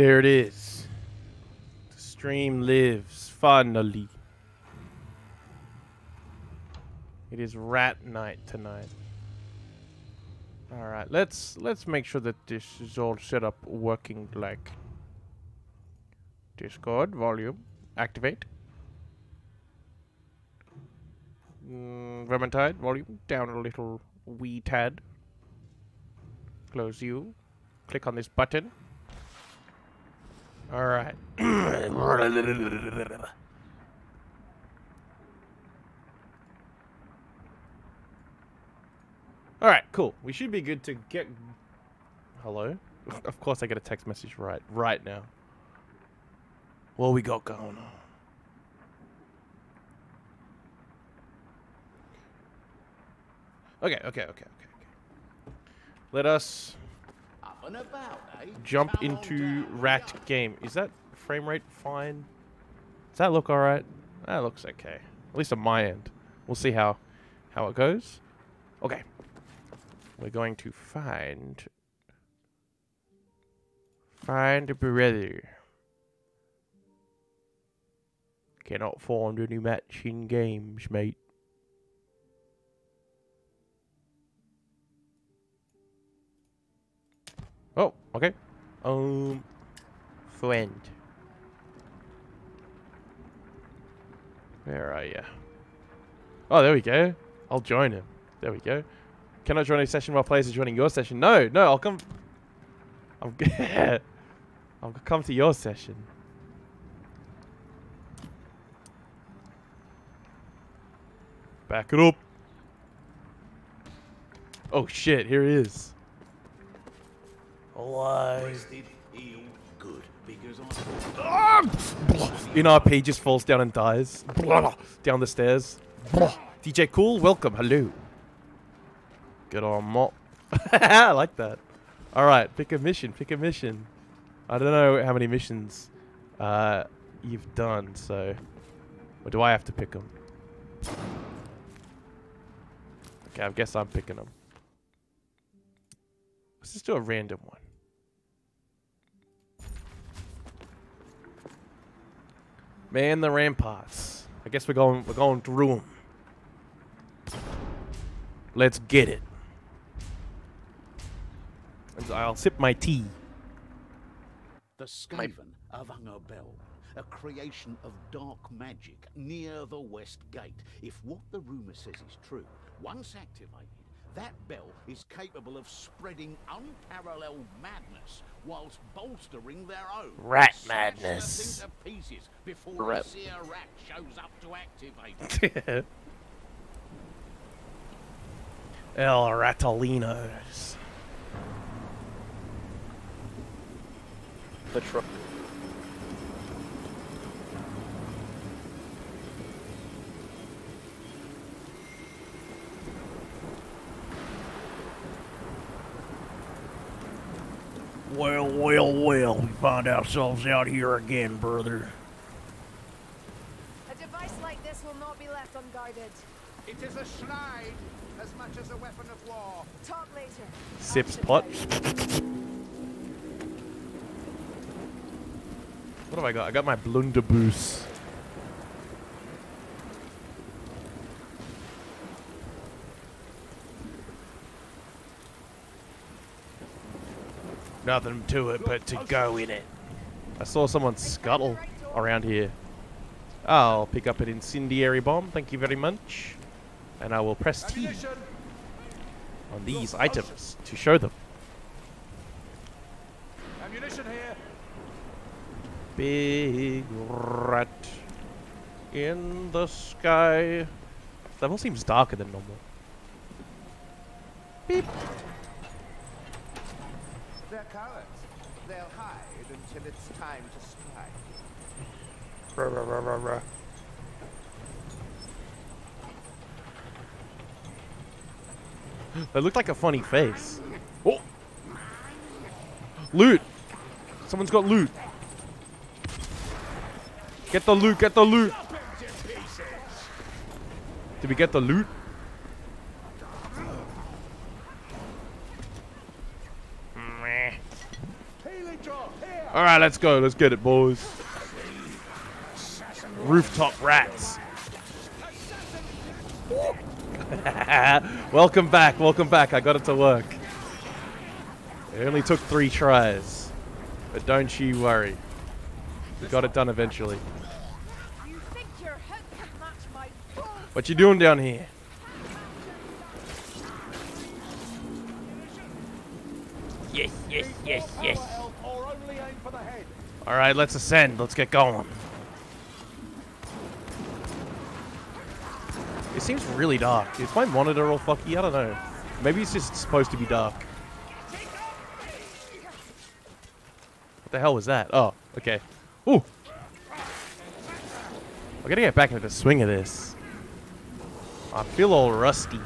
There it is. The stream lives finally. It is rat night tonight. All right, let's let's make sure that this is all set up working like Discord volume activate. Mm, Vermintide volume down a little wee tad. Close you. Click on this button. All right. All right, cool. We should be good to get. Hello. of course, I get a text message right right now. What we got going on? Okay, okay, okay, okay, okay. Let us about, eh? jump Come into rat game. Is that frame rate fine? Does that look alright? That looks okay. At least on my end. We'll see how how it goes. Okay. We're going to find find a brother. Cannot find any matching games, mate. Oh, okay. Um, friend. Where are you? Oh, there we go. I'll join him. There we go. Can I join a session while players are joining your session. No, no, I'll come. I'm. I'll come to your session. Back it up. Oh shit! Here he is. Alive. Good. Because In RP just falls down and dies. Down the stairs. DJ Cool, welcome. Hello. Get on mop. I like that. Alright, pick a mission. Pick a mission. I don't know how many missions uh, you've done, so. Or do I have to pick them? Okay, I guess I'm picking them. Let's just do a random one. Man the ramparts. I guess we're going we're going through them. Let's get it. I'll sip my tea. The Skaven of Ungerbell, a creation of dark magic near the west gate. If what the rumour says is true, once activated, that bell is capable of spreading unparalleled madness whilst bolstering their own. Rat Smash the madness. to pieces before Rat- the seer rat shows up to activate it. El Ratolinos. The truck. Well, well, well, we find ourselves out here again, brother. A device like this will not be left unguarded. It is a shrine as much as a weapon of war. Talk later. Sips pot. What have I got? I got my blunderbuss. Nothing to it but to go in it. I saw someone scuttle around here. I'll pick up an incendiary bomb, thank you very much. And I will press T on these items to show them. Ammunition here! Big rat in the sky. That one seems darker than normal. Beep. They're cowards. They'll hide until it's time to strike. Rah, rah, rah, rah, rah. They look like a funny face. Oh! Loot! Someone's got loot. Get the loot, get the loot! Did we get the loot? Meh. Healing drop here! All right, let's go. Let's get it, boys. Rooftop rats. welcome back. Welcome back. I got it to work. It only took three tries. But don't you worry. We got it done eventually. What you doing down here? Yes, yes, yes, yes. Or only aim for the head. All right, let's ascend. Let's get going. It seems really dark. Is my monitor all fucky? I don't know. Maybe it's just supposed to be dark. What the hell was that? Oh, okay. Ooh. I gotta get back into the swing of this. I feel all rusty.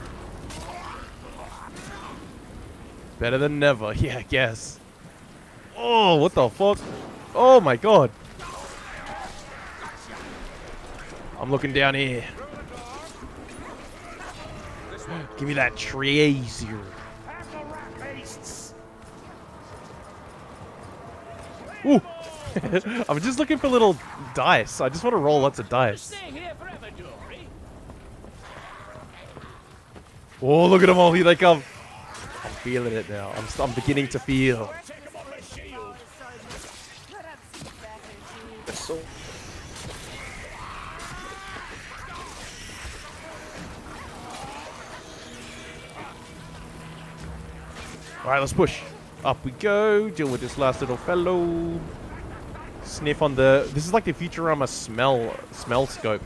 Better than never. Yeah, I guess. Oh, what the fuck? Oh my god. I'm looking down here. Give me that tracer. Ooh. I'm just looking for little dice. I just want to roll lots of dice. Oh, look at them all. Here they come. I'm feeling it now. I'm, I'm beginning to feel. Could have seen better, too. So Alright, let's push. Up we go. Deal with this last little fellow. Sniff on the... This is like the Futurama smell smell scope.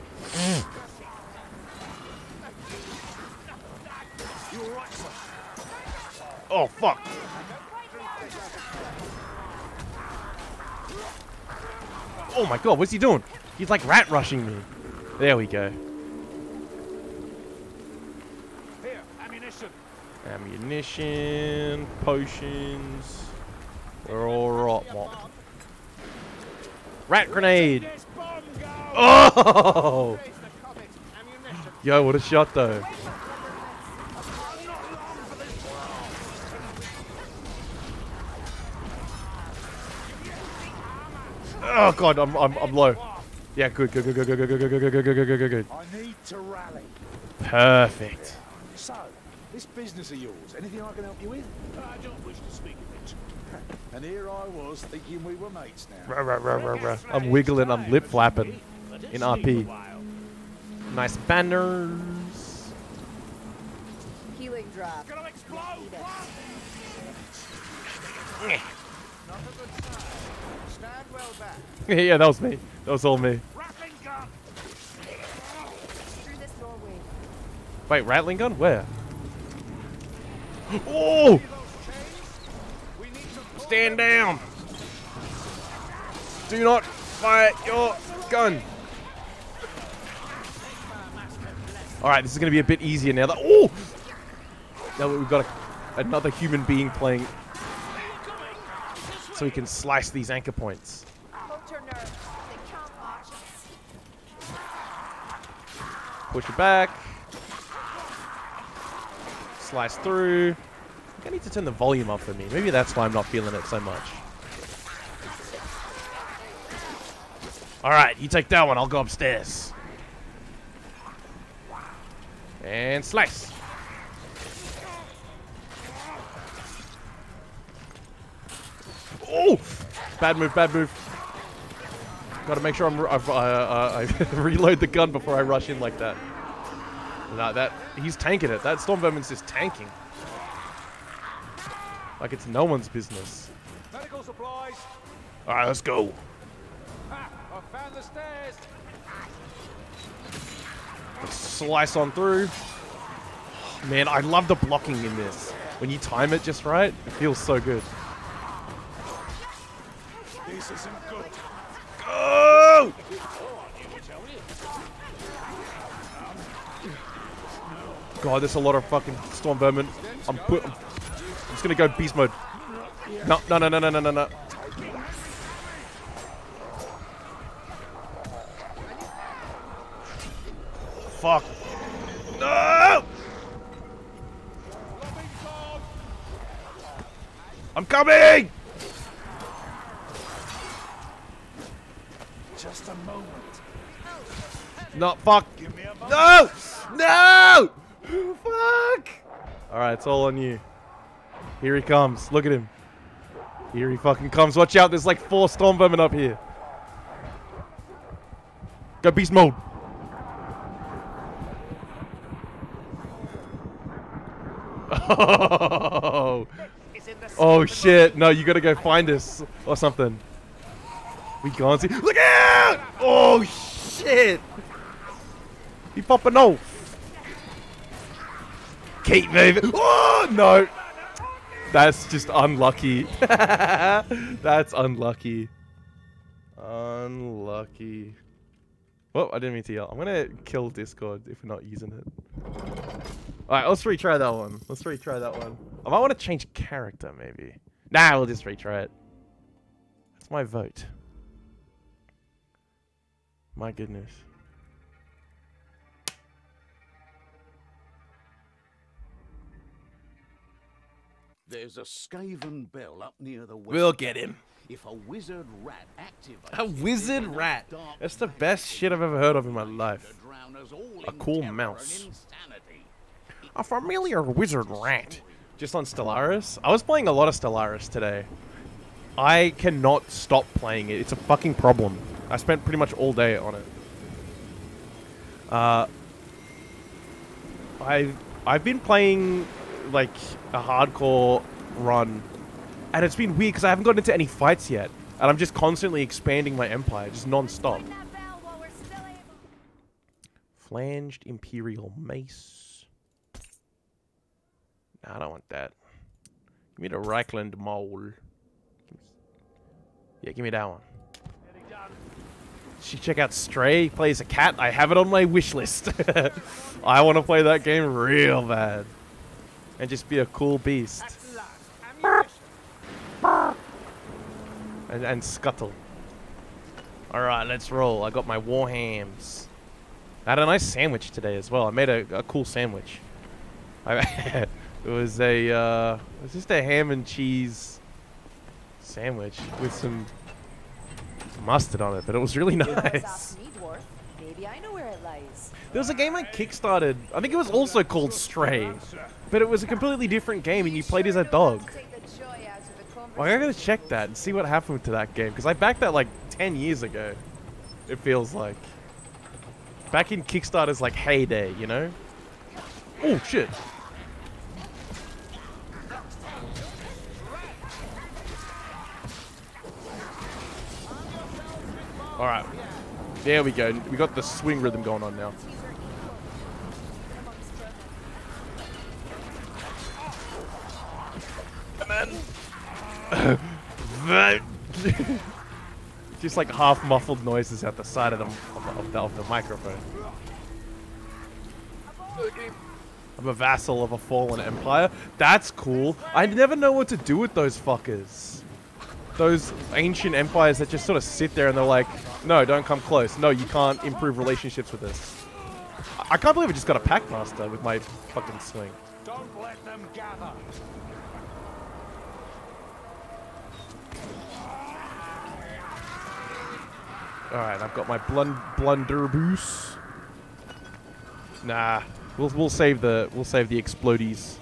Oh, fuck. Oh my god, what's he doing? He's like rat rushing me. There we go. Here, ammunition. Ammunition, potions. We're all right, mop. Rat grenade. This bomb go. Oh! Here's the comet. Ammunition. Yo, what a shot though. Oh god, I'm I'm I'm low. Yeah, good, good, good, good, good, good, good, good, good, good, good, good, good, good, good. I need to rally. Perfect. So, this business of yours, anything I can help you with? I don't wish to speak of it. And here I was thinking we were mates now. Rah, rah, rah, rah, rah. I'm wiggling, I'm lip flapping in RP. Nice banners. Healing drop. Gonna explode. Eh. Not a good sign. Stand well back. yeah, that was me. That was all me. Ratling gun. Through this doorway. Wait, ratling gun? Where? Oh! To Stand down! Do not fire your gun! Alright, this is gonna be a bit easier now that- Oh! Now we've got a, another human being playing so we can slice these anchor points. Push it back. Slice through. I need to turn the volume up for me. Maybe that's why I'm not feeling it so much. Alright, you take that one. I'll go upstairs. And slice. Oh! Bad move, bad move. Gotta make sure I'm, uh, uh, I reload the gun before I rush in like that. No, that he's tanking it. That storm vermin's just tanking. Like it's no one's business. Medical supplies. All right, let's go. I found the stairs. Let's slice on through. Man, I love the blocking in this. When you time it just right, it feels so good. This isn't good. Oh! God, there's a lot of fucking storm vermin. I'm put. I'm just going to go beast mode. No, no, no, no, no, no, no, Fuck. No! I'm coming! Just a moment. No, fuck. No! No! Fuck! Alright, it's all on you. Here he comes. Look at him. Here he fucking comes. Watch out, there's like four storm vermin up here. Go beast mode. Oh, oh shit. No, you gotta go find us or something. We can't see. Look out! Oh shit! He popping off. Keep moving. Oh no! That's just unlucky. That's unlucky. Unlucky. Well, I didn't mean to yell. I'm gonna kill Discord if we're not using it. Alright, let's retry that one. Let's retry that one. I might want to change character, maybe. Nah, we'll just retry it. That's my vote. My goodness. There's a Skaven bell up near the west. We'll get him. If a wizard rat activates A wizard rat. That's the best shit I've ever heard of in my life. drown us all A cool mouse. A familiar wizard rat. Just on Stellaris? I was playing a lot of Stellaris today. I cannot stop playing it. It's a fucking problem. I spent pretty much all day on it. Uh, I I've been playing like a hardcore run, and it's been weird because I haven't gotten into any fights yet, and I'm just constantly expanding my empire, just non-stop. Flanged Imperial Mace. Nah, I don't want that. Give me the Reikland Mole. Yeah, give me that one. Should check out Stray. Plays a cat. I have it on my wish list. I want to play that game real bad. And just be a cool beast. And, and scuttle. Alright, let's roll. I got my war hams. I had a nice sandwich today as well. I made a, a cool sandwich. I, it was a uh, it was just a ham and cheese sandwich with some mustard on it, but it was really nice. ask me, dwarf. Maybe I know where it lies. There was a game I kickstarted. I think it was also called Stray, but it was a completely different game, and you played as a dog. Well, I gotta check that and see what happened to that game because I backed that like 10 years ago. It feels like back in Kickstarter's like heyday, you know. Oh shit! All right, there we go. We got the swing rhythm going on now. Just like half muffled noises at the side of the, of the, of the, of the microphone. I'm a vassal of a fallen empire. That's cool. I never know what to do with those fuckers. Those ancient empires that just sort of sit there and they're like, no, don't come close. No, you can't improve relationships with us. I, I can't believe I just got a Packmaster with my fucking swing. Don't let them gather. Alright, I've got my blund blunderbuss. Nah. We'll we'll save the we'll save the explodies.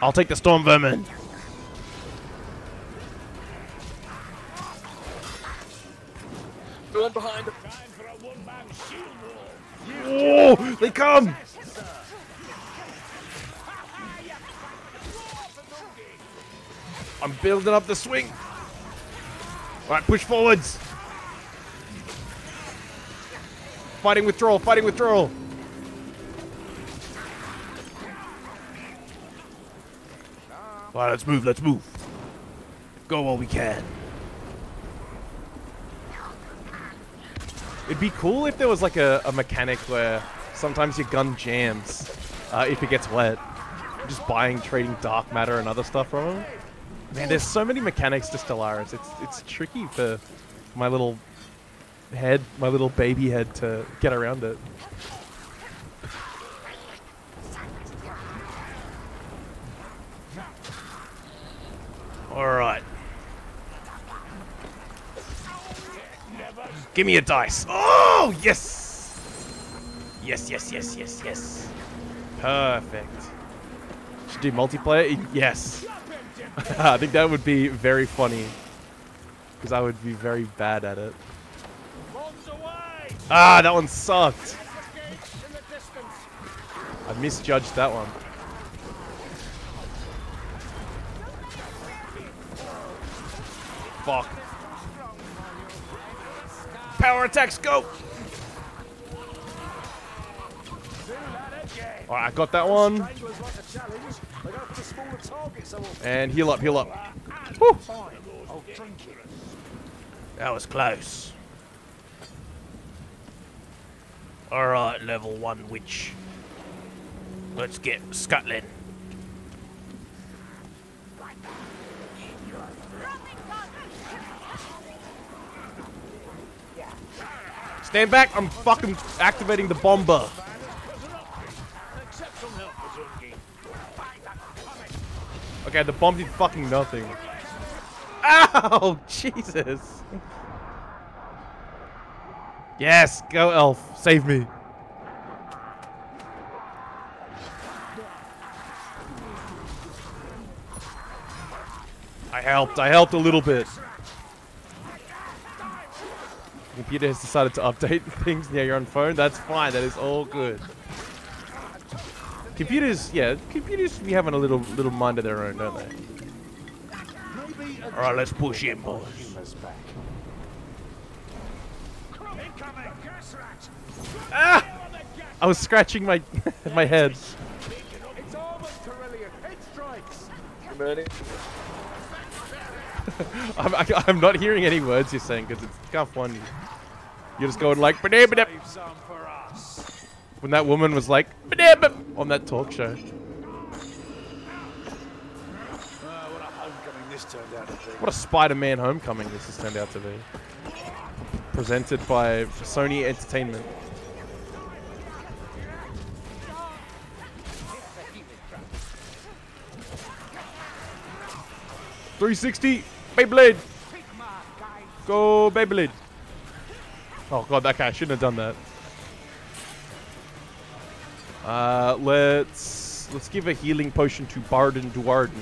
I'll take the storm vermin. Run behind him. Oh, they come! I'm building up the swing. Alright, push forwards. Fighting withdrawal, fighting withdrawal. Alright, let's move, let's move. Go while we can. It'd be cool if there was like a, a mechanic where sometimes your gun jams uh, if it gets wet. Just buying, trading dark matter and other stuff from them. Man, there's so many mechanics to Stellaris. It's it's tricky for my little head, my little baby head to get around it. Alright. Give me a dice. Oh, yes! Yes, yes, yes, yes, yes. Perfect. Should do multiplayer? Yes. I think that would be very funny. Because I would be very bad at it. Ah, that one sucked. I misjudged that one. Fuck. Power attacks, go! Alright, I got that one. And heal up, heal up. It. That was close. Alright, level one witch. Let's get scuttling. Stand back, I'm fucking activating the bomber. Okay, the bomb did fucking nothing. Ow! Jesus! Yes, go elf. Save me. I helped. I helped a little bit. Computer has decided to update things. Yeah, you're on phone. That's fine. That is all good. Computers, yeah, computers be having a little little mind of their own, don't they? All right, let's push in, boys. Ah! I was scratching my my head. It's almost Corellian. Head strikes. I'm, I, I'm not hearing any words you're saying because it's of funny. You're just going like when that woman was like "Ba-da, on that talk show. What a Spider-Man Homecoming this has turned out to be. Presented by Sony Entertainment. Three sixty, Beyblade. Go Beyblade. Oh god, that guy shouldn't have done that. Uh, let's let's give a healing potion to Bardin Duarden.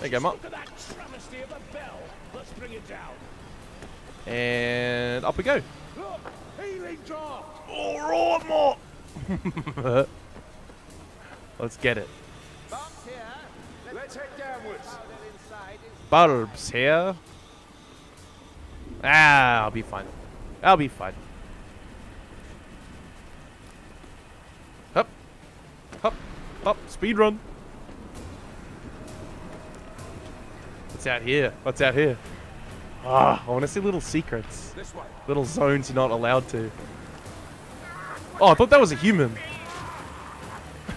There you go, Mark. Look at that travesty of a bell. Let's bring it down. And up we go. Look, healing draft. All right, more. Let's get it. Bulbs here. Ah, I'll be fine. I'll be fine. Up. Up. Up. Speed run. What's out here? What's out here? Ah, I want to see little secrets. Little zones you're not allowed to. Oh, I thought that was a human.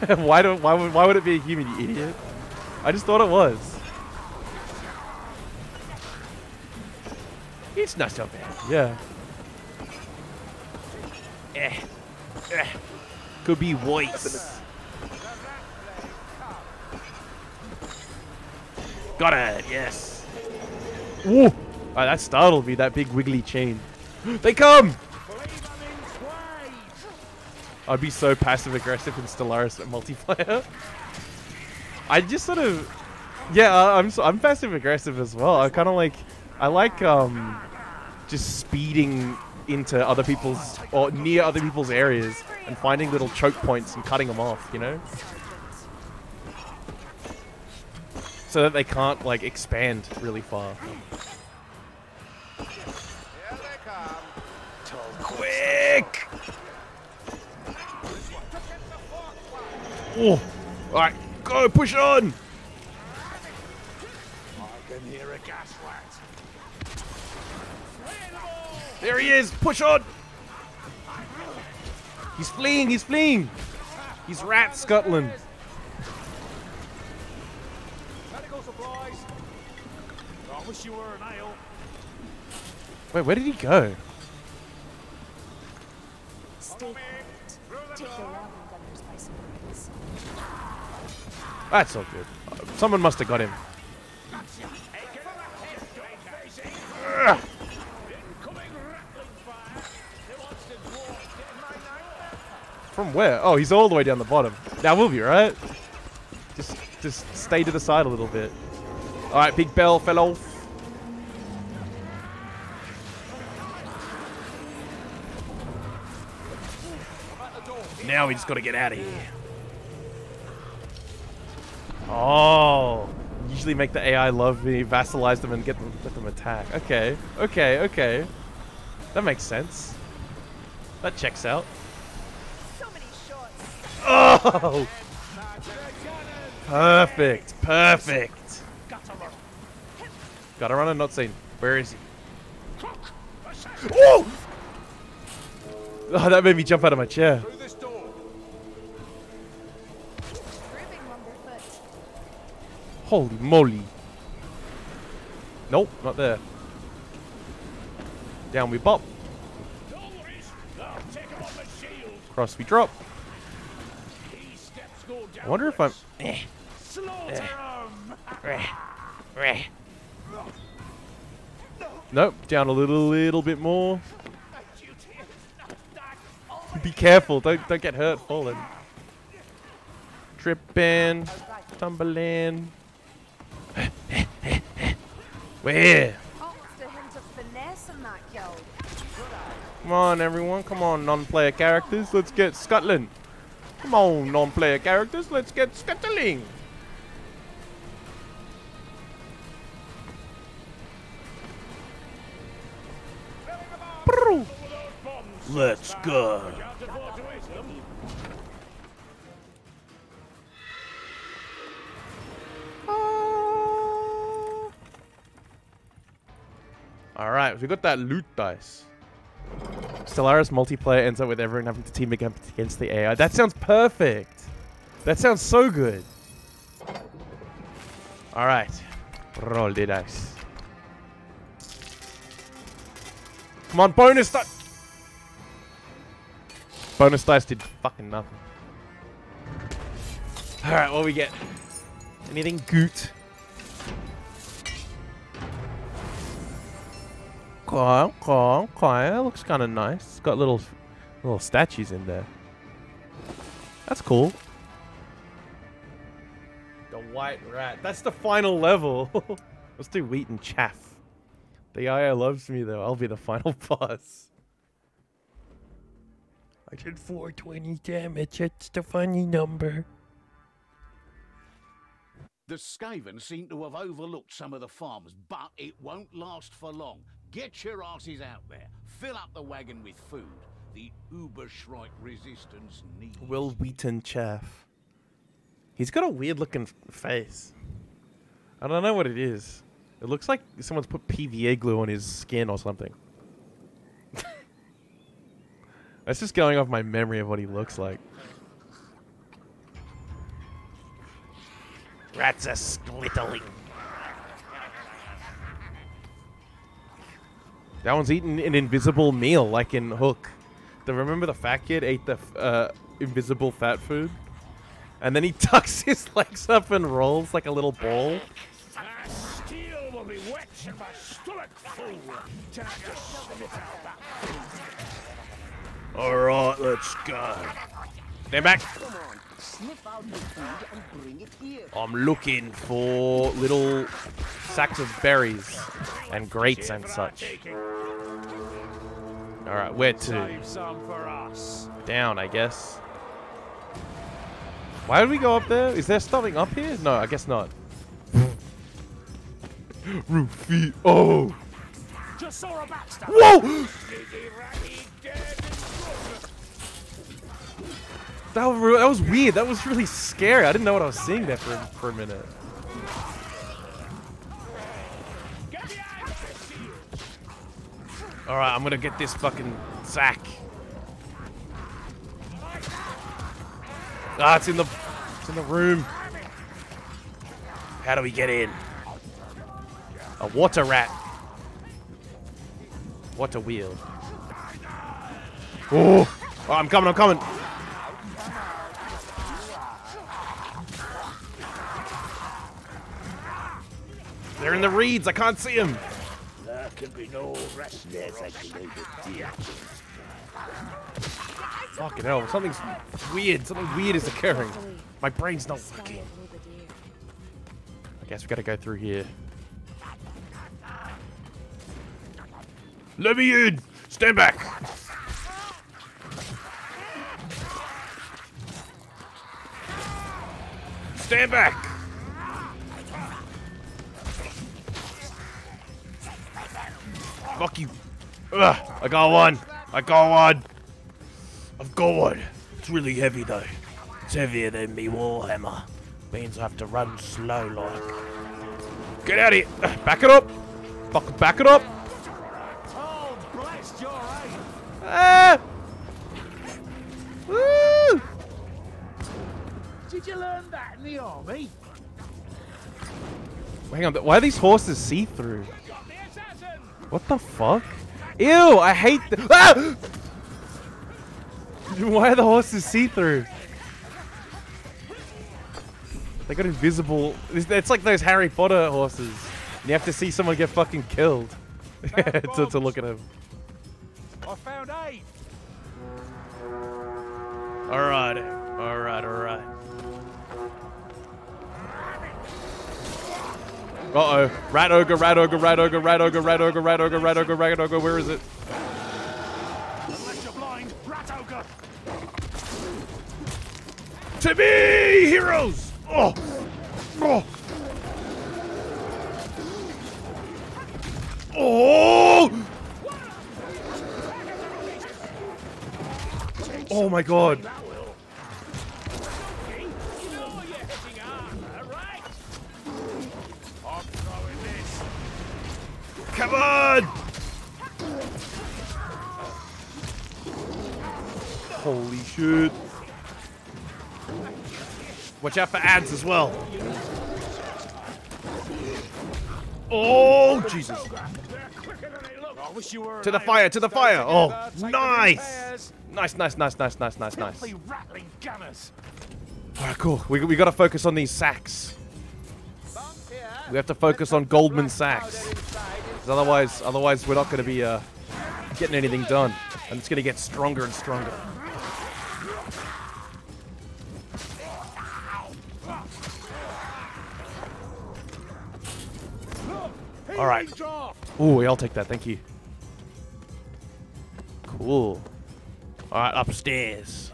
why do why would why would it be a human, you idiot? I just thought it was. It's not so bad. Yeah. Eh. Eh. Could be voice. Got it. Yes. Whoa. Oh, that startled me. That big wiggly chain. they come. I'd be so passive aggressive in Stellaris at multiplayer. I just sort of, yeah, I'm so, I'm passive aggressive as well. I kind of like, I like um, just speeding into other people's or near other people's areas and finding little choke points and cutting them off. You know, so that they can't like expand really far. here they come. Quick! Oh, all right, go push on. There he is! Push on! He's fleeing! He's fleeing! He's rat Scotland. Medical supplies. I wish you were an ale. Wait, where did he go? Take the Roman gunners by surprise. That's all good. Someone must have got him. Ugh. Incoming ratling fire. Who wants to dwarf? Get my knife? From where? Oh, he's all the way down the bottom. Now we'll be right. Just, just stay to the side a little bit. All right, Big Bell fell off. Now we just got to get out of here. Oh, usually make the AI love me, vassalize them, and get them, get them attack. Okay, okay, okay. That makes sense. That checks out. Oh! Perfect, perfect. Gotta run and not seen. Where is he? Oh! oh! That made me jump out of my chair. Holy moly. Nope, not there. Down we bop. Cross we drop. I wonder if I'm... Eh, reh, reh. Nope, down a little, little bit more. Be careful, don't don't get hurt falling. Tripping, tumbling. Where? It's the hint of finesse in that guild. Come on, everyone. Come on, non-player characters. Let's get scuttling. Come on, non-player characters. Let's get scuttling. Let's go. Can't afford to waste them. All right, we got that loot dice. Stellaris multiplayer ends up with everyone having to team against against the AI. That sounds perfect. That sounds so good. All right, roll the dice. Come on, bonus dice. Bonus dice did fucking nothing. All right, what we get? Anything goot? Okay, okay, okay. That looks kind of nice. It's got little, little statues in there. That's cool. The white rat. That's the final level. Let's do wheat and chaff. The AI loves me though. I'll be the final boss. I did 420 damage. It's the funny number. The Skaven seem to have overlooked some of the farms, but it won't last for long. Get your asses out there. Fill up the wagon with food. The Ubersreik resistance needs. Will Wheaton Chaff. He's got a weird looking face. I don't know what it is. It looks like someone's put PVA glue on his skin or something. That's just going off my memory of what he looks like. Rats are splittling. That one's eating an invisible meal, like in Hook. The remember the fat kid ate the uh, invisible fat food, and then he tucks his legs up and rolls like a little ball. Steel will be wet my stomach, fool. Till I just spit out All right, let's go. Stand back. Sniff out the food and bring it here. I'm looking for little sacks of berries and grapes and such. All right, where to? Save some for us. Down, I guess. Why did we go up there? Is there something up here? No, I guess not. Rufy. Oh. Just saw a backstab. Whoa! Dizzy, ratty, dead and broken. That was, that was weird. That was really scary. I didn't know what I was seeing there for, for a minute. Shield. All right, I'm gonna get this fucking sack. Ah, it's in the, it's in the room. How do we get in? A water rat. Water wheel. Oh I'm coming, I'm coming. They're in the reeds. I can't see them. Can be no rest designated here. Fucking hell, something's weird. Something weird is occurring. My brain's not working. I guess we gotta go through here. Let me in! Stand back! Stand back! Fuck you. Ugh, I got one. I got one. I've got one. It's really heavy though. It's heavier than me warhammer. Means I have to run slow like. Get out of here! Back it up! Fucking back it up! Oh, bless your aim. Ah! Woo! Did you learn that in the army? Hang on, why are these horses see-through? Got the assassin. What the fuck? Ew, I hate the- ah! Why are the horses see-through? They got invisible. It's it's like those Harry Potter horses. You have to see someone get fucking killed to, to look at them. I found eight. Alright, alright, alright. Uh-oh. Rat ogre, rat ogre, rat ogre, rat ogre, rat ogre, rat ogre, rat ogre, rat ogre, where is it? Unless you're blind, rat ogre. To me, heroes! Oh! Oh! Oh! Oh my god. Come on! Holy shit. Watch out for ads as well. Oh, Jesus. They're quicker than they look. I wish you were. To the fire, to the fire. Oh, nice. Nice, nice, nice, nice, nice, nice, nice. Gunners. Alright, cool. We, we gotta focus on these sacks. We have to focus on Goldman Sachs. 'Cause otherwise, otherwise we're not gonna be uh, getting anything done. And it's gonna get stronger and stronger. All right. Ooh, I'll take that. Thank you. Cool. All right, upstairs.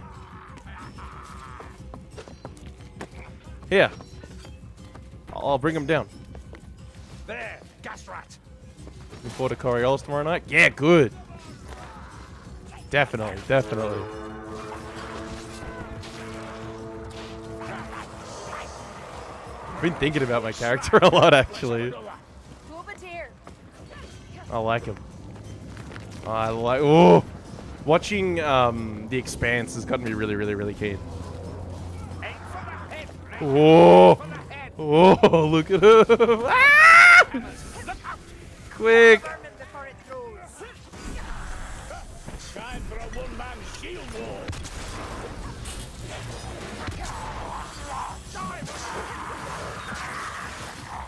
Here. I'll I'll bring him down. There, gas rat. Looking forward to Coriolis tomorrow night? Yeah, good. Definitely, definitely. I've been thinking about my character a lot, actually. I like him. I like. Oh, watching um, The Expanse has gotten me really, really, really keen. Oh, oh, look at him! Ah! Quick!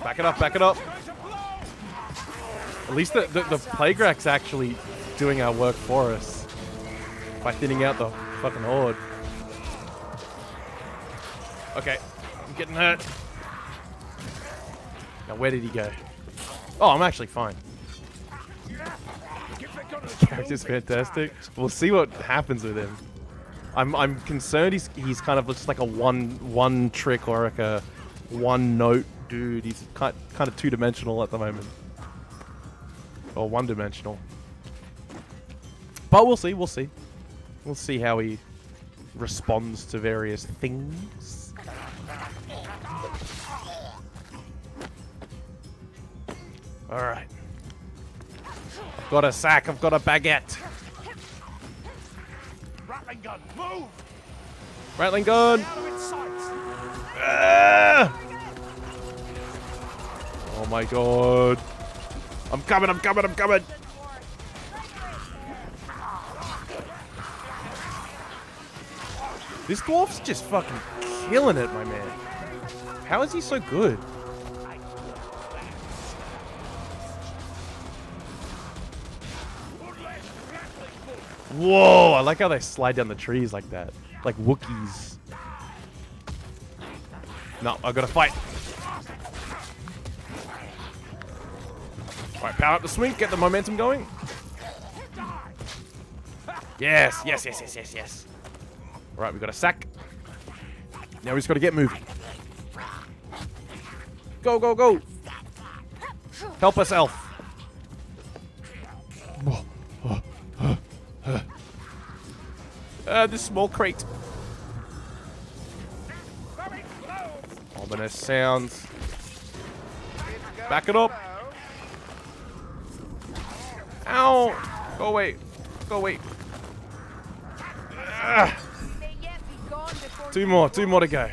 Back it up, back it up. At least the, the, the actually doing our work for us by thinning out the fucking horde. Okay, I'm getting hurt. Now, where did he go? Oh, I'm actually fine. Character's fantastic. We'll see what happens with him. I'm I'm concerned he's he's kind of just like a one one trick or like a one note dude. He's kind kind of two dimensional at the moment, or one dimensional. But we'll see. We'll see. We'll see how he responds to various things. All right. I've got a sack. I've got a baguette. Ratling gun. Move. Ratling gun. Out of its sight. Ah! Oh my god. I'm coming, I'm coming, I'm coming. This dwarf's just fucking killing it, my man. How is he so good? Whoa, I like how they slide down the trees like that. Like Wookiees. No, I gotta fight. Alright, power up the swing, get the momentum going. Yes, yes, yes, yes, yes, yes. Alright, we got a sack. Now we just gotta get moving. Go, go, go! Help us, Elf. Uh, this small crate. Ominous sounds. Back it up. Ow! Go away. Go away. Ah, gone before Two more, two more to go.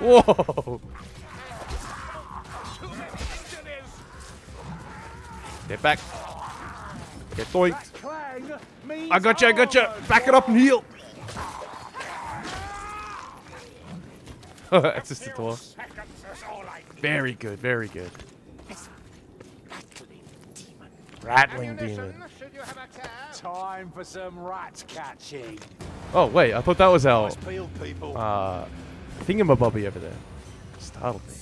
Whoa! Get back. Get doinked. I got you, I got you. Back it up and heal. That's just a door. Seconds is all I need. Very good, very good. Rattling demon. Should you have a care? Time for some rat catching. Oh wait, I thought that was our Nice peeled people. uh, thingamabobby over there. Startled me.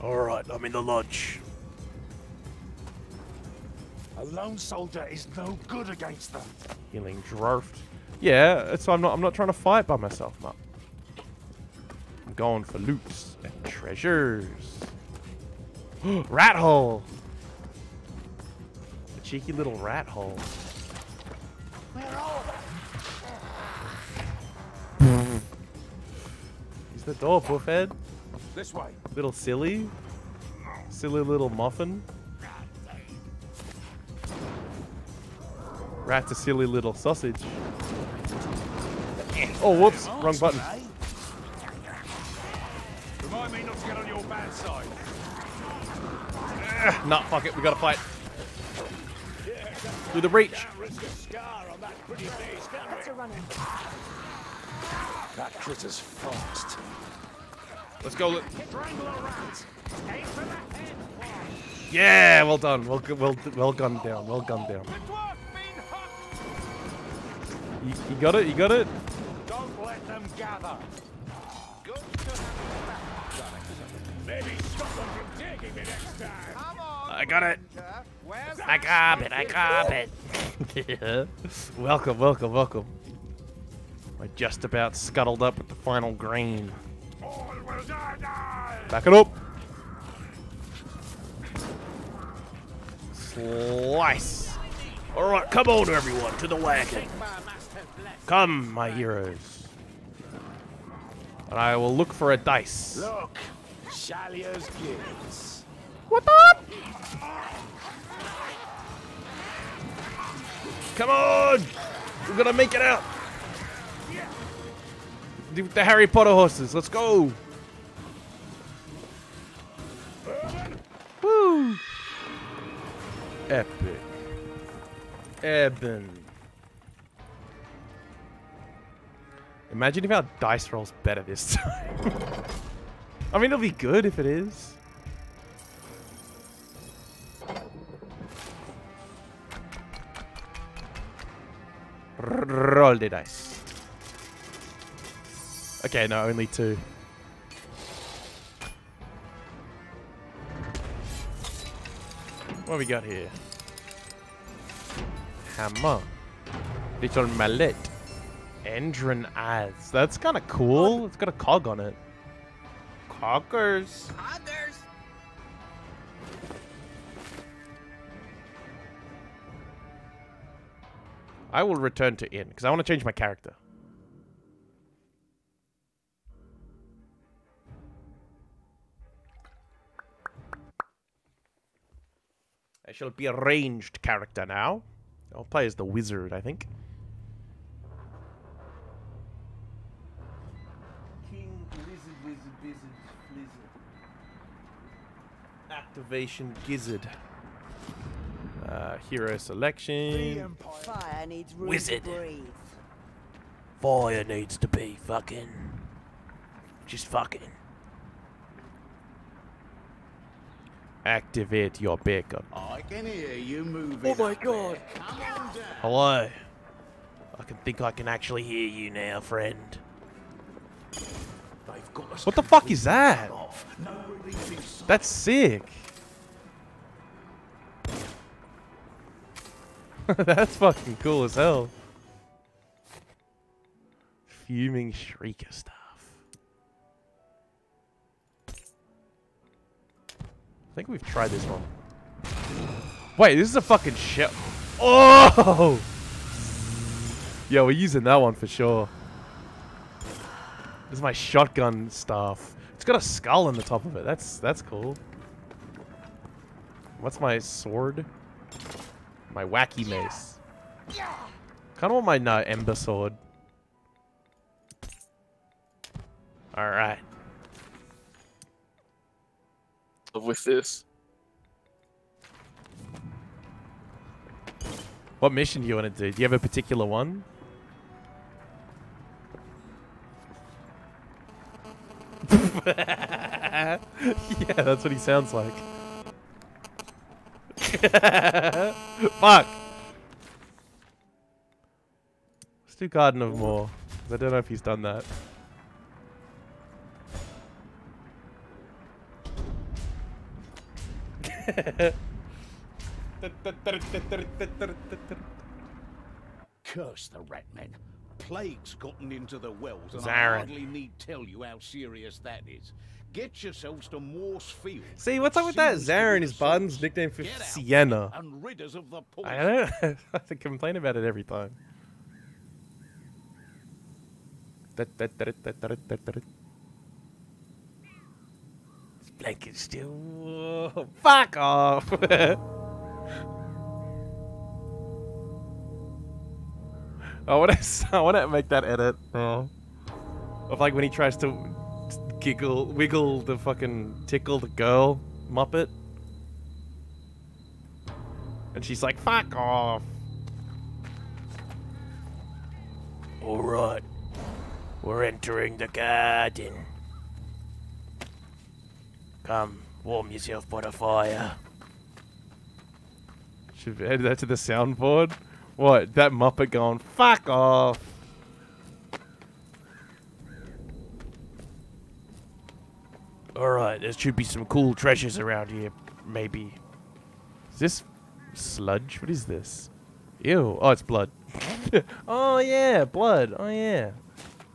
All right, I'm in the lodge. A lone soldier is no good against them. Healing dwarfed. Yeah, so I'm not. I'm not trying to fight by myself, Mup. I'm going for loots and treasures. rat hole. A cheeky little rat hole. He's the door, buffhead. This way. Little silly. Silly little muffin. Rat's a silly little sausage. Oh, whoops. Wrong button. Remind me not to get on your bad side. Nah, fuck it. We gotta fight. Through the breach. Can't risk a scar on that pretty face, can That's a running. That critter's fast. Let's go. Li- Strangle a rat. Aim for the head. yeah, well done. Well, gu- well, well gunned down. Well gunned down. Dwarf been hooked. You, you got it. You got it. Don't let them gather. Good to have Maybe stop them from taking me next time. Come on. I got it. Where's I got it. I got it. yeah. Welcome. Welcome. Welcome. I just about scuttled up with the final grain. All will die, die. Back it up. Slice. All right, come on, everyone, to the wagon. Come, my heroes. And I will look for a dice. Look, Shallya's gifts. What up? Come on! We're gonna make it out! The, the Harry Potter horses, let's go! Woo! Epic. Eben. Imagine if our dice rolls better this time. I mean, it'll be good if it is. Roll the dice. Okay, no, only two. What we got here? Hammer. Little mallet. Endron eyes. That's kind of cool. It's got a cog on it. Coggers. I will return to inn because I want to change my character. I shall be a ranged character now. I'll play as the wizard, I think. King Lizard Wizard Wizard Lizard. Activation Gizzard. Uh, hero selection. Fire needs room Wizard. to breathe. Fire needs to be fucking. Just fucking. Activate your beacon. I can hear you moving. Oh my God. there. Come on down. Hello. I can think I can actually hear you now, friend. Got What the fuck is that? off. No relief in sight. That's sick. That's fucking cool as hell. Fuming shrieker stuff. I think we've tried this one. Wait, this is a fucking shell. Oh! Yeah, we're using that one for sure. This is my shotgun stuff. It's got a skull on the top of it. That's that's cool. What's my sword? My wacky mace. Kind of want my uh, ember sword. All right. With this. What mission do you want to do? Do you have a particular one? yeah, that's what he sounds like. Fuck. Let's do Garden of Morr. I don't know if he's done that. Curse the rat men. Plague's gotten into the wells, and I hardly need tell you how serious that is. Get yourselves to Morse Field. See, what's up with that? Seems to be Zarin is Bardin's nickname for Sienna. And rid us of the poison. I don't I have to complain about it every time. This blanket's still. Fuck off! I want to. I want to make that edit. Oh. Of like when he tries to giggle, wiggle the fucking tickle the girl Muppet, and she's like, "Fuck off." All right, we're entering the garden. Come, warm yourself by the fire. Should we add that to the soundboard? What? That Muppet going, fuck off. Alright, there should be some cool treasures around here, maybe. Is this sludge? What is this? Ew. Oh, it's blood. oh, yeah, blood. Oh, yeah.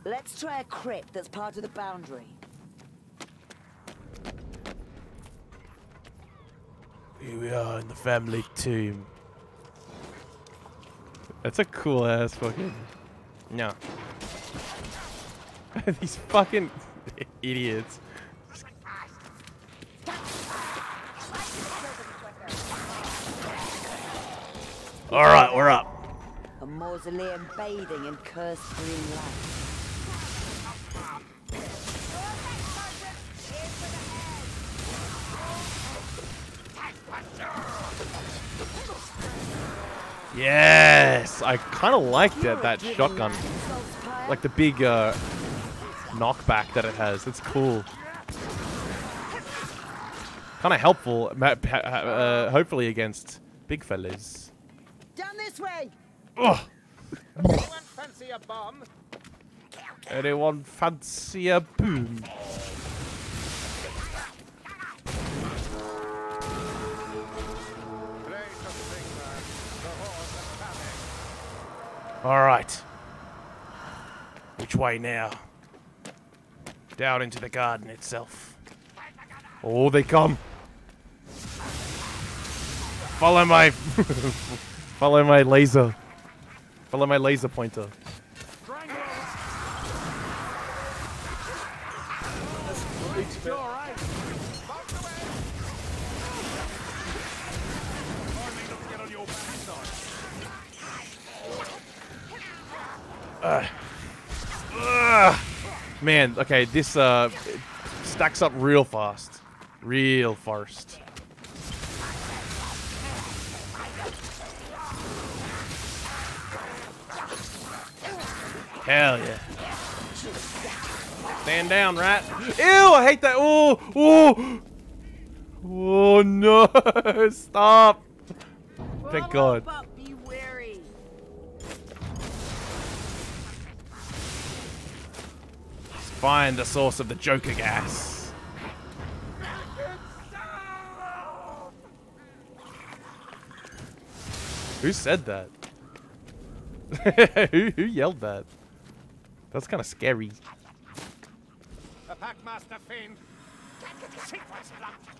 Let's try a crypt that's part of the boundary. Here we are in the family tomb. That's a cool ass fucking. No. These fucking idiots. Alright, we're up. A mausoleum bathing in cursed green light. Yes! I kind of like that, that shotgun. Like the big uh, knockback that it has. It's cool. Kind of helpful, uh, hopefully against big fellas. Down this way! Ugh. Anyone fancy a bomb? Anyone fancy a boom? All right. Which way now? Down into the garden itself. Oh, they come. Follow my, follow my laser. Follow my laser pointer. Ugh. Man, okay, this uh stacks up real fast. Real fast. Hell yeah. Stand down, right? Ew, I hate that. Oh, oh. Oh no! Stop! Thank God. But be wary. Find the source of the Joker gas. Who said that? who, who yelled that? That's kind of scary. A Packmaster Fiend. Sequence.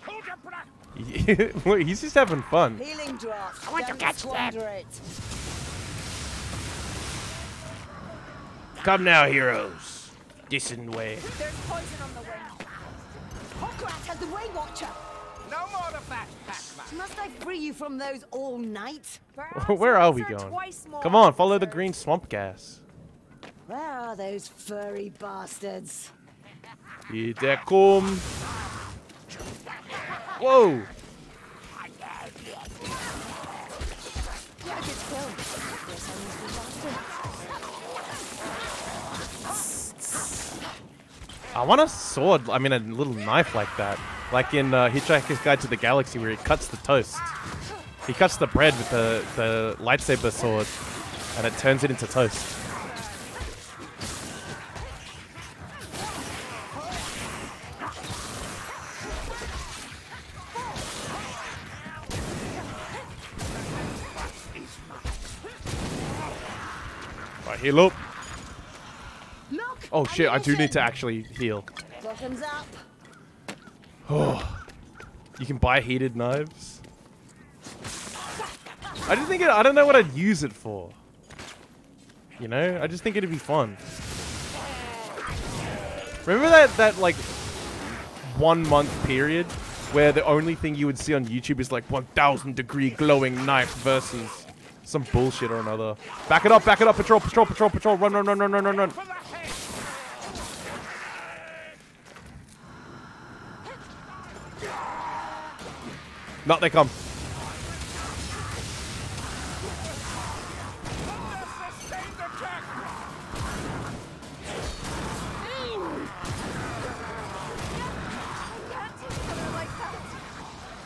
Hold your breath. Wait, He's just having fun. Healing draft. I want to catch them. squander it. Come now, heroes. Decent way. There's poison on the way. Hograt has the Way Watcher. No more of that, Pac-Man. Must I free you from those all night? Where are we going? Come on, follow the green swamp gas. Where are those furry bastards? Here they come. Whoa! I want a sword, I mean a little knife like that. Like in uh, Hitchhiker's Guide to the Galaxy where he cuts the toast. He cuts the bread with the, the lightsaber sword and it turns it into toast. Heal up. Look! Oh shit, I do need to actually heal. Bottoms up. Oh. You can buy heated knives. I just think it, I don't know what I'd use it for. You know, I just think it'd be fun. Remember that that like one month period where the only thing you would see on YouTube is like 1000 degree glowing knife versus some bullshit or another. Back it up, back it up, patrol, patrol, patrol, patrol, run, run, run, run, run, run, run. For the head. No, they come.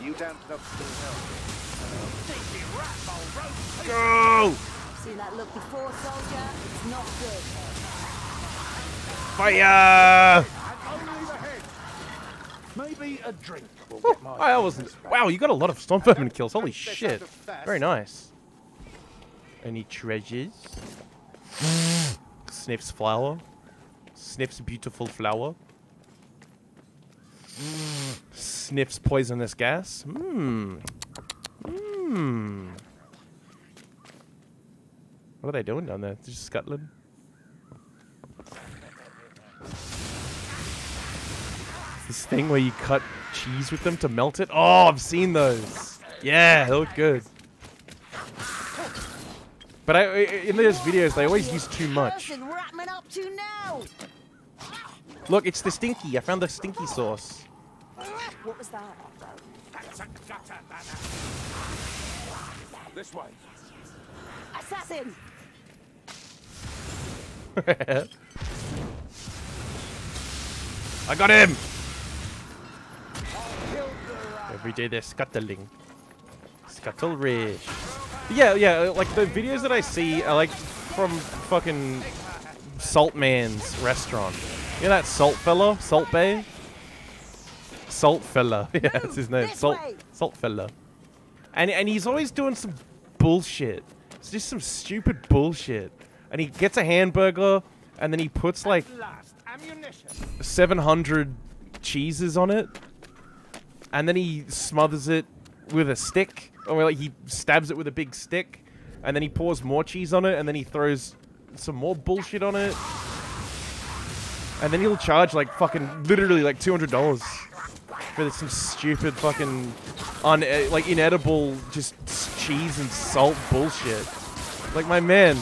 You don't look Go! Seen that look before, soldier? It's not good. Fire! And only the head. Maybe a drink will Oh, get my I wasn't. Wow, you got a lot of storm vermin kills. Holy shit! out of fast. Very nice. Any treasures? Sniffs flower. Sniffs beautiful flower. Sniffs poisonous gas. Hmm. Hmm. What are they doing down there? Just scuttling? This thing where you cut cheese with them to melt it? Oh, I've seen those. Yeah, they look good. But I, I- in those videos, they always use too much. Person Ratman up to now? Look, it's the stinky. I found the stinky sauce. What was that? That's a gutter, that. This way. Assassin! I got him! Every day they're scuttling. Scuttlery. Yeah, yeah, like the videos that I see are like from fucking Saltman's restaurant. You know that Salt fella? Salt Bae? Salt fella. yeah, that's his name. Salt. Salt fella. And and he's always doing some bullshit. It's just some stupid bullshit. And he gets a hamburger and then he puts like Last 700 cheeses on it, and then he smothers it with a stick, or like he stabs it with a big stick, and then he pours more cheese on it, and then he throws some more bullshit on it, and then he'll charge like fucking literally like two hundred dollars for some stupid fucking un like inedible just cheese and salt bullshit. Like my man,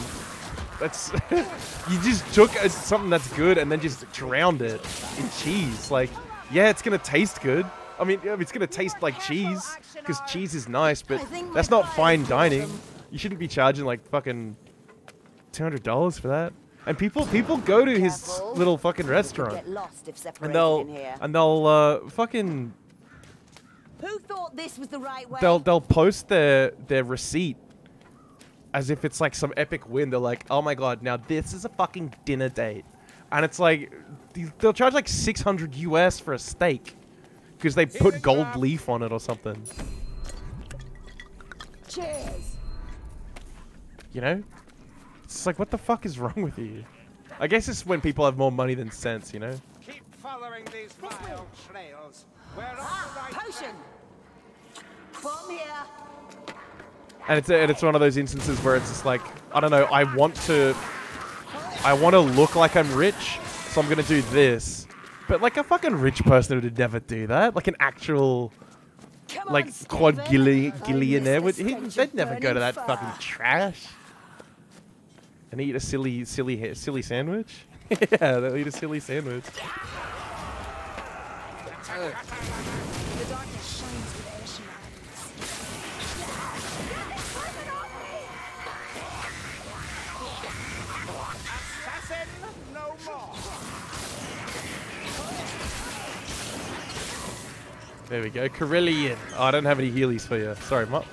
that's you just took a, something that's good and then just drowned it in cheese. Like, yeah, it's gonna taste good. I mean, it's gonna taste like cheese because cheese is nice, but that's not fine dining. You shouldn't be charging like fucking two hundred dollars for that. And people people go to his little fucking restaurant lost if separated and they'll and they'll uh fucking Who thought this was the right way? they'll they'll post their their receipt as if it's like some epic win. They're like, oh my god, now this is a fucking dinner date, and it's like they'll charge like 600 US for a steak because they put gold leaf on it or something. Cheers. You know, it's like what the fuck is wrong with you? I guess it's when people have more money than sense. You know. Keep following these vile trails. We're the Ah, right potion. Bomb here. And it's and it's one of those instances where it's just like I don't know. I want to, I want to look like I'm rich, so I'm gonna do this. But like a fucking rich person would never do that. Like an actual Come like on, quad Stephen. gilli- I miss gillionaire would he, they'd never go to that fire. fucking trash. And eat a silly silly silly sandwich. yeah, they'll eat a silly sandwich. There we go. Kerillian. Oh, I don't have any healies for you. Sorry, Mop.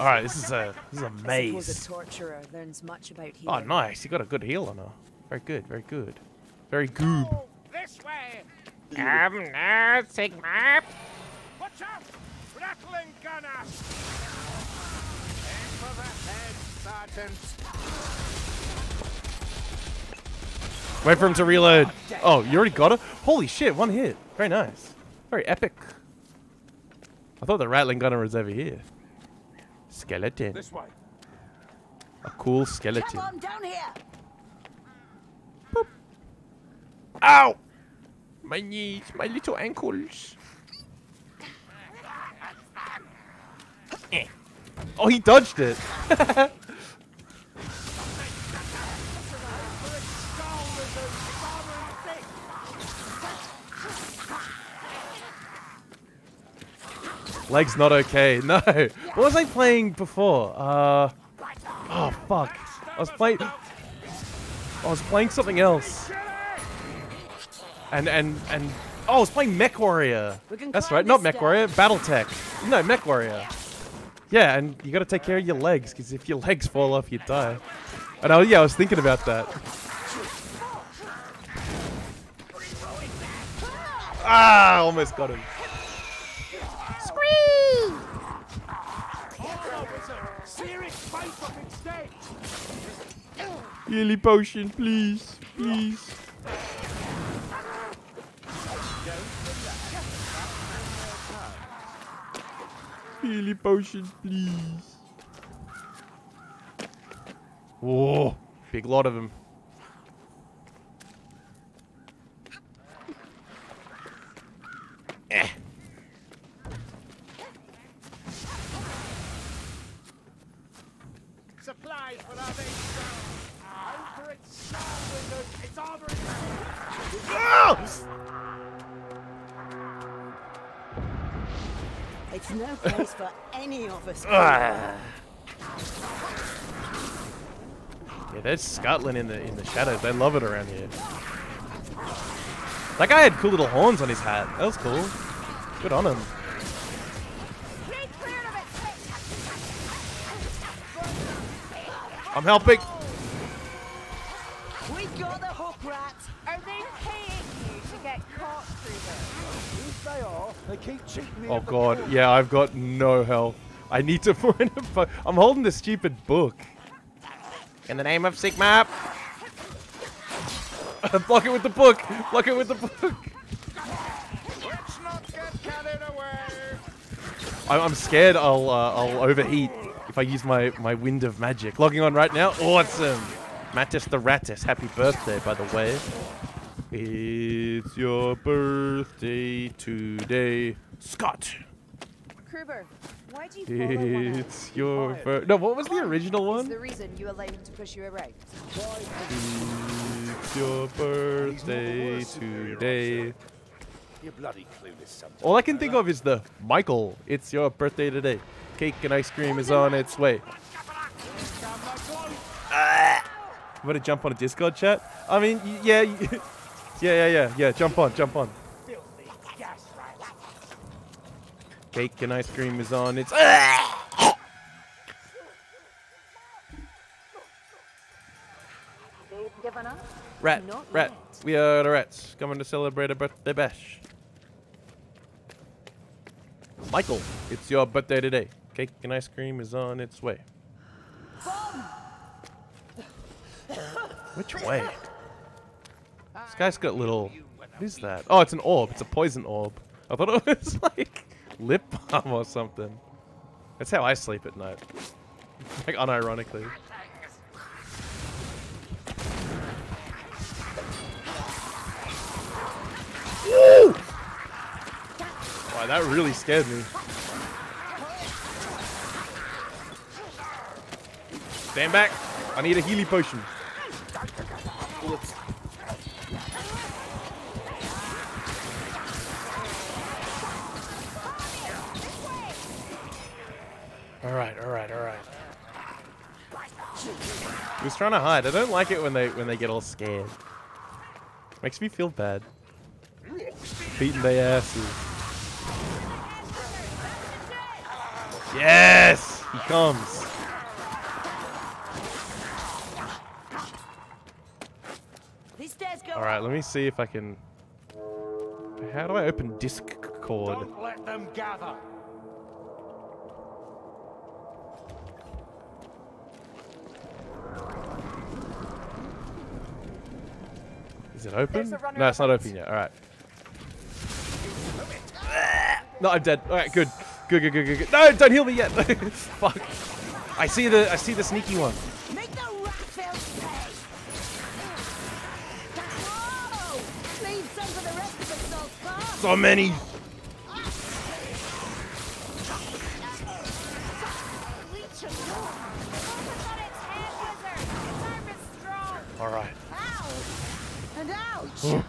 All right, this is a this is a maze. a torturer learns much about Oh, nice. You got a good heal on her. Very good. Very good. Very good. Oh, this way. Come now, Sigmar. Watch out! Ratling gunner. Aim for the head, Sergeant. Wait for him to reload. Oh, you already got her? Holy shit, one hit. Very nice. Very epic. I thought the ratling gunner was over here. Skeleton. This way. A cool skeleton. Come skeleton. on, down here. Ow! My knees, my little ankles. Eh. Oh, he dodged it. Leg's not okay. No. What was I playing before? Uh. Oh fuck. I was playing. I was playing something else. And and and oh, I was playing Mech Warrior. That's right, not Mech. Warrior, BattleTech. No, Mech Warrior. Yeah, and you got to take care of your legs because if your legs fall off, you die. And I, yeah, I was thinking about that. Ah, almost got him. Healy potion, please, please. Healy potion, please. Whoa, big lot of them. Eh. Supplies for our base Out for wizard. It's. No place for any of us. Ah. Yeah, there's Scotland in the in the shadows. They love it around here. That guy had cool little horns on his hat. That was cool. Good on him. I'm helping. We got the hook rat. Are they paying you to get caught through this? They are, they keep cheating me. Oh at the god, till. yeah, I've got no health. I need to find a book. I'm holding the stupid book. In the name of Sigmar. Block it with the book. Block it with the book. Let's not get carried away. I'm, I'm scared I'll uh, I'll overheat if I use my my wind of magic. Logging on right now. Awesome. Mattis the Rattis. Happy birthday, by the way. It's your birthday today, Scott. Kruber, why do you follow one? It's your birthday. No, what was the original Is one? the reason you allow him to push you around. It's your birthday today. You're bloody clueless sometimes. All I can think of is the Michael. It's your birthday today. Cake and ice cream is on its way. You want to jump on a Discord chat? I mean, yeah, yeah, yeah, yeah, yeah. Jump on, jump on. Cake and ice cream is on its. Up. Rat, Not rat. yet. We are the rats coming to celebrate a birthday bash. Michael, it's your birthday today. Cake and ice cream is on its way. Which way? This guy's got little. What is that? Oh, it's an orb. It's a poison orb. I thought it was like lip balm or something. That's how I sleep at night. Like unironically. Woo! Wow, that really scared me. Stand back. I need a Healy potion. All right, all right, all right. He was trying to hide. I don't like it when they when they get all scared. Makes me feel bad. Beating their asses. Yes! He comes. These stairs go Alright, let me see if I can... How do I open Discord? Don't let them gather. Is it open? There's a runner No, it's not open yet. Alright. No, I'm dead. Alright, good. Good, good, good, good, good. No, don't heal me yet. Fuck. I see the I see the sneaky one. Is strong. Alright. Ow! And ouch!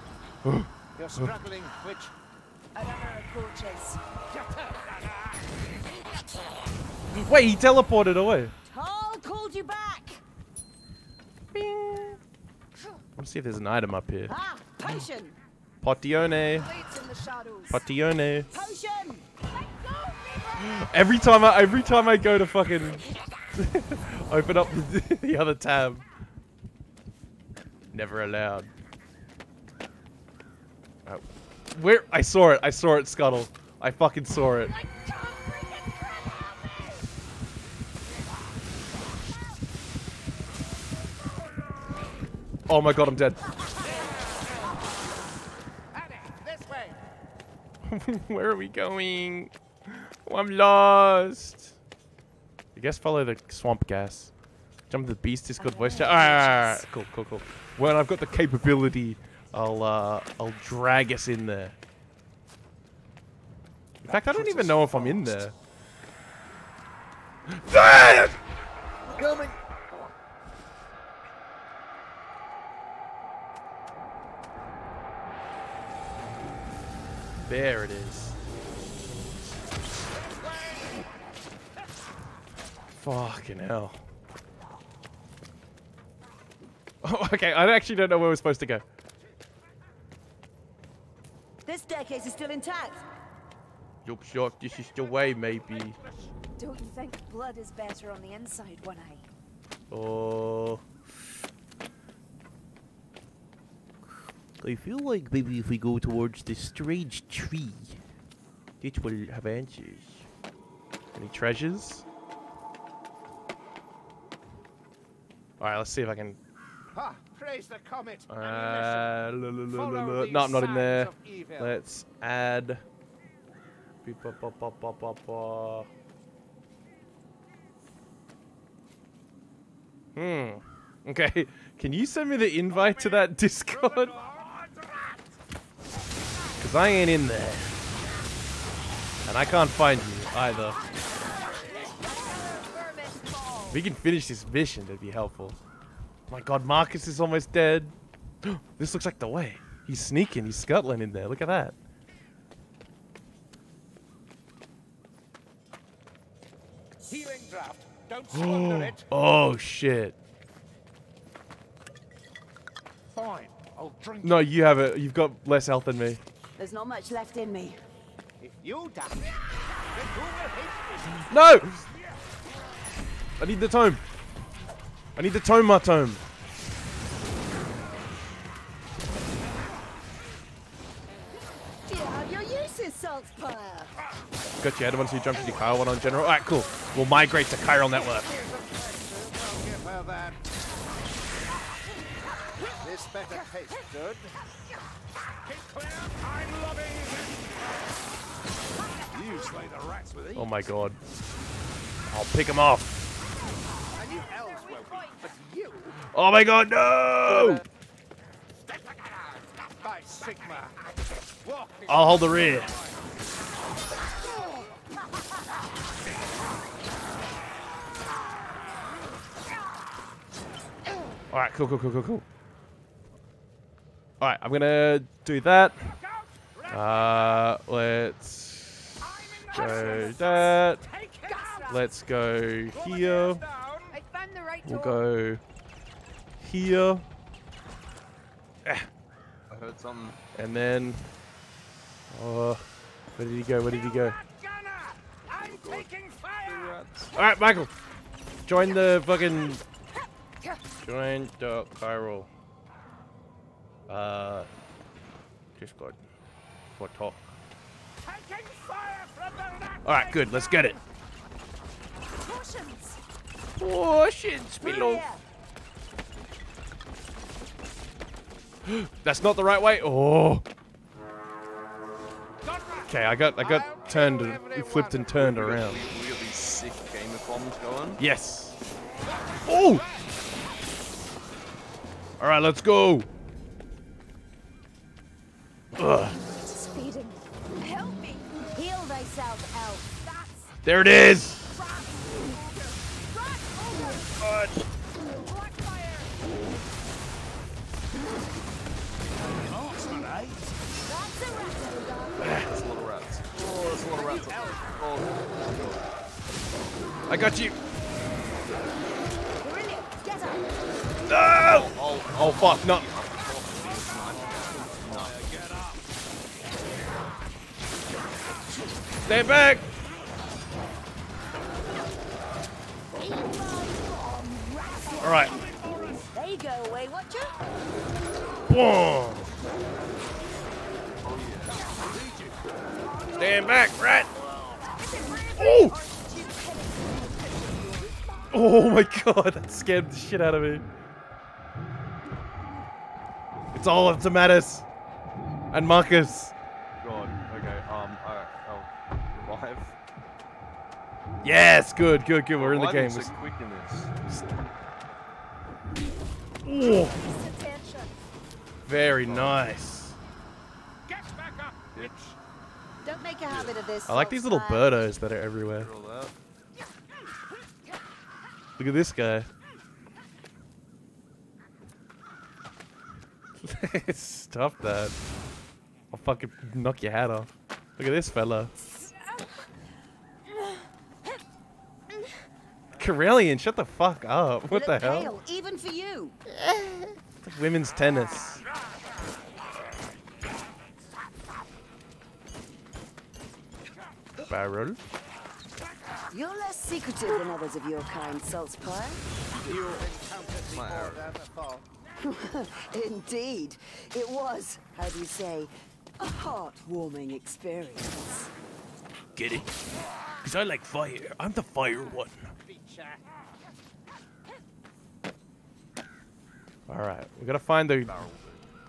You're struggling, which A runner approaches. Wait, he teleported away. Tall called you back! Let's see if there's an item up here. Ah, potion! Potione. Blades in the shadows. Potione. Every time I every time I go to fucking open up the, the other tab. Never allowed. Oh. Where I saw it, I saw it scuttle. I fucking saw it. Oh my god, I'm dead. Annie, this way. Where are we going? Oh, I'm lost. I guess follow the swamp gas. Jump the beast Discord voice chat. Alright, alright, alright. cool, cool, cool. When I've got the capability, I'll uh, I'll drag us in there. In fact, I don't even know if I'm in there. Coming. There it is. Fucking hell. Oh, okay, I actually don't know where we're supposed to go. This staircase is still intact. Looks like this is the way, maybe. Don't you think blood is better on the inside, One Eye? Oh. I feel like maybe if we go towards this strange tree, it will have answers. Any treasures? Alright, let's see if I can. Ha! Praise the comet. Uh, la, la, la, No, I'm not in there. Let's add. Beep, ba, ba, ba, ba, ba, ba. Hmm. Okay. Can you send me the invite to that Discord? Because I ain't in there. And I can't find you either. If we can finish this mission, that'd be helpful. My god, Marcus is almost dead. this looks like the way. He's sneaking. He's scuttling in there. Look at that. Healing draft. Don't squander it. Oh, shit. Fine, I'll drink No, you have it. You've got less health than me. There's not much left in me. If you die, No! I need the tome. I need the tome, my tome. Do you have your uses, Saltzpyre? Got you, Adam, so you jumped into Chiral one on general. Alright, cool. We'll migrate to Chiral Network. Don't give her that. This better taste good. Oh my god. I'll pick him off. Oh my god, no! I'll hold the rear. Alright, cool, cool, cool, cool, cool. Alright, I'm gonna do that. Uh, let's go that. Let's go here. We'll go here. I heard something. And then, oh, where did he go? Where did he go? All right, Michael, join the fucking, join the Chiral, uh, Discord for talk. Taking fire from the. All right, good. Let's get it. Potions. Potions below. That's not the right way. Oh. Okay, I got, I got turned, flipped and turned around. We got these sick gamer bombs going. Yes. Oh! All right, let's go. Ugh, Speeding. Help me. Heal thyself, elf. There it is. Oh. Oh, I got you. No! oh, Oh fuck, no. Stay back. All right. There you go, Weight Watcher. Boom. Stand back, rat. Oh! Oh my god, that scared the shit out of me. It's all up to Mattis and Marcus. God. Okay. Um. Alright. I'll revive. Yes, good, good, good. We're in the game. Reviving's so quick in this. Very nice. Get back up, bitch. Don't make a habit of this. I like these little birdos that are everywhere. Get all that. Look at this guy. Stop that. I'll fucking knock your hat off. Look at this fella. Kerillian, shut the fuck up. What You the look hell? pale, even for you. Women's tennis. Barrel. You're less secretive than others of your kind, Saltzpyre. you encountered My arrow. than a fall. Indeed. It was, how do you say, a heartwarming experience. Get it? Because I like fire. I'm the fire one. Alright, we gotta find the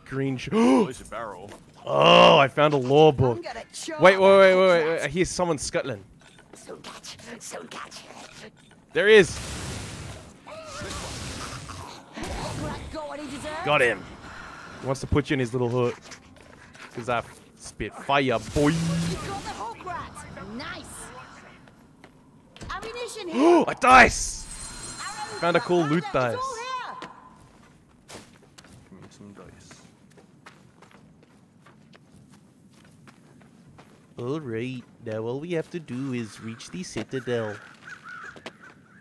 green sh- Oh, it's a barrel. Oh, I found a law book. I'm gonna chop Wait, wait, wait, wait, wait, wait. I hear someone scuttling. Soon catch, soon catch. There he is. Got what he deserved. Got him. He wants to put you in his little hook. Because I spit fire, boy. You got the hook rat. Nice. Ammunition here. a dice! Arrows, Found a cool loot it's dice. Give me some dice. Alright, now all we have to do is reach the citadel.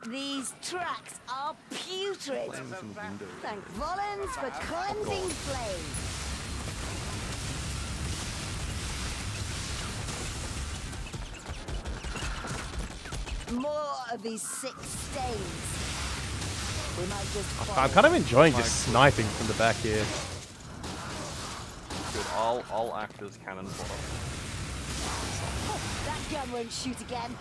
These tracks are putrid. Playing some window. Thank Volans for cleansing flame. More of these sick stains. We might just I'm kind of enjoying just sniping from the back here. Good. I'll I'll act as cannon fodder. That gun won't shoot again.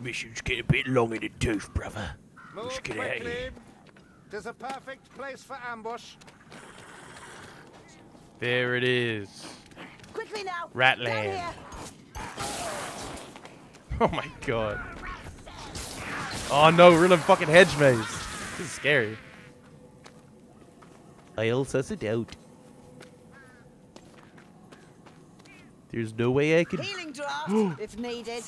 Missions get a bit long in the tooth, brother. Move Let's get out of quickly. here. Tis a perfect place for ambush. There it is. Quickly now. Ratling. Down here. Oh my god. Oh no, we're in a fucking hedge maze. This is scary. I'll suss it out. There's no way I can. Healing draft, if needed.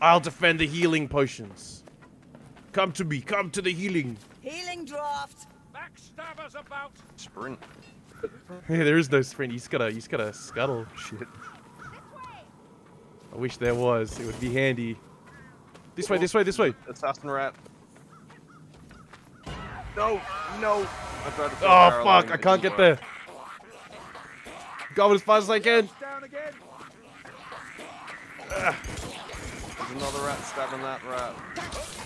I'll defend the healing potions. Come to me. Come to the healing. Healing draft. Backstabbers about. Sprint. Hey, there is no sprint. You just gotta, you just gotta scuttle. Shit. I wish there was. It would be handy. This way. This way. This way. Assassin rat. No, no. I tried to Oh throw a barrel fuck! I can't get didn't there. Go as fast as I can. Down again. work. There's another rat stabbing that rat.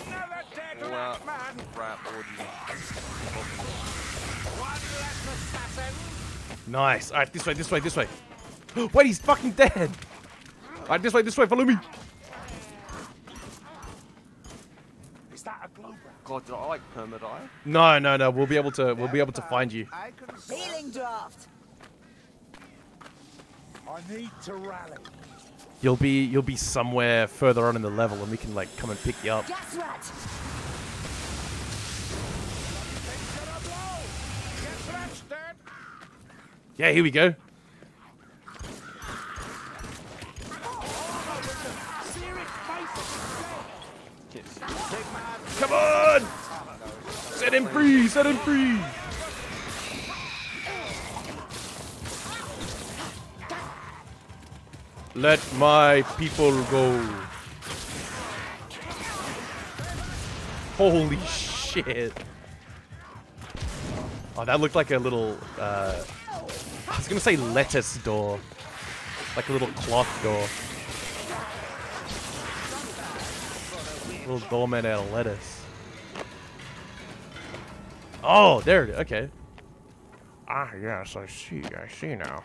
Another dead All rat out rat orgy. Assassin. Nice. All right, this way. This way. This way. Wait, he's fucking dead. All right, this way. This way. Follow me. Is that a globe? God, did I like perma die? No, no, no. We'll be able to. We'll be able to find you. I can Healing draft. I need to rally. You'll be. You'll be somewhere further on in the level, and we can like come and pick you up. Gas rat. Things gonna blow. Guess rat's dead. Yeah, here we go. Sear its face. Yes. Come on! Set him free! Set him free! Let my people go. Holy shit. Oh, that looked like a little, uh, I was gonna say lettuce door. Like a little cloth door. Little doorman out of lettuce. Oh, there it is. Okay. Ah, yes, I see. I see now.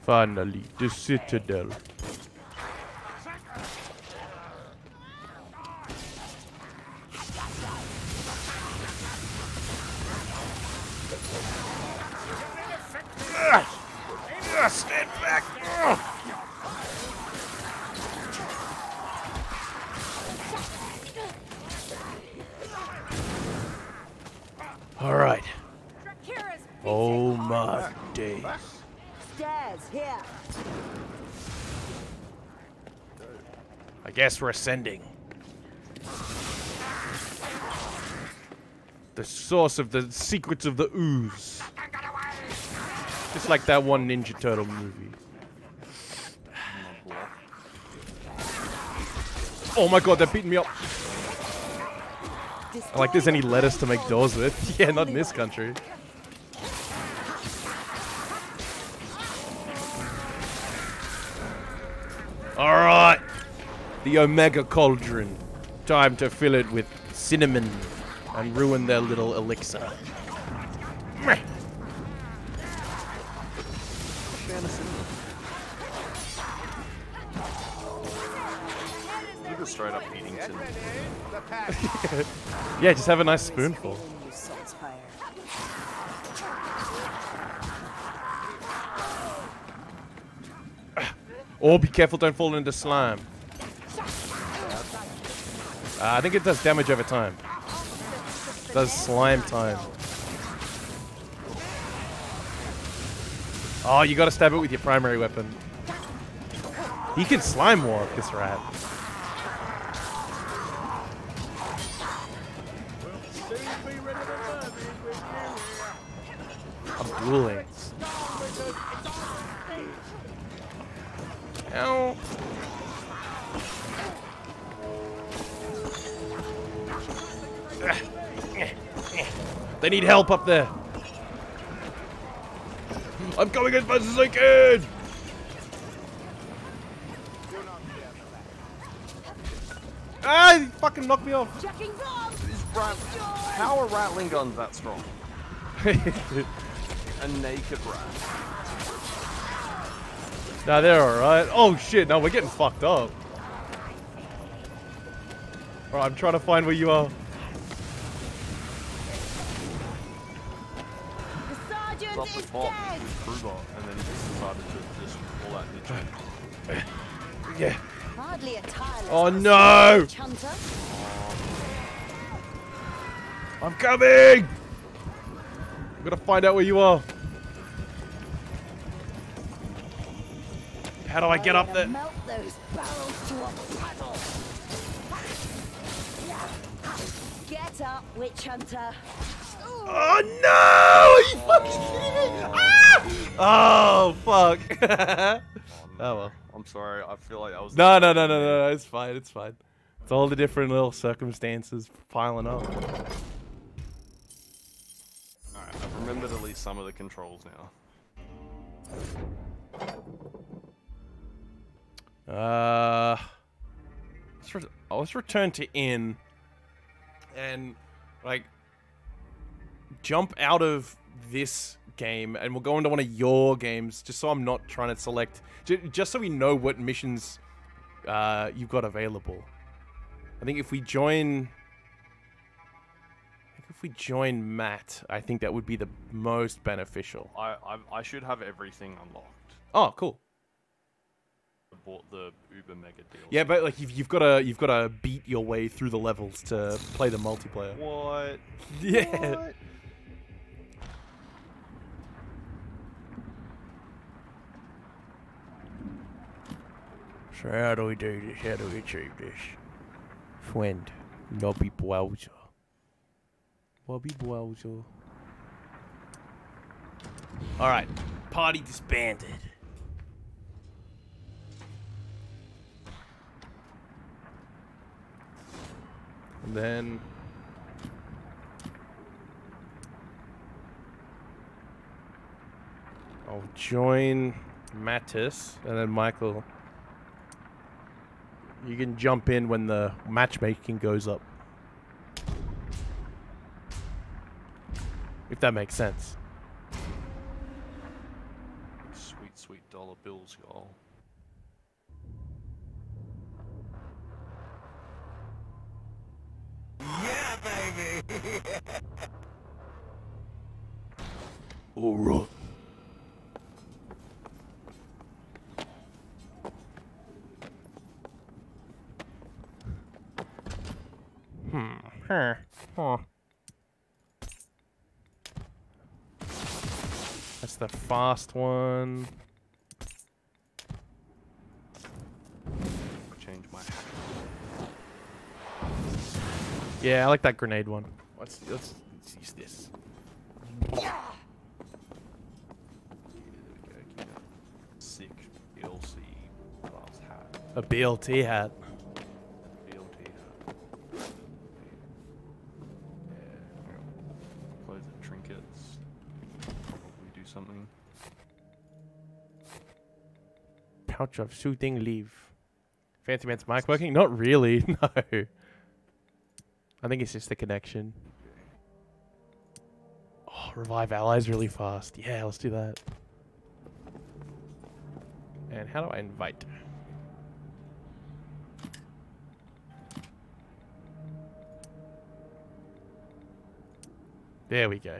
Finally, the citadel. Ah, stand back. Ugh. All right. Drakira's Oh my days. Stairs here. I guess we're ascending. The source of the secrets of the ooze. Just like that one Ninja Turtle movie. Oh my god, they're beating me up. I like there's any lettuce to make doors with. Yeah, not in this country. Alright. The Omega Cauldron. Time to fill it with cinnamon and ruin their little elixir. Meh. You just straight up eating cinnamon. ready. The pack. Yeah, just have a nice spoonful. You Saltzpyre. Oh, be careful, don't fall into slime. Uh, I think it does damage over time. does slime time. Oh, you gotta stab it with your primary weapon. He can slime walk, this rat. I'm dueling. Ow. They need help up there. I'm going as fast as I can! Ah, he fucking knocked me off. Is rat- How are ratling guns that strong? A naked rat. nah, they're alright. Oh shit, no, we're getting fucked up. Alright, I'm trying to find where you are. Sergeant Up the is top dead! with Kruger, and then he just decided to just pull out the chain. Yeah. Hardly a tireless Oh, no! Hunter. I'm coming! I'm gonna find out where you are. How do I get up there? Melt those barrels to a puddle. Get up, witch hunter. Oh no! Are you fucking kidding me? Ah! Oh fuck! oh well. I'm sorry, I feel like I was. No, no, no, no, no, no. It's fine. It's fine. It's all the different little circumstances piling up. Alright, I've remembered at least some of the controls now. Uh, let's, re- oh, let's return to inn and like jump out of this game and we'll go into one of your games just so I'm not trying to select just so we know what missions uh, you've got available. I think if we join I think if we join Matt, I think that would be the most beneficial. I, I I should have everything unlocked. Oh, cool. I bought the Uber Mega deal. Yeah, but like you've, you've got to you've got to beat your way through the levels to play the multiplayer. What? Yeah. What? So how do we do this? How do we achieve this? Friend, Nobby Bowser. Bobby Bowser. Alright, party disbanded. And then I'll join Mattis and then Michael. You can jump in when the matchmaking goes up. If that makes sense. Sweet, sweet dollar bills, y'all. Yeah, baby! Alright. Hmm. Fast one. Change my hat. Yeah, I like that grenade one. Let's let's, let's use this. sick DLC glass hat. A BLT hat. Pouch of shooting leave. Fancy man's mic working? Not really, no. I think it's just the connection. Oh, revive allies really fast. Yeah, let's do that. And how do I invite? There we go.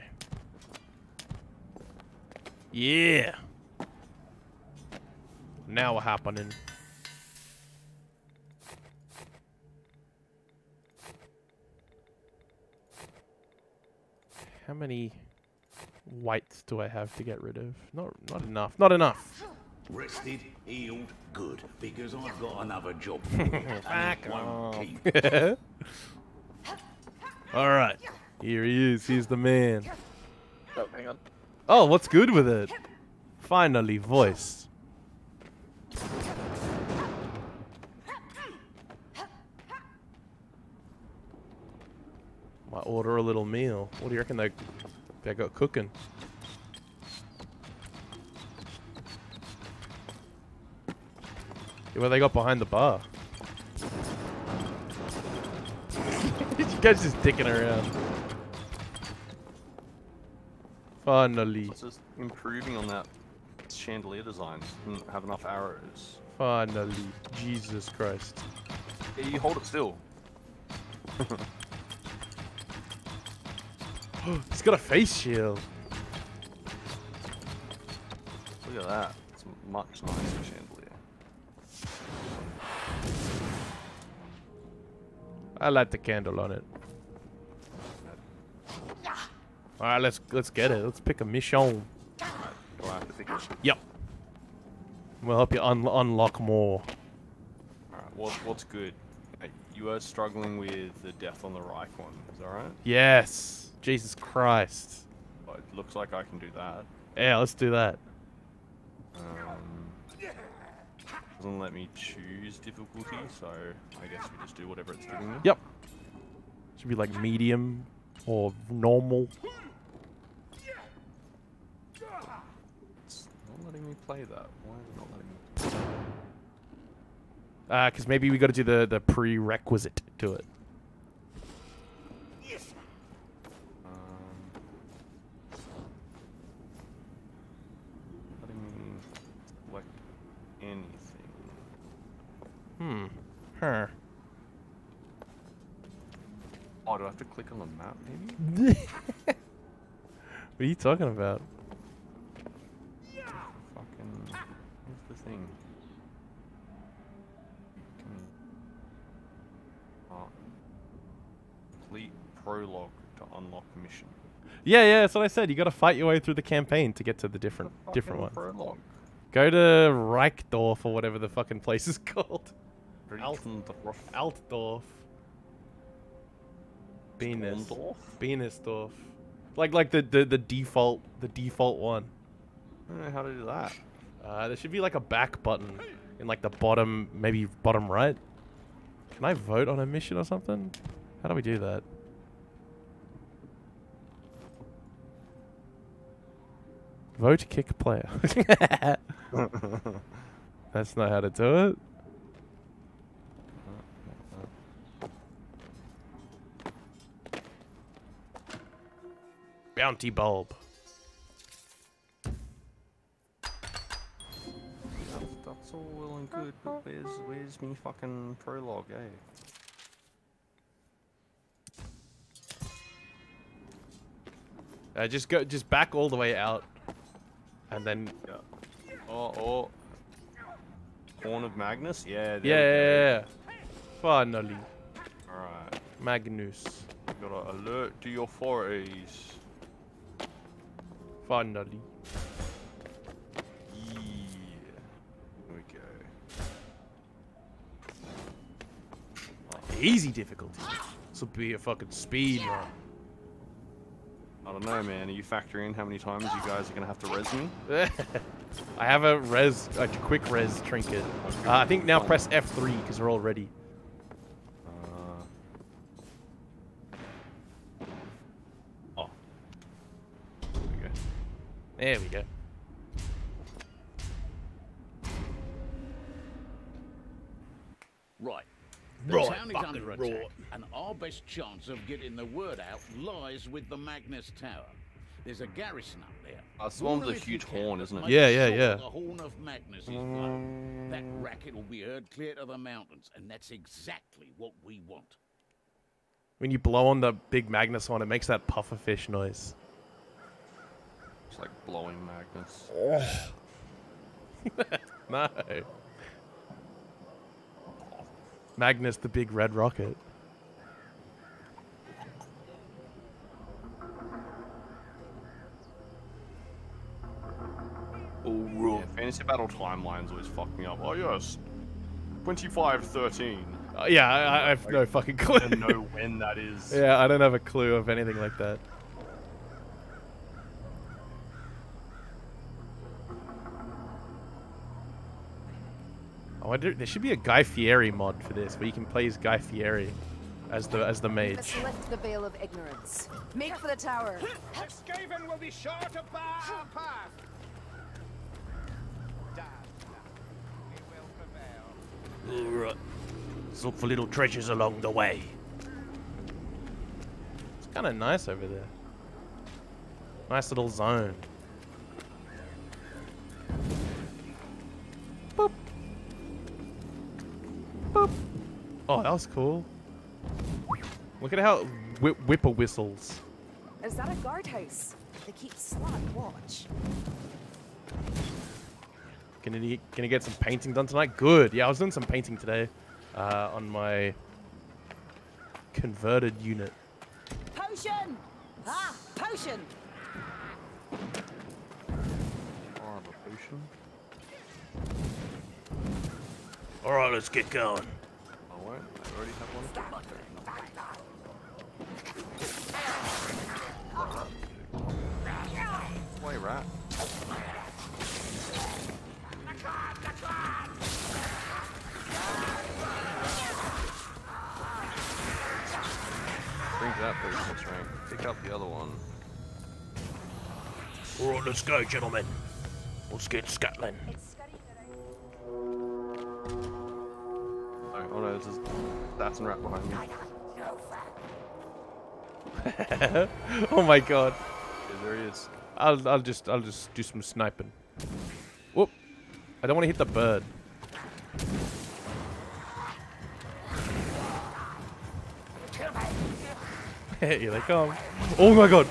Yeah. Now what happening? How many whites do I have to get rid of? Not not enough. Not enough. Rested, healed, good, because I've got another job for you. and it. All right. Here he is. He's the man. Oh, hang on. Oh, what's good with it? Finally voiced. order a little meal. What do you reckon they, they got cooking? Yeah, what they got behind the bar? you guys just dicking around. Finally. It's just improving on that chandelier design. Didn't have enough arrows. Finally. Jesus Christ. Yeah, you hold it still. He's got a face shield. Look at that. It's much nicer chandelier. I light the candle on it. All right, let's let's get it. Let's pick a mission. Do I have to pick it? Yep. We'll help you un unlock more. Alright, what, what's good? You are struggling with the Death on the Reik one, is that right? Yes. Jesus Christ. Well, it looks like I can do that. Yeah, let's do that. Um, doesn't let me choose difficulty, so I guess we just do whatever it's giving me. Yep. Should be like medium or normal. It's not letting me play that. Why is it not letting me? play Uh, cause maybe we got to do the the prerequisite to it. Um, letting me select anything. Hmm. Huh. Oh, do I have to click on the map, maybe? what are you talking about? Yeah. Fucking. Where's the thing? Oh. Complete prologue to unlock mission. Yeah, yeah, that's what I said. You got to fight your way through the campaign to get to the different different one. Fucking Prologue. Go to Reichdorf or whatever the fucking place is called. Altdorf. Venus. Venusdorf. Like like the, the the default the default one. I don't know how to do that. Uh, there should be like a back button in like the bottom, maybe bottom right. Can I vote on a mission or something? How do we do that? Vote kick player. That's not how to do it. Bounty bulb. That's, that's all well and good, but where's where's me fucking prologue, eh? Uh, just go, just back all the way out, and then Yeah. Oh, oh. Horn of Magnus? Yeah, yeah, yeah, yeah. Finally, Alright. Magnus. You Gotta alert to your authorities. Finally. Yeah. We go. Easy difficulty. This will be a fucking speed run. I don't know, man. Are you factoring in how many times you guys are gonna have to res me? I have a res, a quick res trinket. Uh, I think now press F3 because we're all ready. Uh, oh. There we go. There we go. Right. The Right, town is fucking under right. attack, and our best chance of getting the word out lies with the Magnus Tower. There's a garrison up there. Uh, Swarm's Warn a them if huge horn, isn't it? Yeah, yeah, yeah. The horn of Magnus is blown. That racket will be heard clear to the mountains, and that's exactly what we want. When you blow on the big Magnus horn, it makes that pufferfish noise. It's like blowing Magnus. No. Magnus, the big red rocket. Oh, yeah, Fantasy Battle Timeline's always fuck me up. Oh, yes. 2513. Uh, yeah, I, I have no fucking clue. I don't know when that is. yeah, I don't have a clue of anything like that. I wonder. There should be a Guy Fieri mod for this, where you can play as Guy Fieri as the as the Let's mage. lift the veil of ignorance. Make for the tower. Skaven will be sure to bar our path. Damn, we will prevail. Alright. Let's look for little treasures along the way. It's kind of nice over there. Nice little zone. Oh, that was cool. Look at how whi whipper whistles. Is that a guardhouse? They keep slut watch. Gonna need, gonna get some painting done tonight. Good. Yeah, I was doing some painting today uh, on my converted unit. Potion! Ah, potion! Oh, the potion. All right, let's get going. Oh I already have one. Wait, rat. Bring that personal strength. Pick up the other one. All right, let's go, gentlemen. Let's get scuttling. Oh, oh no, there's a that's rat behind me. oh my god. Yeah, there he is. I'll I'll just I'll just do some sniping. Whoop. I don't want to hit the bird. Here they come. Oh my god.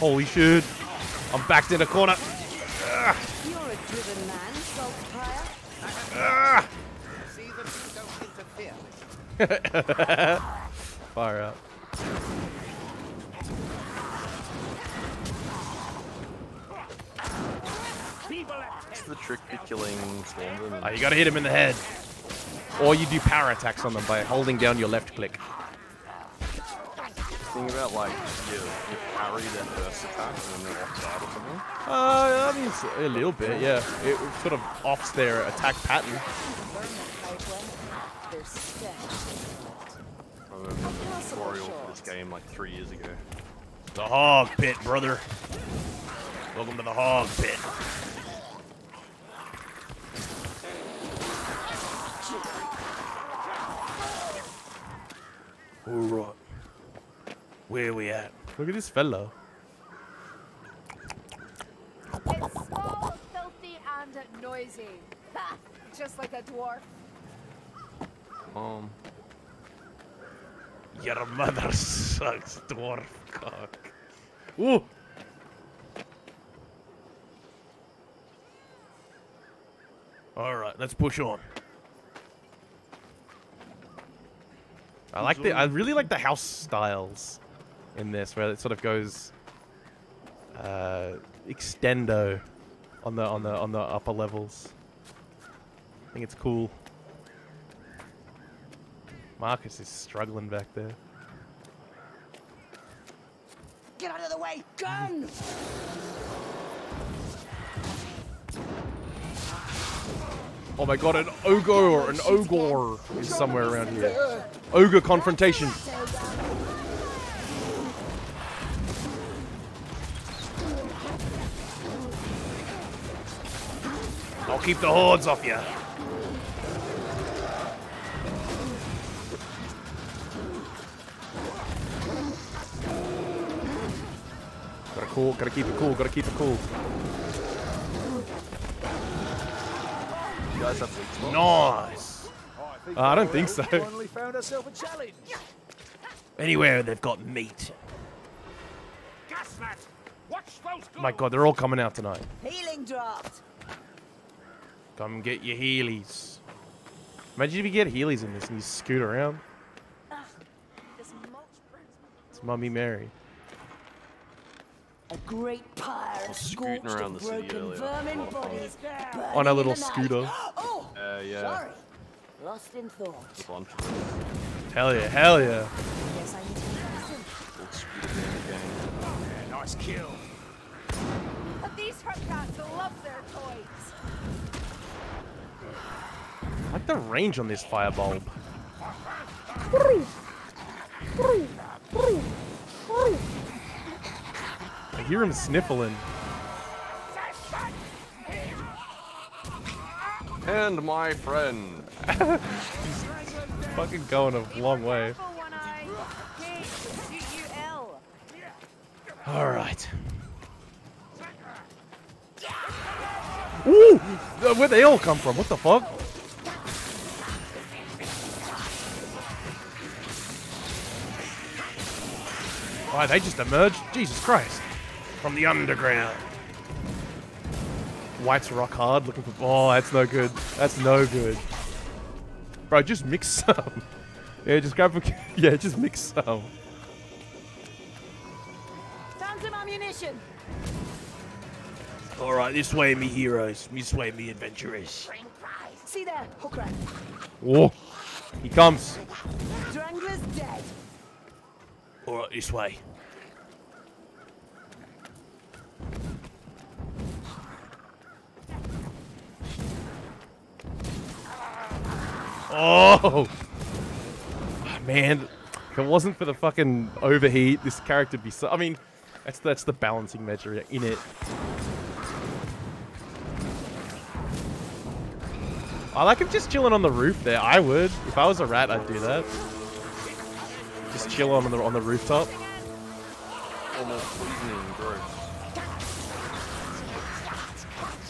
Holy shit. I'm backed in a corner. You're a driven man, Saltzpyre. Ah! See that you don't interfere. Fire up. What's the trick to killing Stormwind? Oh, you gotta hit him in the head. Or you do power attacks on them by holding down your left click. Think about like you, you parry their first attack and then they're offside or something. Uh, I mean, s- a little bit, yeah. It sort of offs their attack pattern. I remember the tutorial for this game like three years ago. The hog pit, brother. Welcome to the hog pit. Alright. Where are we at? Look at this fellow. It's small, filthy, and noisy. Just like a dwarf. Um, Your mother sucks, dwarf cock. Ooh! Alright, let's push on. I like the I really like the house styles in this where it sort of goes uh extendo on the on the on the upper levels. I think it's cool. Marcus is struggling back there. Get out of the way! Gun! Oh my god, an ogre or an ogre is somewhere around here. Ogre confrontation. I'll keep the hordes off you. Gotta cool, gotta keep it cool, gotta keep it cool. you guys have weak spots. Nice. Uh, I don't think so. Finally found ourselves a challenge. Anywhere they've got meat. Gasmat, watch those go. My god, they're all coming out tonight. Healing draft! Come get your Heelys. Imagine if you get Heelys in this and you scoot around. This mulch burns It's Mummy Mary. A great pyre of scooting scorched around and the city earlier. vermin bodies On a little in the night. scooter. Oh, Uh, yeah, sorry. Lost in thought. a bunch. Hell yeah, hell yeah. Guess I need to be soon. Little scooter game game. Yeah, nice kill. But these hubcaps love their I like the range on this firebulb. I hear him sniffling. And my friend. He's Fucking going a long way. Careful, One Eye. Hey, U-U-L. All right. Ooh! Where'd they all come from? What the fuck? Why, they just emerged? Jesus Christ. From the underground. White's rock hard looking for... Oh, that's no good. That's no good. Bro, just mix some. Yeah, just grab... a- Yeah, just mix some. Found some ammunition. All right, this way, me heroes. This way, me adventurers. See there, hook rat. Whoa. He comes. All right, this way. Oh! Man, if it wasn't for the fucking overheat, this character would be so... I mean, that's, that's the balancing measure in it. I like him just chilling on the roof there. I would. If I was a rat, I'd do that. Just chill on the on the rooftop. Almost poisoning gross.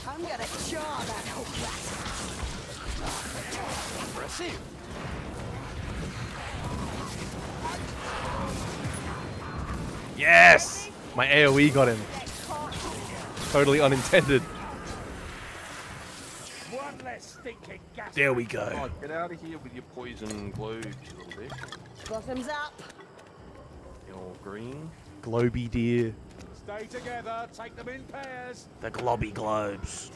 I'm gonna jar that hook rat. Impressive. Yes! My AoE got him. Totally unintended. One less stinking gas. There we go. Oh, get out of here with your poison globes, you little bitch. Bottoms up. Your green. Globy deer. Stay together. Take them in pairs. The globby globes.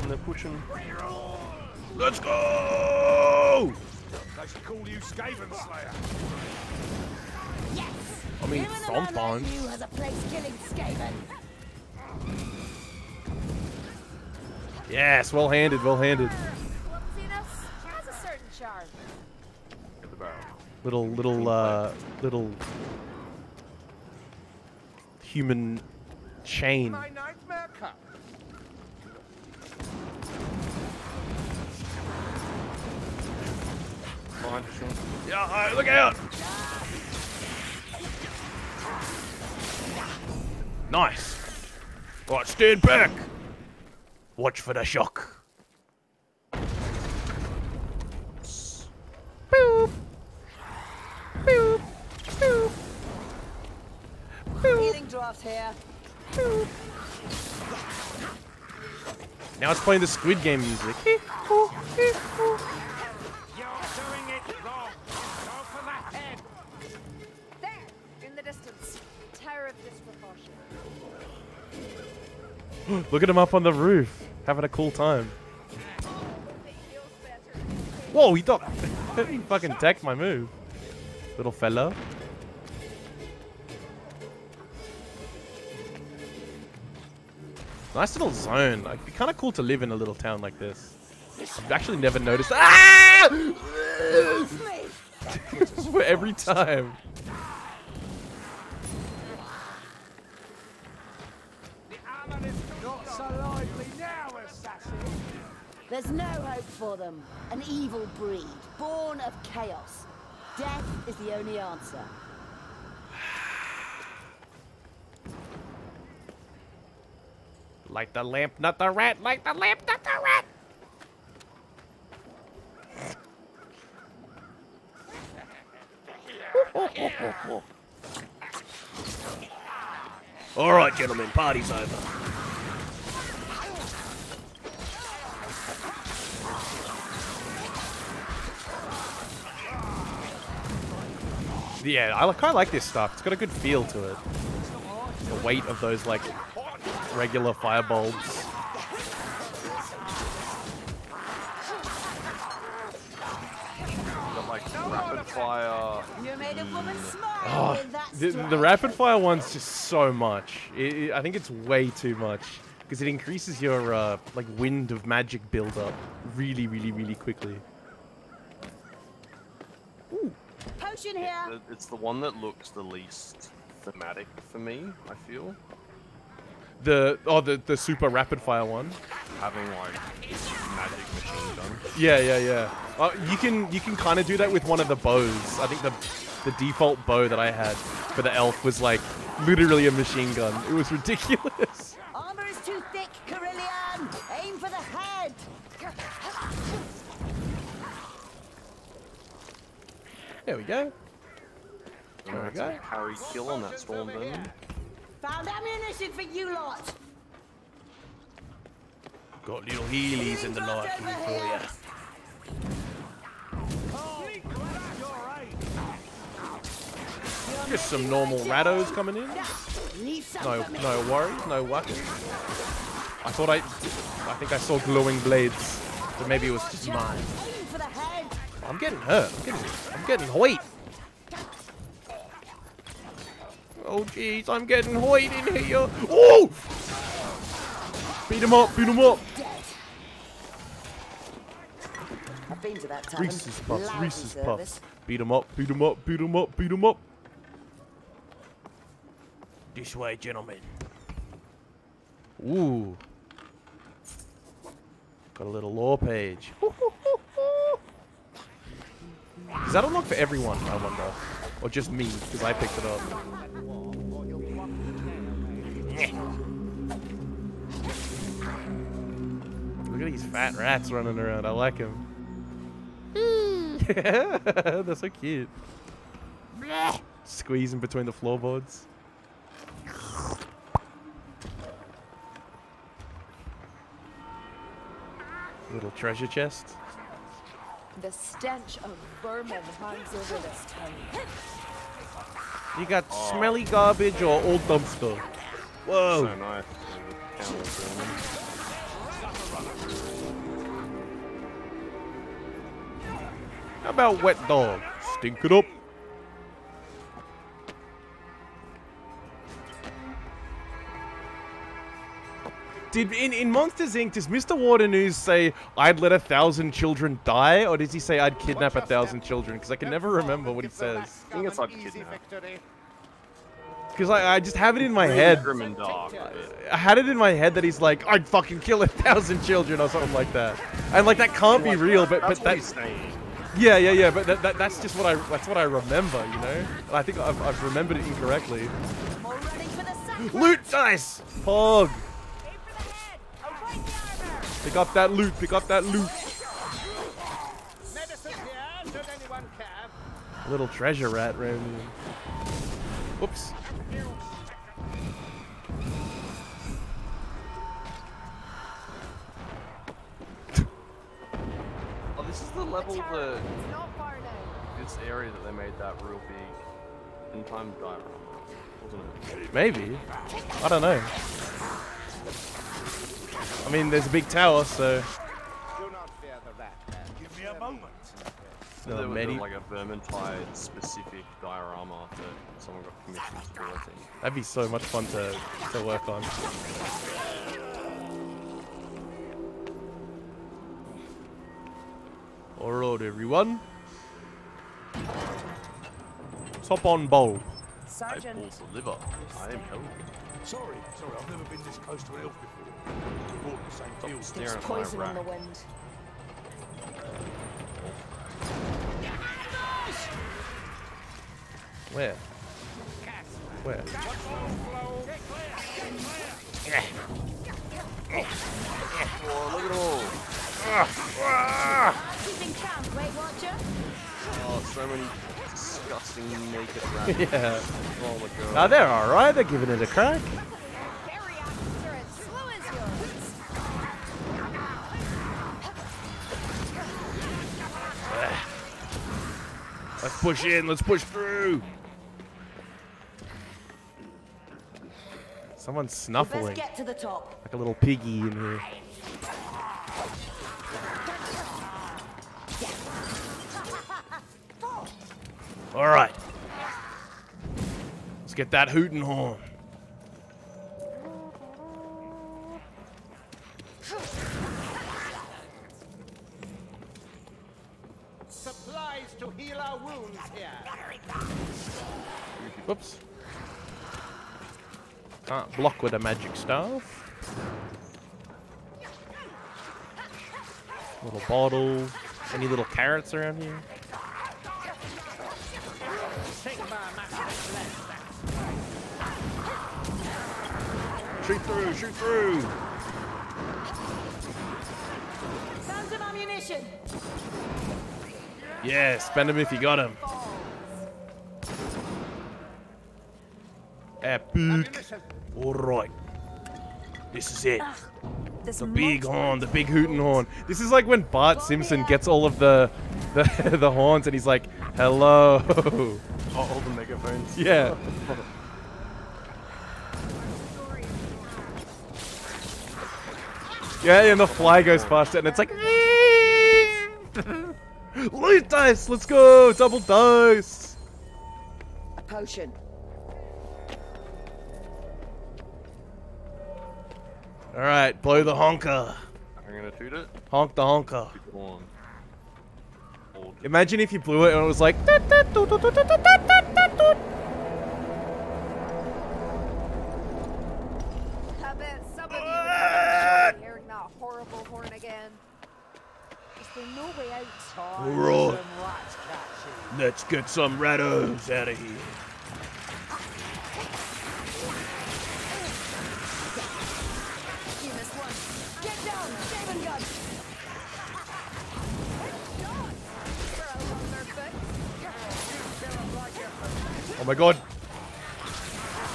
And they're pushing. Let's go! They should call you Skaven Slayer. Yes. I mean, Who in the sometimes. you has a place killing Skaven? Yes, well handed, well handed. Whoopsiness has a certain charm. Get the barrel. Little, little, uh, little human chain. My nightmare cup. Yeah, alright, look out! Nice. Right, stand back. Watch for the shock. Boop. Boop. Boop. Healing draft here. Now it's playing the Squid Game music. You're doing it wrong. Go for the head. There, in the distance. Tower of disproportion. Look at him up on the roof, having a cool time. It feels better. Whoa, he ducked. he fucking tagged my move. Little fella. Nice little zone. Like, it'd be kind of cool to live in a little town like this. I've actually never noticed. Ah! Every time. There's no hope for them. An evil breed, born of chaos. Death is the only answer. Like the lamp, not the rat. Like the lamp, not the rat. All right, gentlemen, party's over. Yeah, I kind of like this stuff. It's got a good feel to it. The weight of those like regular firebulbs. Got like rapid fire. You made a woman smile Oh, the, the rapid fire one's just so much. It, it- I think it's way too much because it increases your uh, like wind of magic build up really, really, really quickly. Potion here. The- It's the one that looks the least thematic for me, I feel. The oh the the super rapid fire one. Having like magic machine gun. Yeah, yeah, yeah. Uh, you can you can kind of do that with one of the bows. I think the the default bow that I had for the elf was like literally a machine gun. It was ridiculous. There we go. There we we go. Harry kill on that storm vermin. Found ammunition for you lot! Got little healies in the light for you. Just some normal rados coming in. No, for no worries, no weapons. I thought I, I think I saw glowing blades, but maybe it was just mine. I'm getting hurt. I'm getting, I'm getting hoit. Oh jeez, I'm getting hoit in here. Oh! Beat him up, beat him up. Dead. I've been to that tavern. Reese's Puffs, Lousy Reese's service. Puffs. Beat him up, beat him up, beat him up, beat him up. This way, gentlemen. Ooh. Got a little lore page. Does that unlock for everyone, I wonder? Or just me, because I picked it up? Look at these fat rats running around. I like them. yeah, hmm. they're so cute. Squeezing between the floorboards. Little treasure chest. The stench of vermin hangs over this town. You got smelly garbage or old dumpster. Whoa. So nice. How about wet dog? Stink it up. Did in, in Monsters Inc. does Mr. Waternoose say I'd let a thousand children die, or does he say I'd kidnap a thousand children? Because I can never remember what he says. I think it's like kidnap. Because I, I just have it in my head. Grim and dark. I had it in my head that he's like I'd fucking kill a thousand children or something like that, and like that can't be real. But That's but that's yeah yeah yeah. But that, that, that's just what I that's what I remember. You know. And I think I've, I've remembered it incorrectly. All ready for the sack. Loot dice. Pog. Pick up that loot. Pick up that loot. Medicine here, should anyone care? Little treasure rat ran in. Whoops. Oh, this is the level that It's not far now. this area that they made that real big in time diorama, wasn't it? Maybe. I don't know. I mean, there's a big tower, so. Do not fear the rat man. Give me a moment. No, there was many- like a Vermintide specific diorama that someone got commissioned to do, I think. That'd be so much fun to, to work on. Alright, everyone. Top on bowl. I Sergeant, pulled the liver. I am hungry. Sorry, sorry, I've never been this close to an elf before. We bought the same deal. Stop There's staring at my poison on the rack. wind. Where? Where? Oh, look at all. Keeping count, Weight Watcher. Oh, so many disgusting naked rats. yeah. Oh my god. Now they're alright, they're giving it a crack. Barry officer as slow as yours. Let's push in, let's push through. Someone's Let's snuffling get to the top. like a little piggy in here. Alright. Let's get that hootin' horn. Supplies to heal our wounds here. Whoops. Can't block with a magic staff. Little bottle. Any little carrots around here? Shoot through, shoot through! Found some ammunition. Yeah, spend him if you got him. Epic. Alright. This is it. This The big horn, the big hooting horn. This is like when Bart Simpson gets all of the the, the horns and he's like, hello. Oh, all the megaphones. yeah. Yeah, and the fly goes past it, and it's like Loot dice, let's go! Double dice! A potion. Alright, blow the honker. I'm gonna toot it. Honk the honker. Go on. Or just- Imagine if you blew it and it was like I bet some of you would be hearing that horrible horn again. Is there no way out? Alright. Let's get some rattos out of here. You missed one. Get down, Skaven gun. They're out on their foot. Oh my god.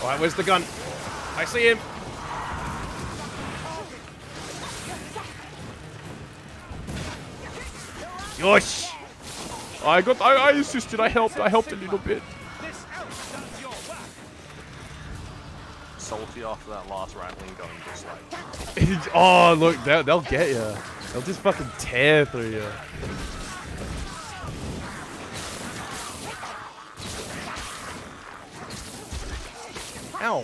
Alright, where's the gun? I see him. Yosh! I got I, I assisted, I helped, I helped a little bit. This house does your work. salty after that last ratling gun, just like oh look, they'll, they'll get you. They'll just fucking tear through you. Ow.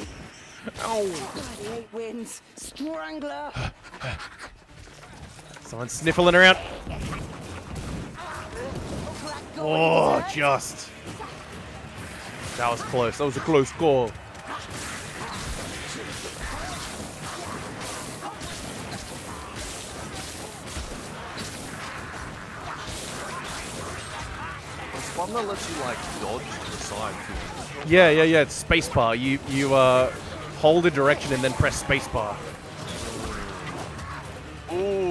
Ow. Bloody wins. Strangler. Someone's sniffling around. Black Oh, just. That was close. That was a close call. It's one that lets you like dodge to the side. Yeah, yeah, yeah. It's spacebar. You you uh hold a direction and then press spacebar. Ooh,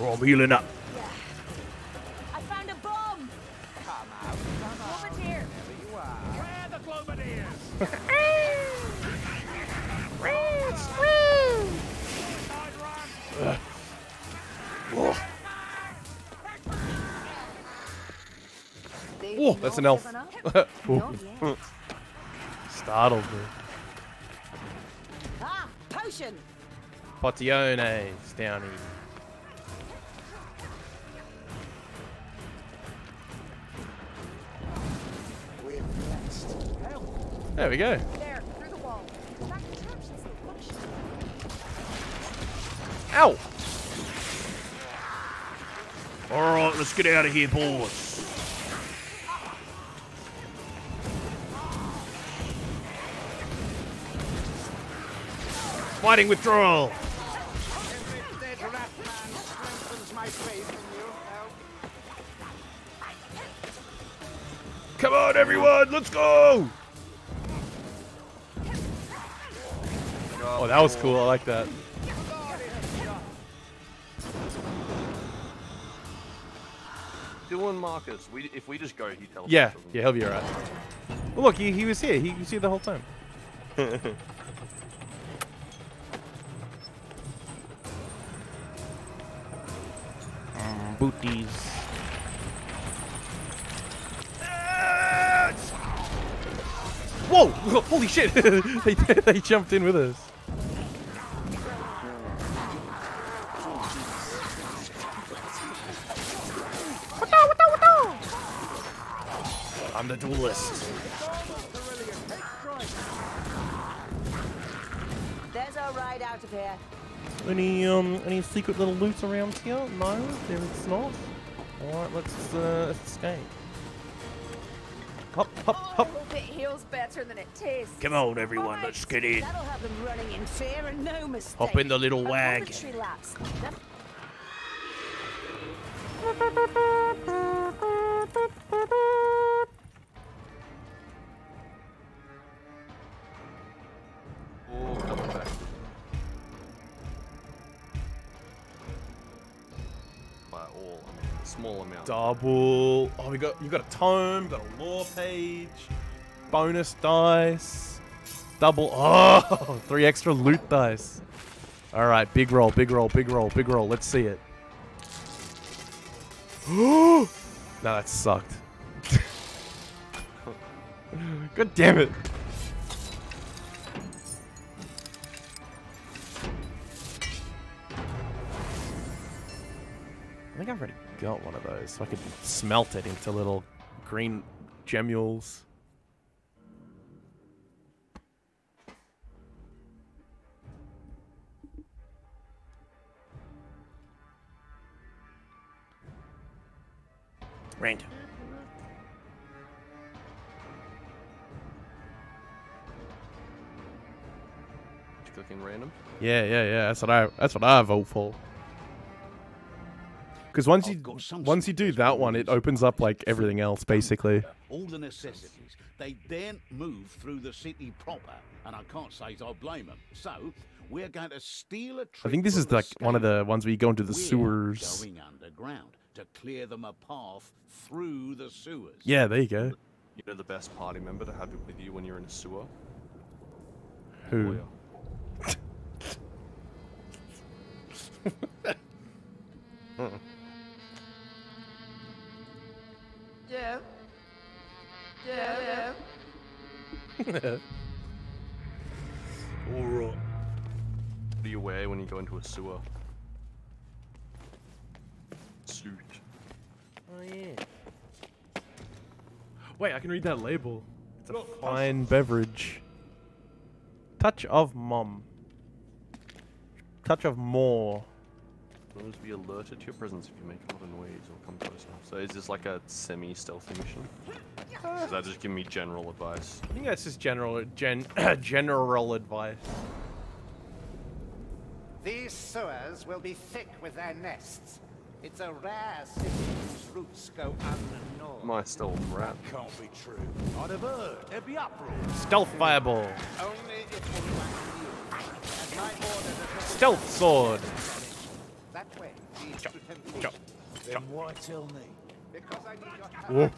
Oh, I'm healing up. I found a bomb. Come Over here. Where the Globadiers? Side run. They Oh, have that's an elf. given up. Ooh, Not yet. Startled me. Ah, potion. Potiones down here. There we go. There, through the wall. That contraption still functions. Ow! Alright, let's get out of here, boys. Fighting withdrawal. Every dead rat man strengthens my faith in you. Now, Come on, everyone, let's go! Oh, that was cool. I like that. Dylan Marcus, we, if we just go, he tells. Yeah, yeah, he'll be alright. Well, look, he, he was here. He was here the whole time. Mm, booties. Whoa! Holy shit! they, they jumped in with us. I'm the duelist. There's our ride out of here. Any um any secret little loot around here? No, there is not. Alright, let's uh let's escape. hop, hop, I hop. hope it heals better than it tastes. Come on, everyone, let's get in. That'll have them running in fear and no mistake. Hop in the little A wagon. Double. Oh, we got you got a tome, got a lore page, bonus dice, double. Oh, three extra loot dice. All right, big roll, big roll, big roll, big roll. Let's see it. no, that sucked. God damn it. I think I've already got one of those, so I could smelt it into little green gemules. Random. Did you click in random? Yeah, yeah, yeah. That's what I. That's what I vote for. Because once you once you do that one, it opens up like everything else, basically. all the necessities. They daren't move through the city proper, and I can't say I blame them. So we're going to steal a I trip think this is like one of the ones where you go into the sewers. going underground to clear them a path through the sewers. Yeah, there you go. You know the best party member to have it with you when you're in a sewer? Who? Lawyer. Yeah. Hmm. Yeah, yeah. Alright. What do you wear when you go into a sewer? Suit. Oh yeah. Wait, I can read that label. It's a fine beverage. Touch of mom. Touch of more. Those be alerted to your presence if you make a lot of noise or come close enough. So is this like a semi-stealthy mission? Does that just give me general advice? I think that's just general gen general advice. These sewers will be thick with their nests. It's a rare city whose roots go unknown. My stealth rat. Can't be true. I'd have heard. There'd be uproar. Stealth fireball. Only if anyone knew. And my order Stealth sword. Then why tell me? Because I need your help. Whoa.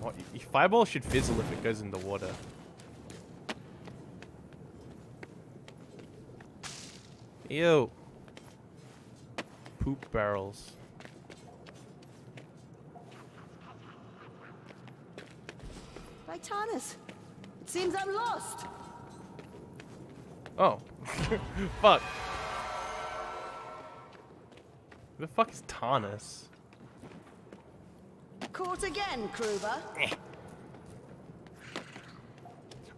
What, y- y- fireball should fizzle if it goes in the water. Ew. Poop barrels. Titanus, it seems I'm lost. Oh. fuck. The fuck is Tarnus? Caught again, Kruber.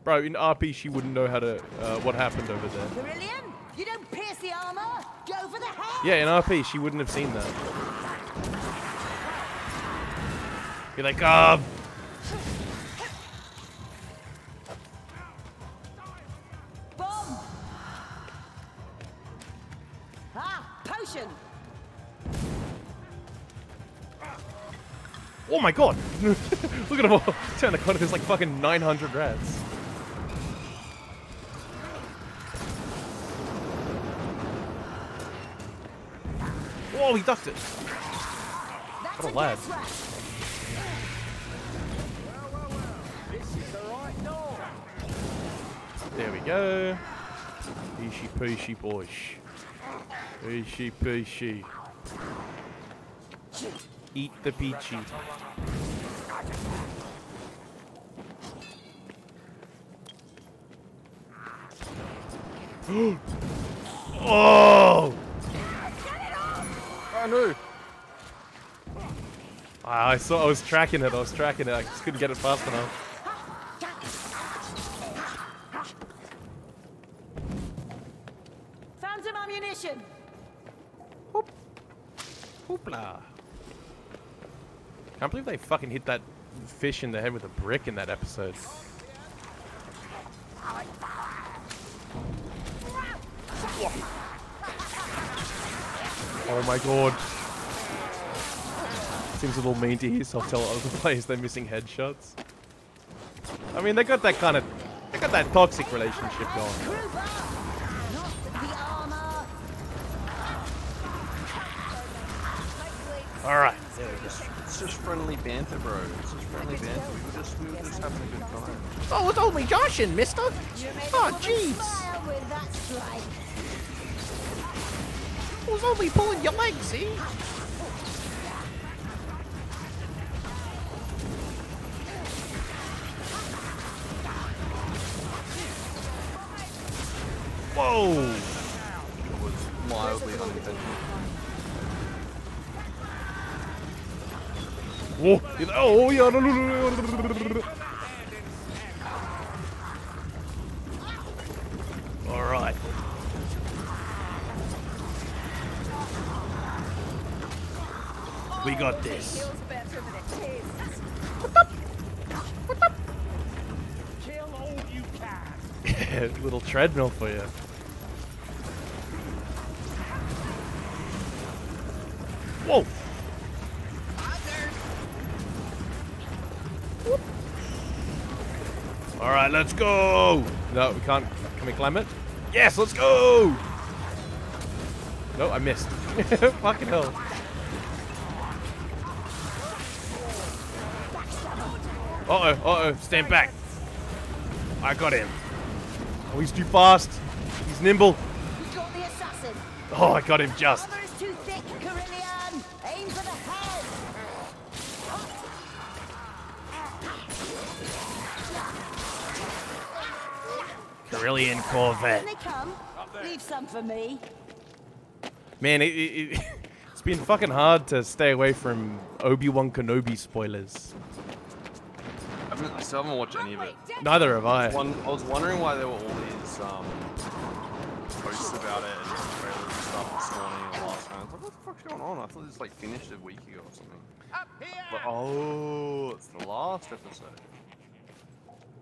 Bro, in RP she wouldn't know how to, uh, what happened over there. Brilliant. You don't pierce the armor. Go for the head. Yeah, in RP she wouldn't have seen that. Be like, ah, Bomb. Potion. oh my god! Look at them all. Turn the corner, there's like fucking 900 rats. Whoa, he ducked it. That's What a a lad. There we go. Peachy peachy boys. Peachy peachy. Eat the peachy. oh! I knew. Ah, I saw. I was tracking it. I was tracking it. I just couldn't get it fast enough. some ammunition. Hoopla. Can't believe they fucking hit that fish in the head with a brick in that episode. Oh my god. Seems a little mean to yourself tell other players they're missing headshots. I mean, they got that kind of, they got that toxic relationship going. Crowbar, not the armor. All right. It's just friendly banter, bro. It's just friendly banter. We were just, we were just having a good time. Oh, it's only joshing, mister. Oh, jeez. Smile with that strike. I was only pulling your leg, see? Whoa! Whoa! Oh, yeah. All right. We got this. Little treadmill for you. Whoa! All right, let's go. No, we can't. Can we climb it? Yes, let's go. No, I missed. Fucking hell. Uh oh, uh oh, stand back. I got him. Oh, he's too fast. He's nimble. We got the assassin. Oh, I got him just. Kerillian Corvette. When they come, leave some for me. Man, it, it, it, it's been fucking hard to stay away from Obi-Wan Kenobi spoilers. I, haven't, I still haven't watched any of it. Neither have I. One, I was wondering why there were all these um, posts about it and trailers and stuff this morning and last night. I was like, what the fuck's going on? I thought this like finished a week ago or something. But oh, it's the last episode.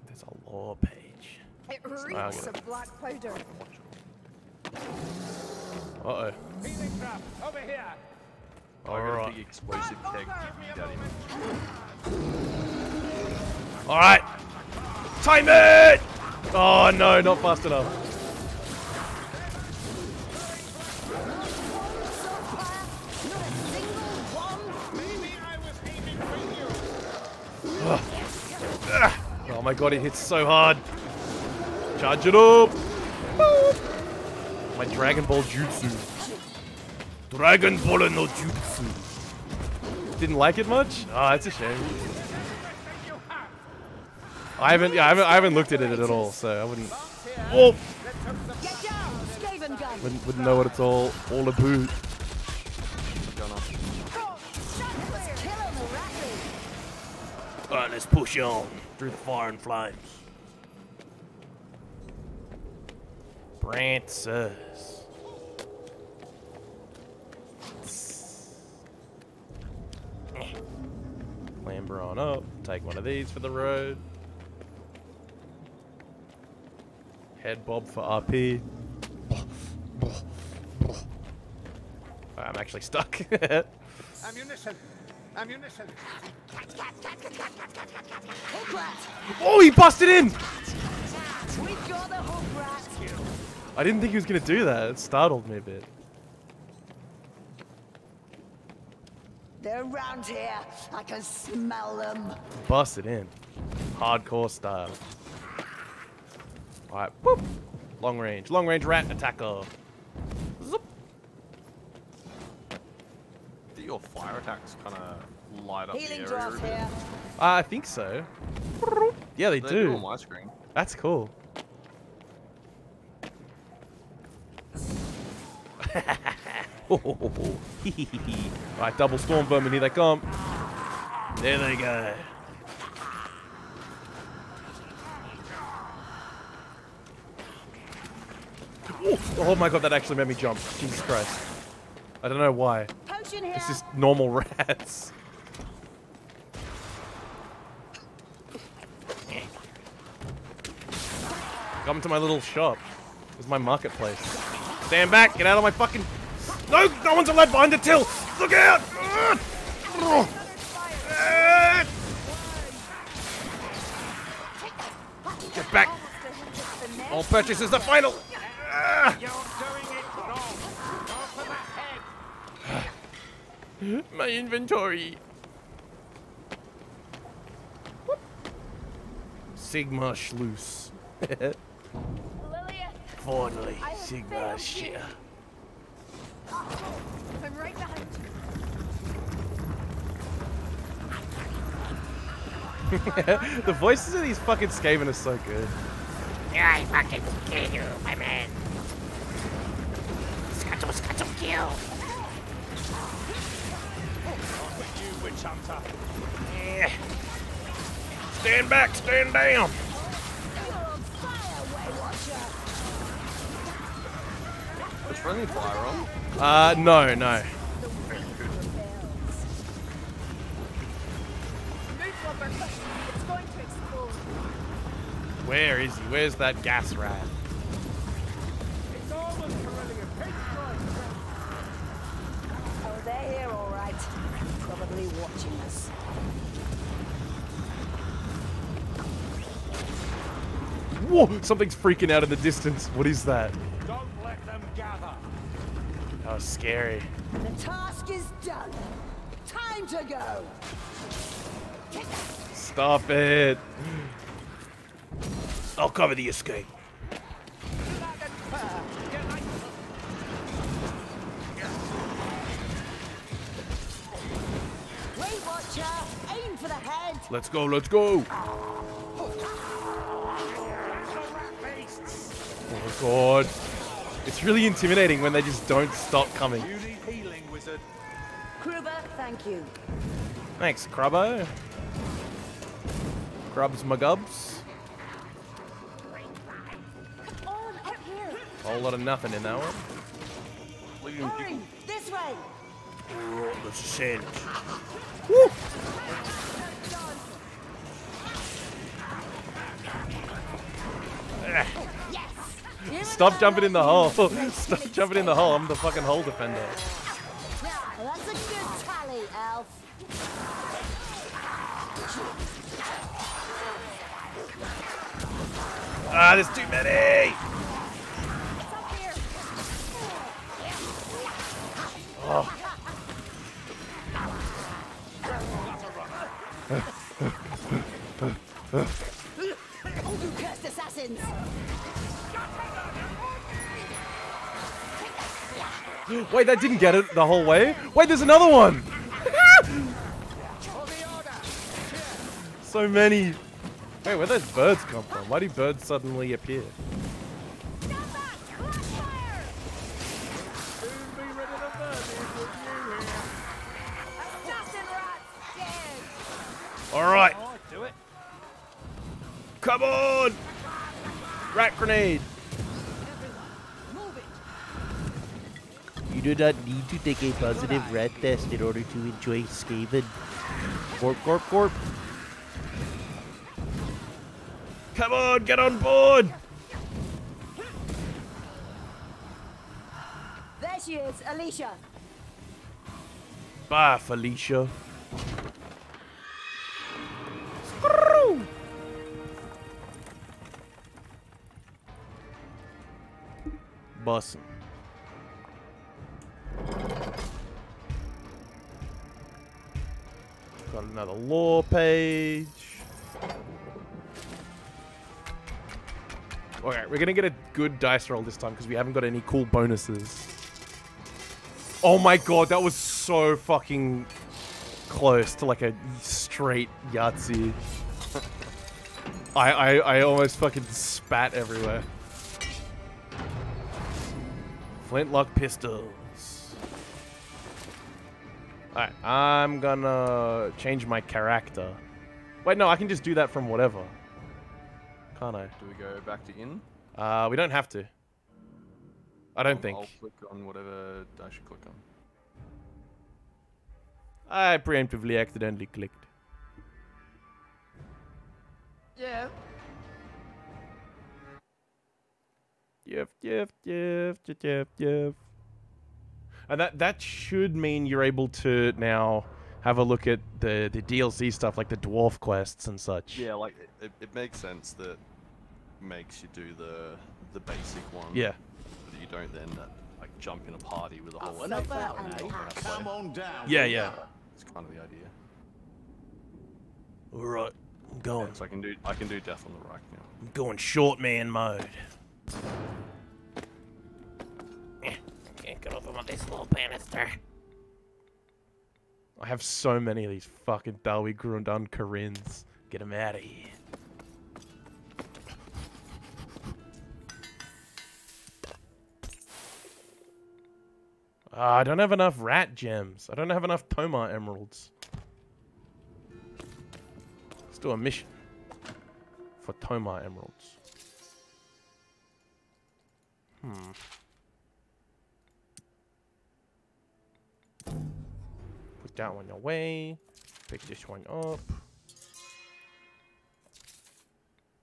There's a lore page. It reeks of black powder. Uh-oh. Healing trap, over here. I got Alright. big explosive keg. Daddy. Alright. Time it! Oh no, not fast enough. Not a single one. Maybe I was aiming for you. Oh my god, it hits so hard. Charge it up. Boop. My Dragon Ball Jutsu. Dragon Ball no Jutsu. Didn't like it much? Oh, that's a shame. I haven't, yeah, I haven't, I haven't looked at it at all, so I wouldn't. Oh, Get down, Skaven gun. wouldn't, wouldn't know what it's all, all about. Gunner. Kill on the rattlers. Alright, let's push on through the fire and flames. Brances. Clamber on up. Take one of these for the road. Head bob for RP. I'm actually stuck. Ammunition. Ammunition. Oh, he busted in! We've got the hook rat. I didn't think he was gonna do that. It startled me a bit. They're around here. I can smell them. Bust it in. Hardcore style. Alright, boop. Long range. Long range rat attacker. Zoop. Do your fire attacks kind of light up Healing the area? draft a here. Uh, I think so. Yeah, they They do. do on my screen. That's cool. right, double storm vermin, here they come. There they go. Ooh! Oh my god, that actually made me jump. Jesus Christ. I don't know why. Potion here. It's just normal rats. Come to my little shop. It's my marketplace. Stand back! Get out of my fucking... No! No one's allowed behind the till! Look out! Get back! All purchases are final! Ugh! You're doing it wrong. Go for the head. My inventory. Sigma Schluss. Lilith, Finally, I have Sigma failed shit. I'm right behind you. the voices of these fucking Skaven are so good. I fucking kill you, my man. Scuttle, scuttle, kill. With you, witch hunter. Eh. Stand back, stand down. Friendly fire on. Uh, no, no. Move, Wilbur. It's going to explode. Where is he? Where's that gas rat? It's almost Corellia. Oh, they're here, all right. Probably watching us. Whoa! Something's freaking out in the distance. What is that? Don't let them gather. Oh, scary. The task is done. Time to go. Stop it. I'll cover the escape. Aim for the head. Let's go, let's go. Oh god. It's really intimidating when they just don't stop coming. You need healing, wizard. Kruber, thank you. Thanks, Crubbo. Grubs up. Whole lot of nothing in that one. Hurry, this way. Oh, there's a sandwich. Yes. Here Stop jumping in the hole. Stop jumping in the hole. I'm the fucking hole defender. Ah, That's a good tally, Elf. Ah, there's too many. It's up here. Oh. Oh, you cursed assassins. Wait, that didn't get it the whole way? Wait, there's another one! so many. Wait, where those birds come from? Why do birds suddenly appear? Stand back. Crossfire. Assassin rats dead. Alright, do it. come on! Rat grenade! Move it. You do not need to take a positive rat test in order to enjoy Skaven. Corp, corp, corp. Come on, get on board! There she is, Alicia. Bye, Felicia. Bussin'. Got another lore page. Alright, we're gonna get a good dice roll this time because we haven't got any cool bonuses. Oh my god, that was so fucking close to like a straight Yahtzee. I, I, I almost fucking spat everywhere. Flintlock pistols. Alright, I'm gonna change my character. Wait, no, I can just do that from whatever. Can't I? Do we go back to in? Uh, we don't have to. I don't Um, think. I'll click on whatever I should click on. I preemptively accidentally clicked. Yeah. Yep, yep, yep, yep, yep, yep. And that that should mean you're able to now have a look at the the DLC stuff like the dwarf quests and such. Yeah, like it, it, it makes sense that makes you do the the basic one. Yeah. But you don't then uh, like jump in a party with a whole Up and other about, people? Come on down. Yeah, yeah. It's kind of the idea. All Reik, I'm going. So I can do I can do death on the right now. I'm going short man mode. Get over on this little banister. I have so many of these fucking Dalwi Grundun Karins. Get them out of here. Ah, I don't have enough rat gems. I don't have enough Tomar emeralds. Let's do a mission for Tomar emeralds. Hmm. Put that one away. Pick this one up.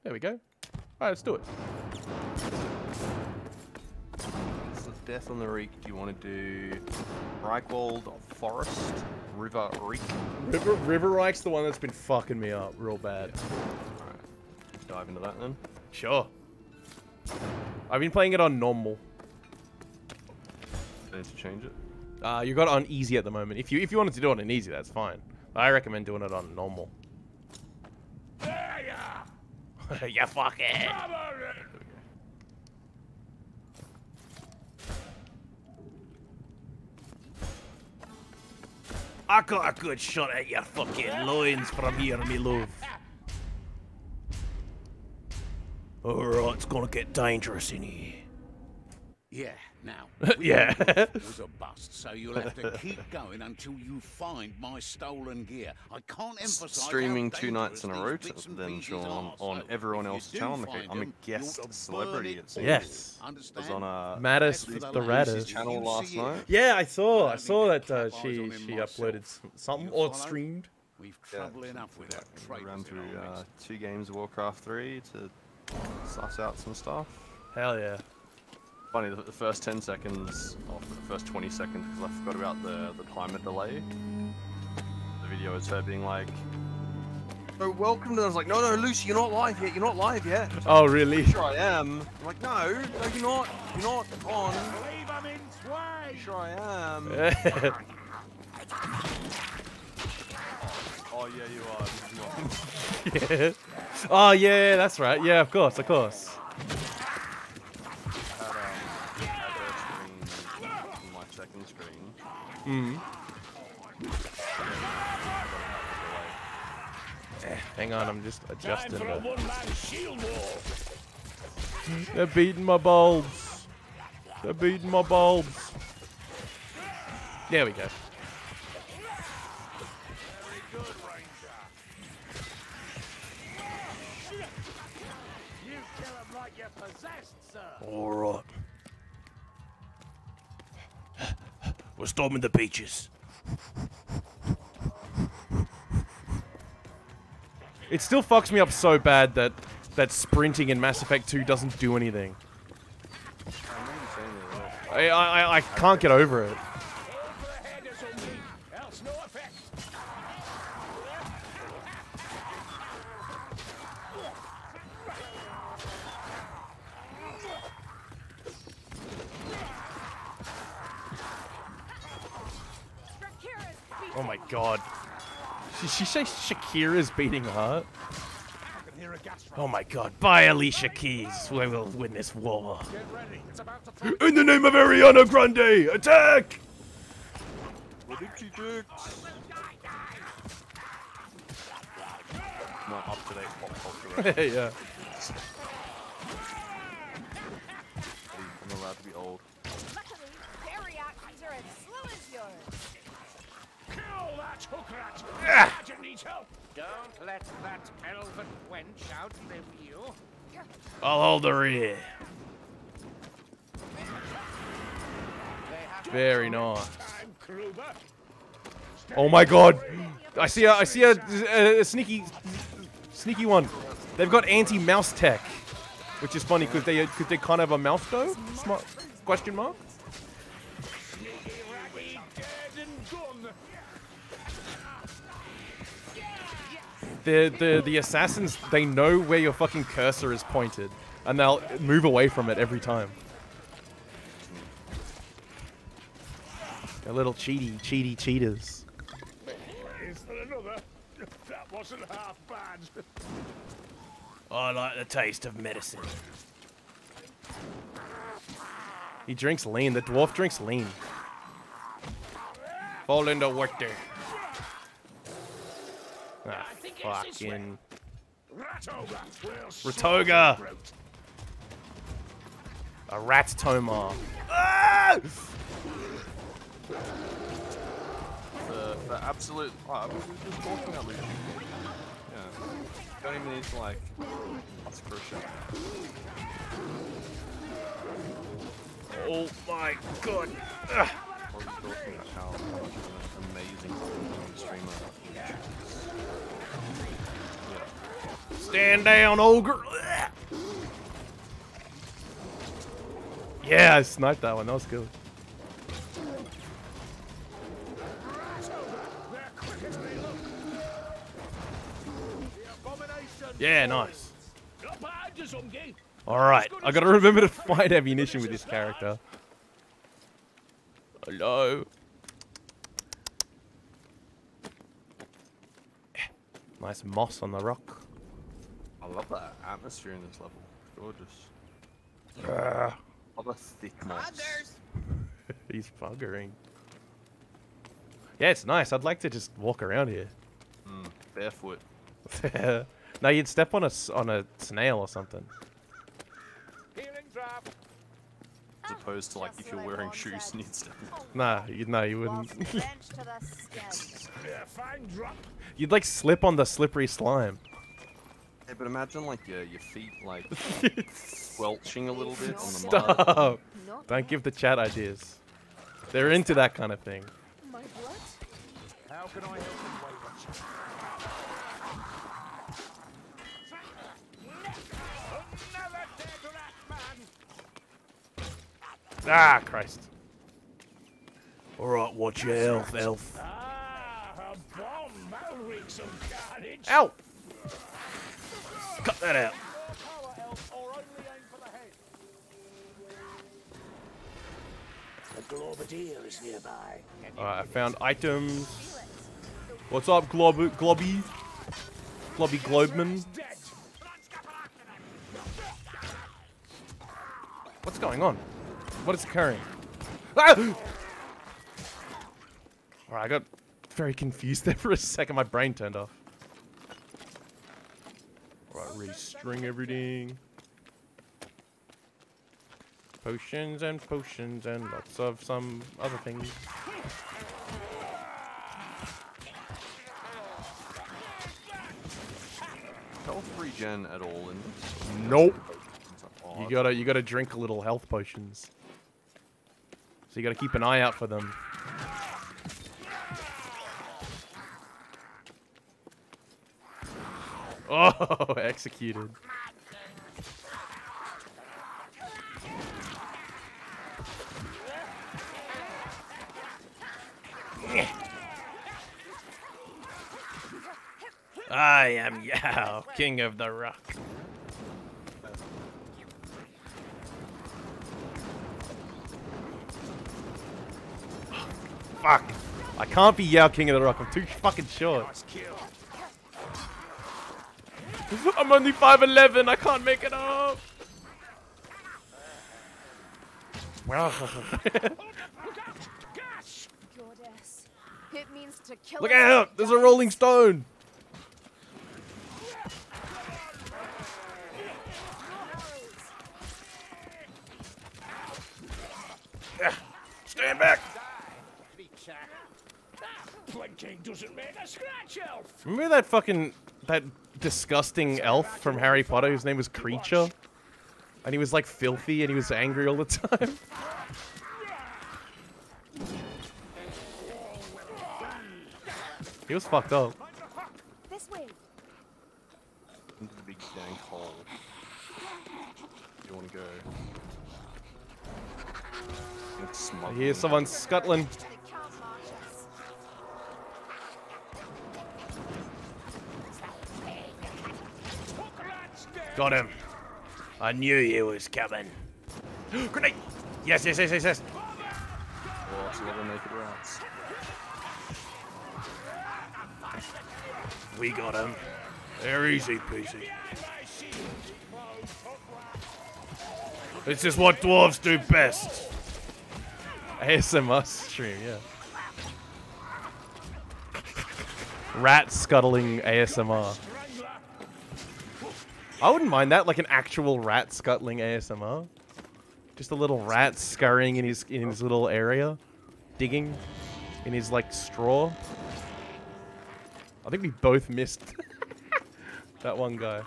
There we go. Alright, let's do it. So death on the Reik. Do you want to do Reikwald Forest River Reik? River River Reik's the one that's been fucking me up real bad. Alright. Dive into that then. Sure. I've been playing it on normal. I need to change it. Uh, you got it on easy at the moment. If you if you wanted to do it on easy, that's fine. I recommend doing it on normal. There ya! yeah, fuck it. I got a good shot at your fucking loins from here, me love. Alright, it's gonna get dangerous in here. Yeah, now. Yeah. It was a bust, so you'll have to keep going until you find my stolen gear. I can't emphasize how Streaming two nights in a row, these bits and then pieces Sean, are, on so everyone else's channel. I'm a, find I'm a guest celebrity. it It seems. Yes. I was on uh, Mattis As for with the the ladies, Radders. channel last night. Yeah, I saw. I saw that uh, she she uploaded s- something or streamed. We've Yeah, trouble enough without we ran traitors through uh, two games of Warcraft 3 to suss out some stuff. Hell yeah. Funny, the, the first 10 seconds, or the first 20 seconds, because I forgot about the, the timer delay. The video is her being like, so welcome to. I was like, no, no, Lucy, you're not live yet. You're not live yet. Oh, really? Sure, I am. I'm like, no, no, you're not. You're not on. Leave him in sway! Sure, I am. oh yeah, you are. You are. yeah. Oh yeah, that's right. Yeah, of course, of course. had, um, had her screen on my second screen. Mm. Eh, Hang on, I'm just adjusting. The... one-man shield wall! They're beating my bulbs. They're beating my bulbs. There we go. You kill him like you're possessed, sir! All right. We're storming the beaches. It still fucks me up so bad that that sprinting in Mass Effect 2 doesn't do anything. I I, I can't get over it. Aim for the head or something, else no effect! Oh my god. Did she say Shakira's beating her heart? I can hear a gas Oh my god. Bye, Alicia Keys. We will win this war. Get ready, it's about to In the name of Ariana Grande, attack! Dixie Dicks. My up-to-date pop culture. yeah. I'm allowed to be old. Sergeant needs help! Don't let that elven wench outlive you. I'll hold her here. Very nice. Oh my god. I see a, I see a, a, a sneaky, sneaky one. They've got anti-mouse tech, which is funny because they, cause they kind of have a mouse though? Smart, question mark? The, the, the assassins, they know where your fucking cursor is pointed. And they'll move away from it every time. They're little cheaty, cheaty cheaters. Is there another? That wasn't half bad. I like the taste of medicine. He drinks lean. The dwarf drinks lean. Fall into water. Ah, fucking. Ratoga will sort Ratoga. the brute. A rat tomar. Ah! The, the absolute. Oh, we were just talking about Lucian. Yeah. Don't even need to like ask for a shot. Oh my god. Ugh. Or are Stand down, ogre. Yeah, I sniped that one. That was good. Yeah, nice. Alright, I gotta remember to find ammunition with this character. Hello. Nice moss on the rock. I love that atmosphere in this level. It's gorgeous. Ah, Love the thick moss. he's buggering. Yeah, it's nice. I'd like to just walk around here. Mm, barefoot. no, you'd step on a s- on a snail or something. Healing drop. As opposed to like Just if you're what wearing shoes said. and you'd step on. Nah, you no, you wouldn't. drenched to the skin. Yeah, fine drop. You'd like slip on the slippery slime. Yeah, but imagine like your, your feet like squelching a little bit on the. Stop! Not Don't give the chat ideas. They're into that kind of thing. my blood. How can I help you, Wayward? Another dead rat man. Ah, Christ. Alright, watch your health, elf. Ah, a bomb. That'll wreak some carnage. Ow! Cut that out. Power elf, or only aim for the head. A globadier that out. Alright, I found items. What's up, Glob Globby? Globby Globman? What's going on? What is occurring? Ah! Alright, I got very confused there for a second. My brain turned off. Restring everything. Potions and potions and lots of some other things. Health regen at all in this? Nope. You gotta you gotta drink a little health potions. So you gotta keep an eye out for them. Oh, executed. I am Yao, king of the rock. Fuck. I can't be Yao King of the Rock. I'm too fucking short. Nice kill. I'm only 5'11. I can't make it up. Look out! Gas! Goddess. It means to kill Look out. There's a rolling stone. Stand back. Blinking doesn't make a scratch elf! Remember that fucking that disgusting elf from Harry Potter whose name was Kreacher. And he was like filthy and he was angry all the time. he was fucked up. This way. Into the big hole. You wanna go? Here's someone scuttling. Got him. I knew he was coming. Grenade! Yes, yes, yes, yes, yes. Oh, so other naked rats. We got him. They're easy peasy. This is what dwarves do best. ASMR stream, yeah. Rat scuttling ASMR. I wouldn't mind that, like an actual rat scuttling ASMR. Just a little rat scurrying in his in his little area, digging in his like straw. I think we both missed that one guy.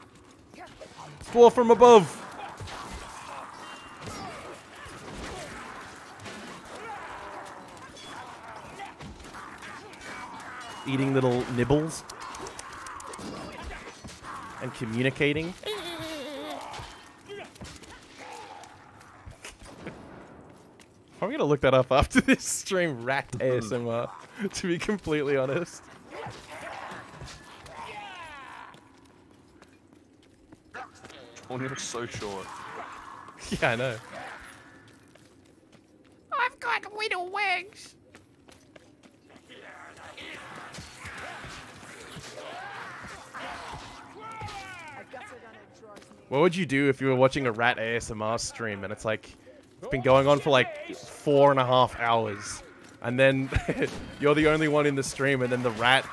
Dwarf from above. Eating little nibbles and communicating. I'm gonna look that up after this stream. Rat ASMR, to be completely honest. Oh, you're so short. Yeah, I know. I've got little wings. What would you do if you were watching a rat ASMR stream and it's like it's been going on for like four and a half hours, and then you're the only one in the stream, and then the rat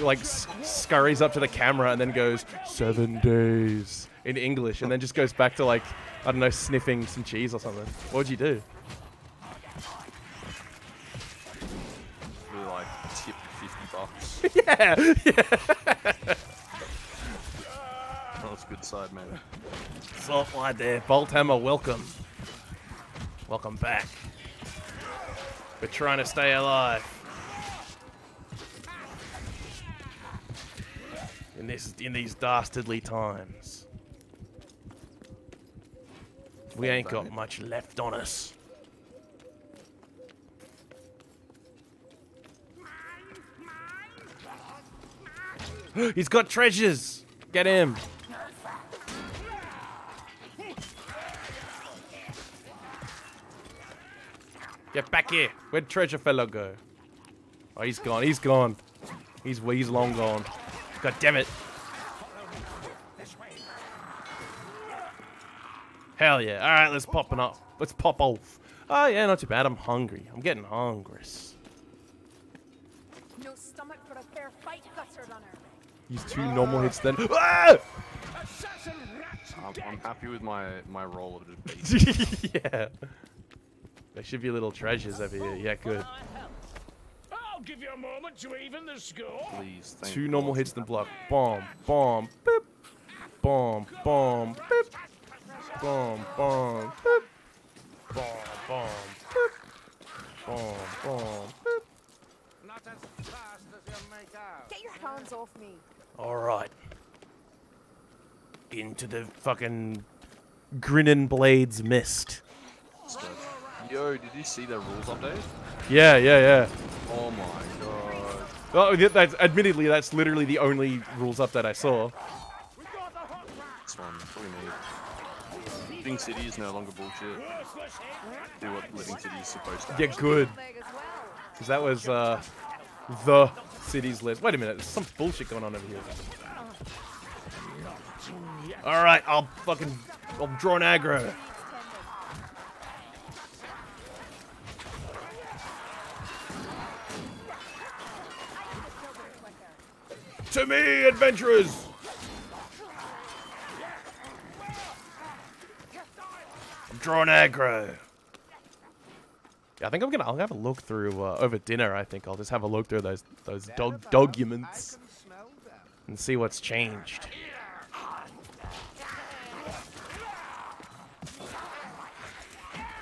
like scurries up to the camera and then goes seven days in English, and then just goes back to like I don't know sniffing some cheese or something. What would you do? Really like tip 50 bucks. yeah, yeah. Good side, man. Soft line there. Bolt Hammer, welcome. Welcome back. We're trying to stay alive. In this in these dastardly times. We ain't got much left on us. He's got treasures! Get him! Get back here. Where'd Treasure Fellow go? Oh, he's gone. He's gone. He's he's long gone. God damn it. Hell yeah. All right, let's pop it up. Let's pop off. Oh yeah, not too bad. I'm hungry. I'm getting hungry. No stomach for a fair fight, gutted on her. Use two normal hits then. Ah! I'm, I'm happy with my, my roll of defeat. yeah. There should be little treasures over here. Yeah, good. I'll give you a moment to even the score. Please, thank Two normal hits then block. Bomb, bomb, boop. Bomb, bomb, boop. Bomb, bomb, boop. Bomb, bomb, boop. Bomb, bomb, boop. Not as fast as you make out. Get your hands off me. Alright. Into the fucking Grinning Blades mist. Let's go. Yo, did you see the rules update? Yeah, yeah, yeah. Oh my god. Oh, yeah, that's admittedly that's literally the only rules update I saw. This one, we need. Living City is no longer bullshit. Do what Living City is supposed to Yeah, good. Well. Because that was uh, the city's list. Wait a minute, there's some bullshit going on over here. Alright, I'll fucking I'll draw an aggro. To me, adventurers! I'm drawing aggro. Yeah, I think I'm gonna. I'll have a look through uh, over dinner. I think I'll just have a look through those those dog documents and see what's changed.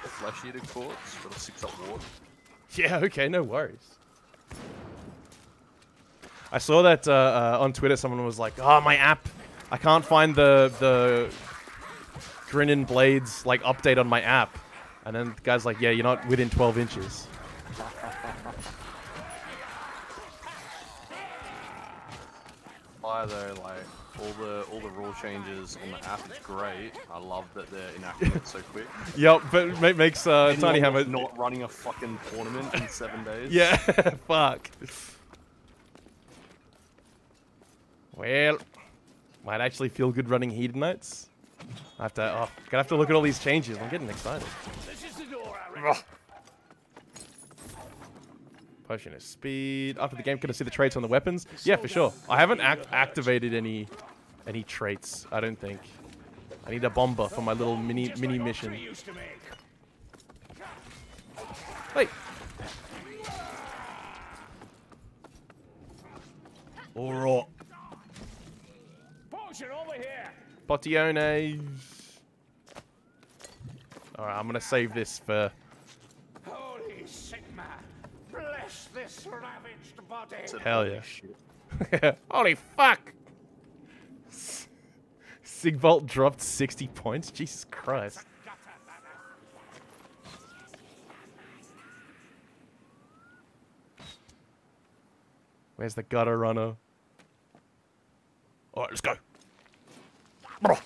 Flesh eater corpse, got a six up ward. Yeah. Okay. No worries. I saw that uh, uh, on Twitter. Someone was like, "Oh, my app, I can't find the the Grinning Blades like update on my app." And then the guy's like, "Yeah, you're not within 12 inches." Why though, like all the all the rule changes on the app is great. I love that they're enacting it so quick. Yep, but it makes uh, Tiny Hammer not running a fucking tournament in seven days. Yeah, fuck. Well, might actually feel good running Heated Nights. I have to, oh, gonna have to look at all these changes. I'm getting excited. Potion of speed. After the game, can I see the traits on the weapons? Yeah, for sure. I haven't act activated any any traits. I don't think. I need a bomber for my little mini mini mission. used to make. All right. Potion over here. Potiones. All right, I'm gonna save this for. Holy Sigmar. Bless this ravaged body. Hell yeah. Holy fuck! Sigvald dropped 60 points? Jesus Christ. Where's the gutter runner? Alright, let's go. Run?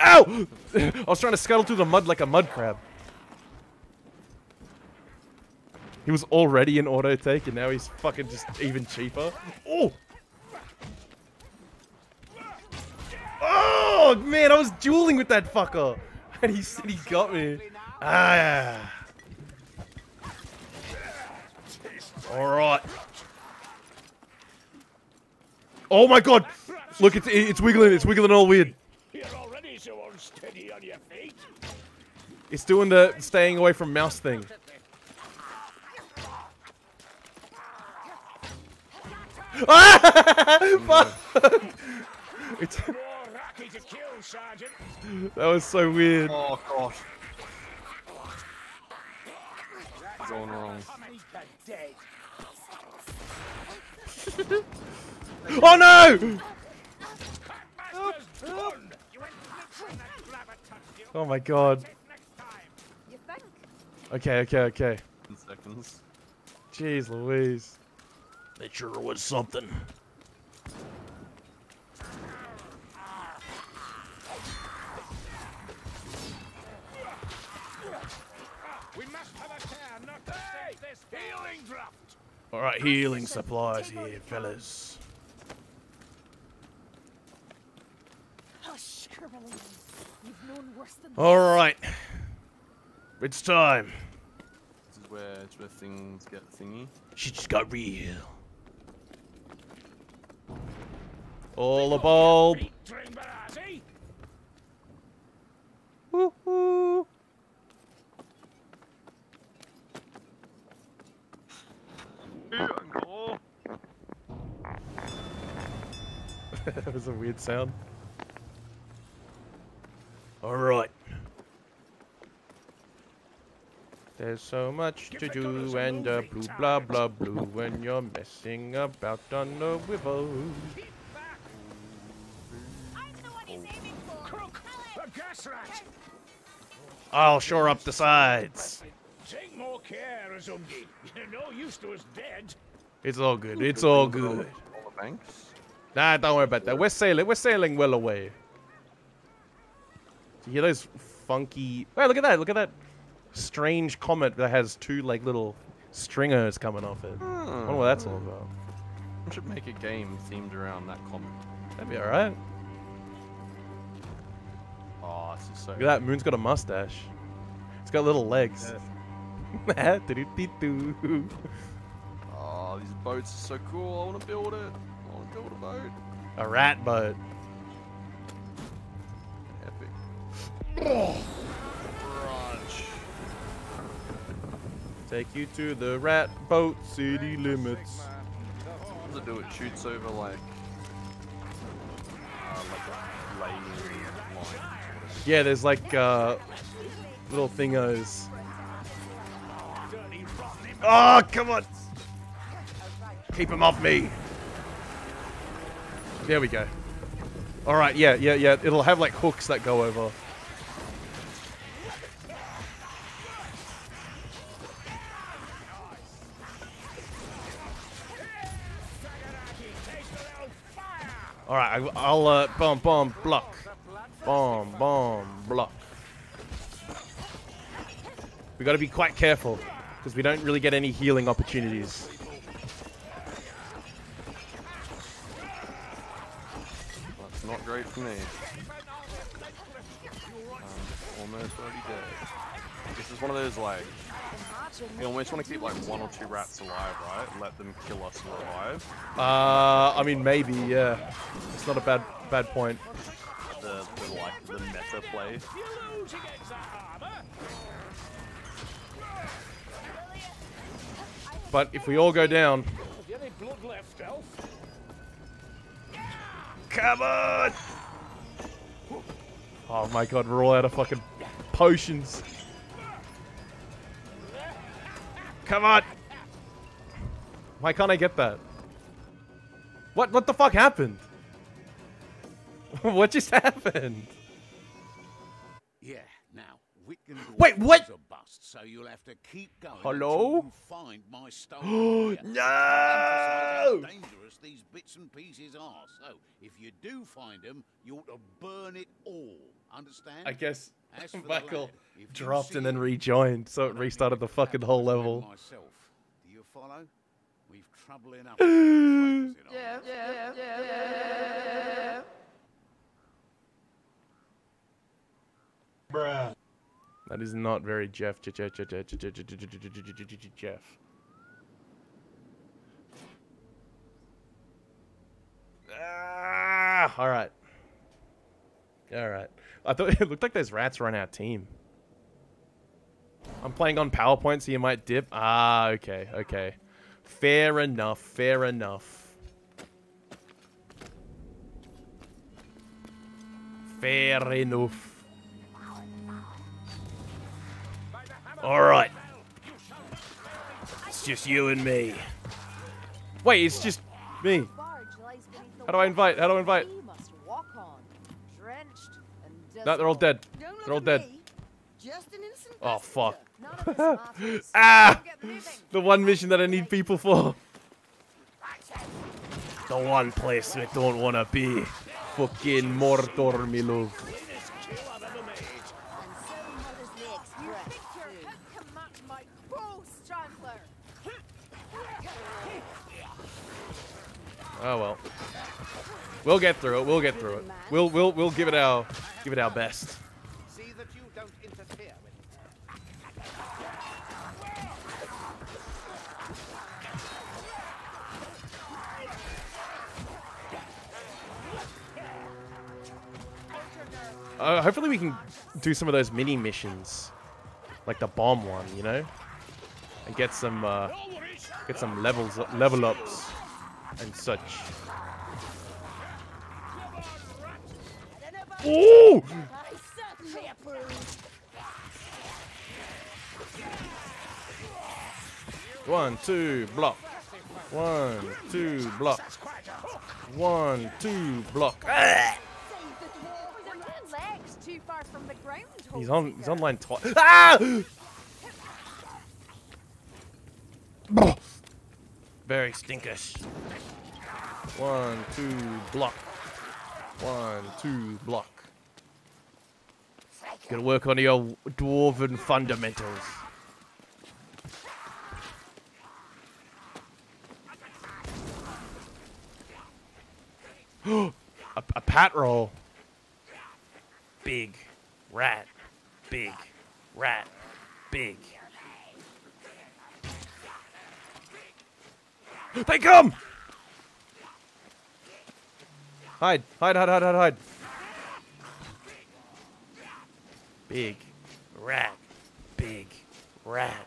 Ow! I was trying to scuttle through the mud like a mud crab. He was already in auto take and now he's fucking just even cheaper. Oh! Oh man, I was dueling with that fucker. And he said he got me. Ah. Alright. Oh my god! Look, it's, it's wiggling, it's wiggling all weird. You're already so unsteady on your feet. It's doing the staying away from mouse thing. Ah! It's, More Rocky to kill, Sergeant. that was so weird. Oh gosh. It's going wrong. Oh no! Oh my god. Okay, okay, okay. 10 seconds. Jeez Louise. That sure was something. We must have a care not to save this healing draft. Alright, healing supplies here, fellas. Hush, Curling. You've known worse than Alright. It's time. This is where it's where things get thingy. She just got real. All a bulb. Train Barazzi. Woo-hoo. that was a weird sound. Alright. There's so much to do and a blue blah blah blue when you're messing about on the wivel. I'm the one he's aiming for. Crook, the gas rat. I'll shore up the sides. Take more care, Azungi. You're no use to us dead. It's all good. It's all good. All the banks. Nah, don't worry about that. We're sailing. We're sailing well away. Do you hear those funky? Hey, look at that! Look at that strange comet that has two like little stringers coming off it. I wonder what that's all about. We should make a game themed around that comet. That'd be all right. Oh, this is so. Look at that. Moon's got a mustache. It's got little legs. Do-do-do-do. Oh, these boats are so cool. I want to build it. I want to build a boat. a rat boat. Epic. Brunch. Take you to the rat boat city limits. What does it do? It shoots over like, uh, like. Yeah, there's like uh, little thingos Oh, come on. Keep him off me. There we go. All right, yeah, yeah, yeah. It'll have like hooks that go over. All right, I, I'll uh, bomb, bomb, block, bomb, bomb, block. We got to be quite careful because we don't really get any healing opportunities. That's not great for me. Um, almost already dead. This is one of those like you almost want to keep like one or two rats alive, right? Let them kill us alive. Uh, I mean, maybe, yeah. It's not a bad bad point. The, the like the meta play. But if we all go down, Have you any blood left, come on! Oh my god, we're all out of fucking potions. Come on! Why can't I get that? What? What the fuck happened? what just happened? Yeah, now, Wickendorf Wait, what? Is a bust, so you'll have to keep going Hello? until you find my stone. No! How dangerous these bits and pieces are. So, if you do find them, you ought to burn it all. Understand? I guess As for Michael lad, dropped and then rejoined, so it I don't need restarted the fucking whole level. Myself. Do you follow? We've trouble enough. with traitors in our Yeah, yeah, yeah, yeah. That is not very Jeff. Jeff. Ah, all right. All right. I thought it looked like those rats were on our team. I'm playing on PowerPoint, so you might dip. Ah, okay, okay. Fair enough. Fair enough. Fair enough. All right. It's just you and me. Wait, it's just me. Barge lies beneath the How do I invite? How do I invite? we must walk on, drenched and No, they're all dead. They're all dead. Just an innocent Oh fuck. None of this matters. Ah! The one mission that I need people for. The one place we don't wanna be. Fucking Mordor, me love. Oh well. We'll get through it. We'll get through it. We'll we'll we'll give it our give it our best. See that you don't interfere with it. Uh, hopefully we can do some of those mini missions, like the bomb one, you know, and get some uh, get some levels level ups and such. Ooh! One, two, block. One, two, block. One, two, block. He's on. He's online twice. Ah! Very stinkish. One, two, block. One, two, block. Gotta work on your dwarven fundamentals. a, a pat roll. Big rat. Big rat. Big. They come! Hide, hide, hide, hide, hide, hide. Big rat. Big rat.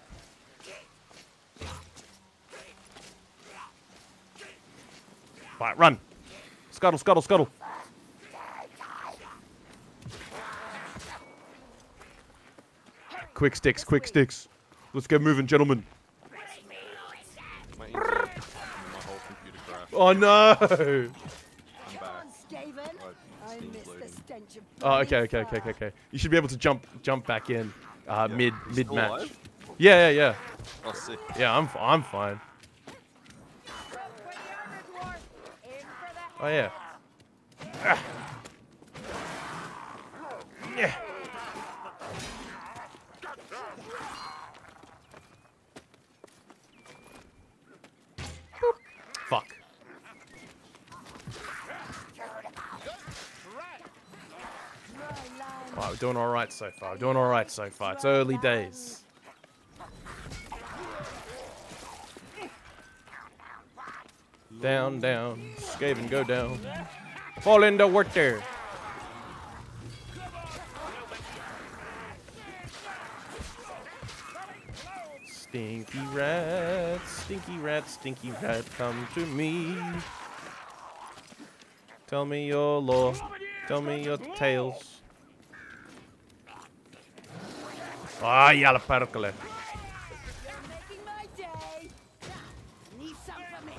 Right, run. Scuttle, scuttle, scuttle. Quick sticks, quick sticks. Let's get moving, gentlemen. Oh no! I'm Come back. on, Skaven. I miss the stench of Oh, okay, okay, okay, okay, okay. You should be able to jump jump back in uh, Yeah. mid, mid match. alive? Yeah, yeah, yeah. Oh, sick. Yeah, I'm f- I'm fine. Oh yeah. Ah. Yeah. Doing alright so far. Doing alright so far. It's early days. Down, down. Skaven, go down. Fall into water. Stinky rat, stinky rat, stinky rat, come to me. Tell me your lore. Tell me your tales. Ah, yalla perkele. You're making my day. Need some for me.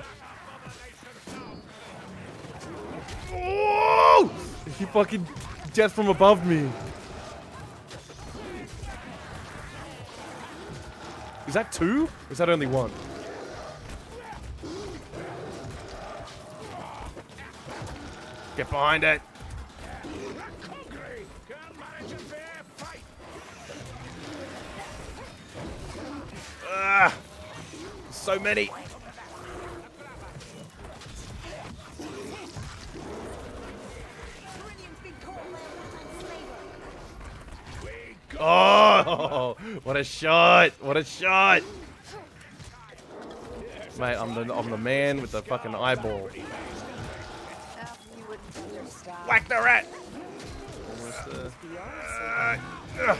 Oh! He fucking jets from above me. Is that two? Is that only one? Get behind it. Hungry! Can't manage a fair fight! Ah! So many. Brilliant's been caught there and slaver. Oh! What a shot! What a shot! Mate, I'm the I'm the man with the fucking eyeball. Now, you wouldn't understand. Whack the rat! Almost. Uh, ugh.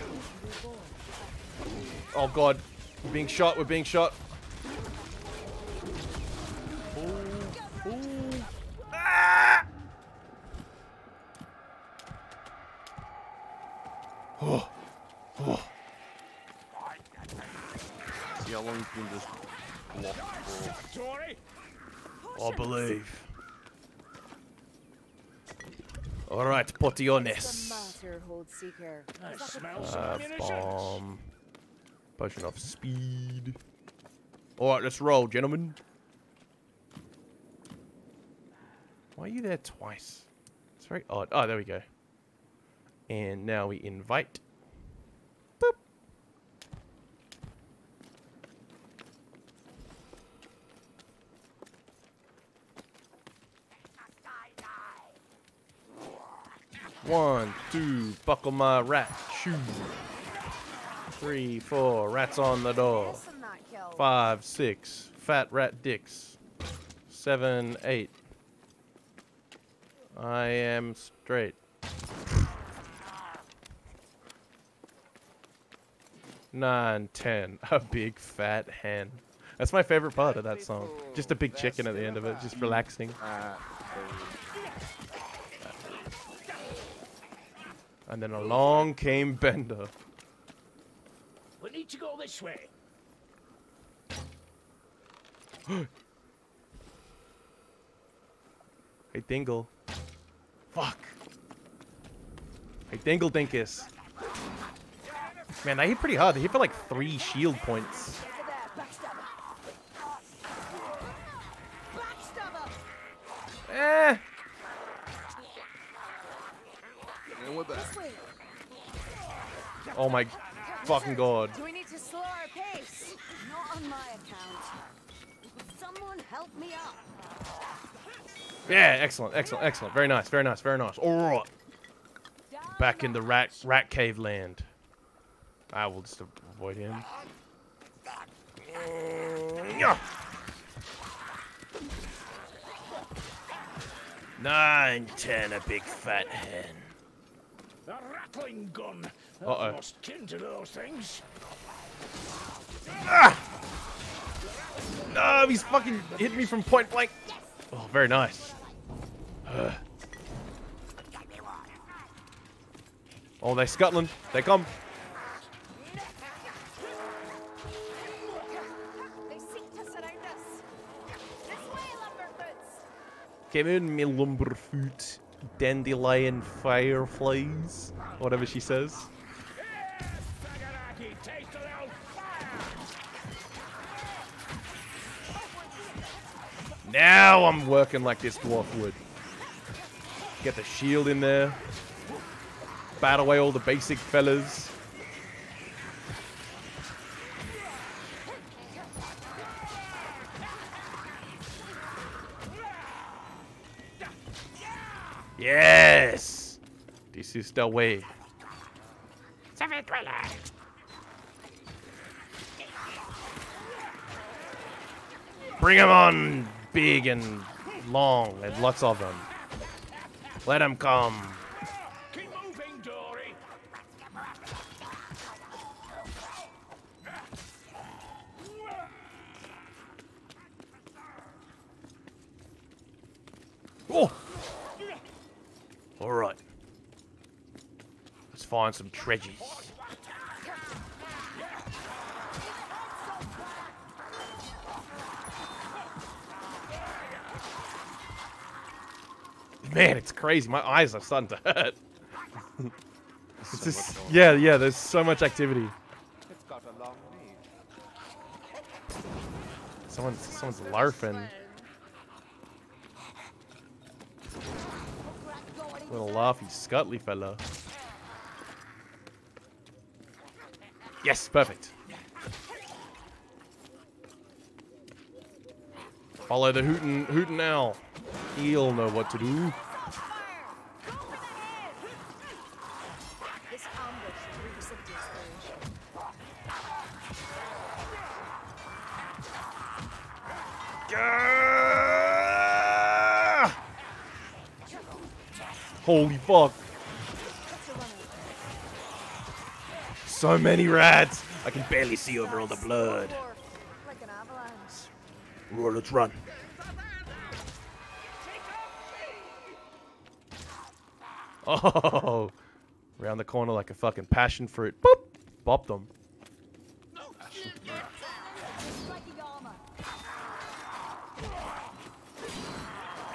Oh god, we're being shot. We're being shot. Ooh, ooh. Ah! Oh, oh. See how long you can just block for. I believe. All right, Potiones. What's the matter, Hold Seeker? I smell some Uh, bomb. Potion of speed. All right, let's roll, gentlemen. Why are you there twice? It's very odd. Oh, there we go. And now we invite. Boop. One, two, buckle my rat shoe. Three, four, rats on the door. Listen, that kill. Five, six, fat rat dicks. Seven, eight. I am straight. Nine, ten. A big fat hen. That's my favorite part of that song. Just a big chicken at the end of it, just relaxing. Ah, And then along came Bender. We need to go this way. Hey, Dingle. Fuck. Hey, Dingle Dinkus. Man, they hit pretty hard. They hit for like three shield points. Over there, backstabber. Backstabber. Eh. and we're back. Oh my fucking god. Do we need to slow our pace? Not on my account. Would someone help me up? Yeah, excellent, excellent, excellent. Very nice, very nice, very nice. All right. Back in the rat rat cave land. Ah, I will just avoid him. Yeah. Nine, ten, a big fat hen. A ratling gun. Uh-oh. Almost kin to those things. Ah! No, he's fucking hit me from point blank. Oh, very nice. Ugh. Oh, they Scotland. They come. They seek to surround us. This way, Lumberfoots. Come in, me lumberfoot. Dandelion fireflies. Whatever she says. Now I'm working like this dwarf would. Get the shield in there. Bat away all the basic fellas. Yes! This is the way. Bring him on, big and long, and lots of them. Let them come. Moving. Oh! Alright. Let's find some treasures. Man, it's crazy. My eyes are starting to hurt. it's So just, yeah, yeah, there's so much activity. It's got a long lead. Someone's, someone's larfing. Little laughy, scuttly fella. Yes, perfect. Follow the hootin' hootin' owl. He'll know what to do. This ambush is really something strange. Gah! Holy fuck. So many rats. I can barely see over all the blood. Like an. Roar, let's run. Oh, around the corner like a fucking passion fruit. Boop, bopped them.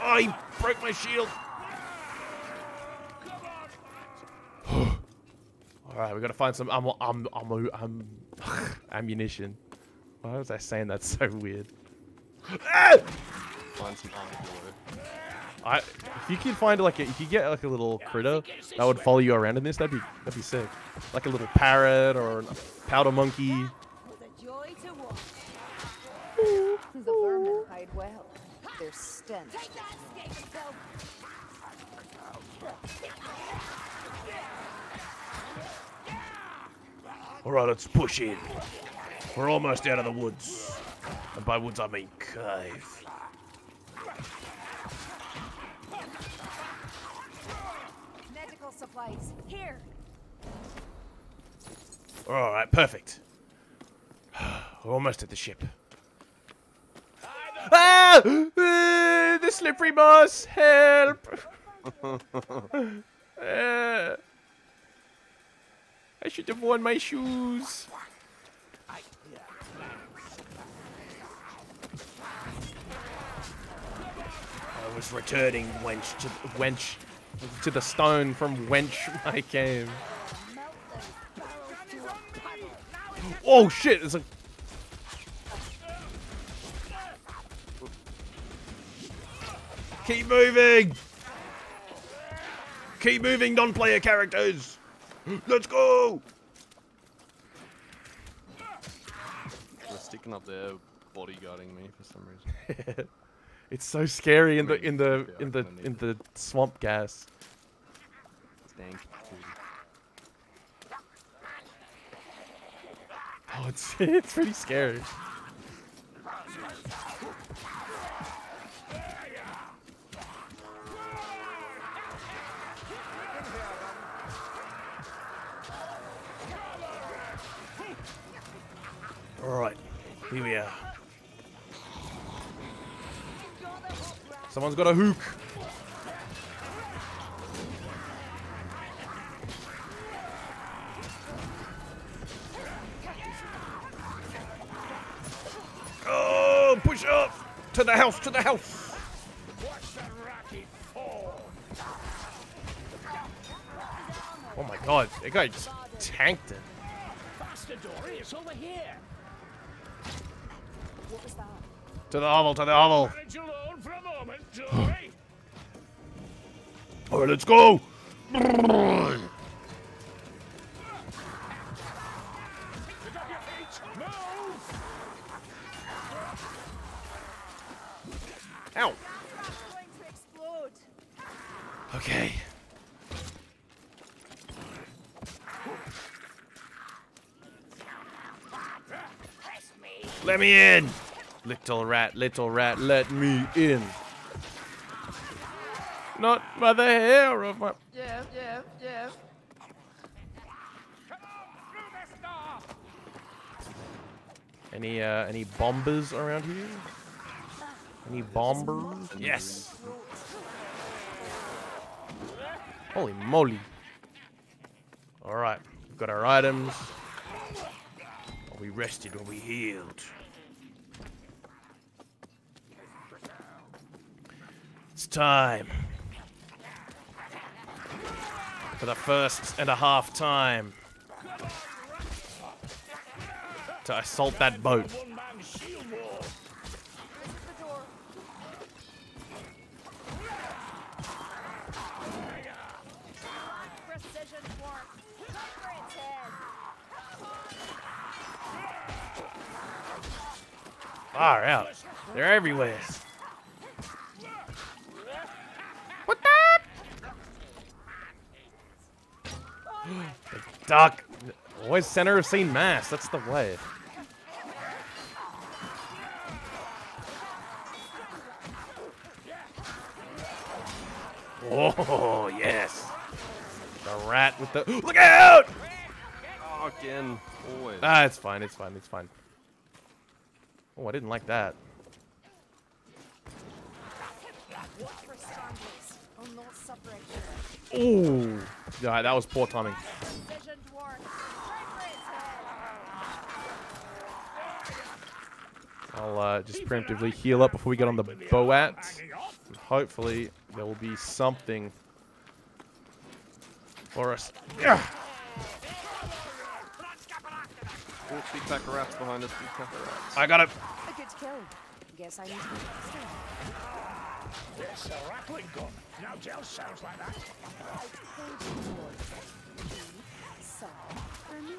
Oh, he broke my shield. All right, we gotta find some ammo, am, ammo, am, ammunition. Why was I saying that so weird? Ah! Find some armadillo. I, if you could find like a, if you get like a little critter that would follow you around in this, that'd be that'd be sick. Like a little parrot or a powder monkey. With a joy to watch. The vermin hide well. Their stench. Take that, Scapegoat! All right, let's push in. We're almost out of the woods. And by woods, I mean cave. Supplies. Here. All right, perfect. We're almost at the ship. Ah! Uh, the slippery moss! Help! Uh, I should have worn my shoes. I was returning wench to wench to the stone from wench I came. Oh shit! It's a Keep moving! Keep moving, non-player characters! Let's go! They're sticking up there, bodyguarding me for some reason. it's so scary in the in the in the in the swamp gas. Stank. Oh, it's it's pretty scary. All right, here we are. Someone's got a hook. Oh, push up. To the house, to the house. Oh my god, that guy just tanked it. To the hovel, to the hovel. Manage alone for a moment, Dory. Alright, let's go! Pick up your feet. Move. Ow. It's going to explode. Okay. Let me in! Little rat, little rat, let me in. Not by the hair of my. Yeah, yeah, yeah. Come on, through this door. Any uh, any bombers around here? Any bombers? Yes. Holy moly! All right, we've got our items. Are we rested? Are we healed? It's time for the first and a half time to assault that boat. Far out. They're everywhere. The duck. Always center of scene mass. That's the way. Oh, yes. The rat with the. Look out! Again. Always. Ah, it's fine. It's fine. It's fine. Oh, I didn't like that. Watch for stranglers. I'll not suffer a Ooh. Yeah, that was poor timing. Precision work. Cover its head. I'll uh, just preemptively heal up before we get on the Boat. Hopefully, there will be something for us. Yeah. Big pack of rats behind us. Big pack of rats. I got it. A good kill. Guess I need to be faster. It's a ratling gun. Now Jell sounds like that. I told you would. So, for me.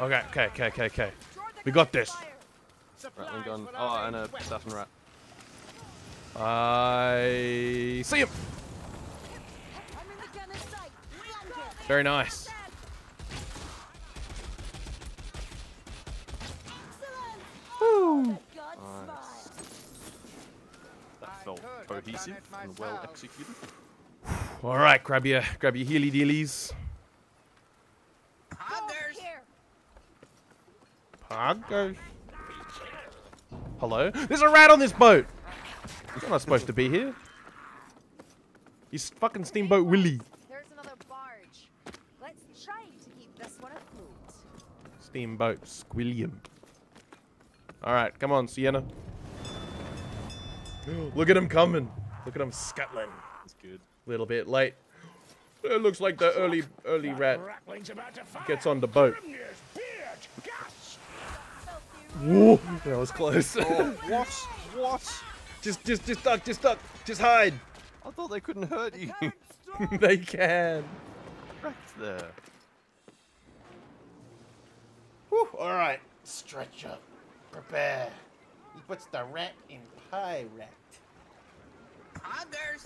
Okay, okay, okay, okay, okay. We got this. Ratling gun. Oh, and a staff and rat. I see him. I'm in the gunner's sight. Flank it. Very nice. Excellent. Nice. That felt could have done cohesive and well executed. All right, grab your grab your healy dealies. Here. Poggers. Hello? There's a rat on this boat. He's not supposed to be here. He's fucking Steamboat Willie. There's another barge. Let's try to keep this one afloat. Steamboat Squilliam. Alright, come on, Sienna. Look at him coming. Look at him scuttling. That's good. Little bit late. It looks like the early early rat Ratling's about to fire. gets on the boat. Grimnir's beard. Gas. Whoa, that was close. Oh, what? What? just just just duck, just duck, just hide. I thought they couldn't hurt you. they can. Wrecked there. Whew, all right. Stretch up. Prepare. He puts the rat in pie rat. Poggers.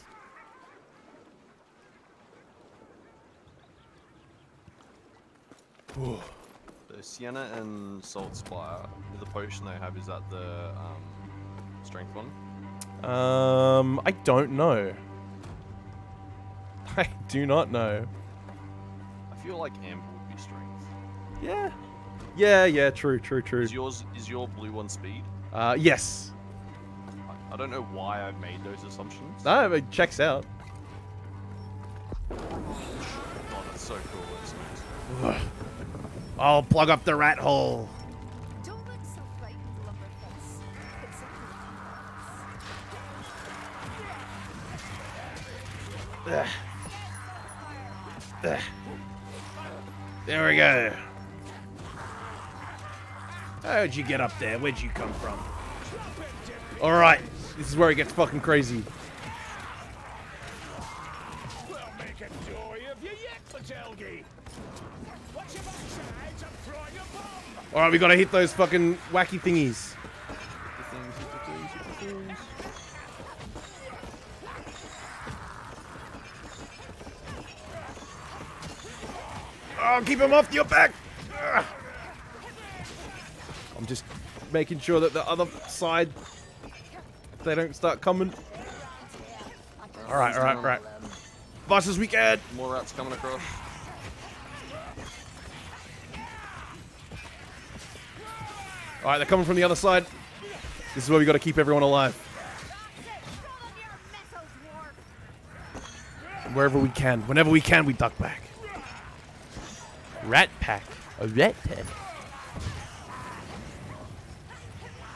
The Sienna and Saltzpyre, the potion they have, is that the um, strength one? Um, I don't know. I do not know. I feel like Amber would be strength. Yeah. Yeah, yeah, true, true, true. Is yours is your blue one speed? Uh, yes. I, I don't know why I made those assumptions. No, it checks out. Oh, that's so cool. Nice. I'll plug up the rat hole. There we go. How'd you get up there? Where'd you come from? Alright, this is where it gets fucking crazy. We'll make a joy of you yet, Matelgi. Watch your backsides, I'm throwing a bomb. Alright, we gotta hit those fucking wacky thingies. Oh, keep him off your back! Ugh. I'm just making sure that the other side, they don't start coming. Alright, alright, alright. Fast as we can! More rats coming across. Alright, they're coming from the other side. This is where we gotta keep everyone alive. Wherever we can. Whenever we can, we duck back. Rat pack. A rat pack.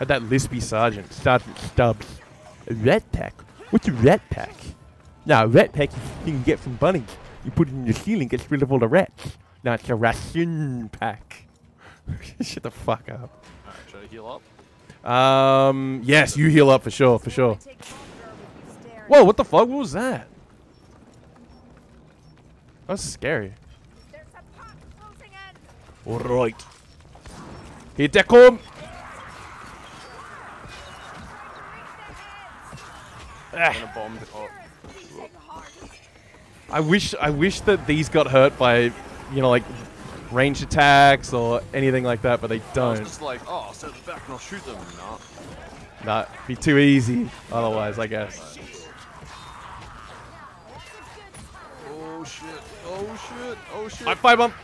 Had that lispy sergeant, Sergeant Stubbs. A rat pack? What's a rat pack? Now, a rat pack is a thing you get from bunnies. You put it in your ceiling, gets rid of all the rats. Now it's a ration pack. Shut the fuck up. Alright, should I heal up? Um, yes, you heal up for sure, for sure. Whoa, what the fuck? What was that? That was scary. Alright. Hit that comb. Ah. I wish I wish that these got hurt by, you know, like ranged attacks or anything like that, but they I was don't. just like, oh, I'll step back and I'll shoot them. Nah. Nah, be too easy otherwise, I guess. Oh shit. Oh shit. Oh shit. High five bump.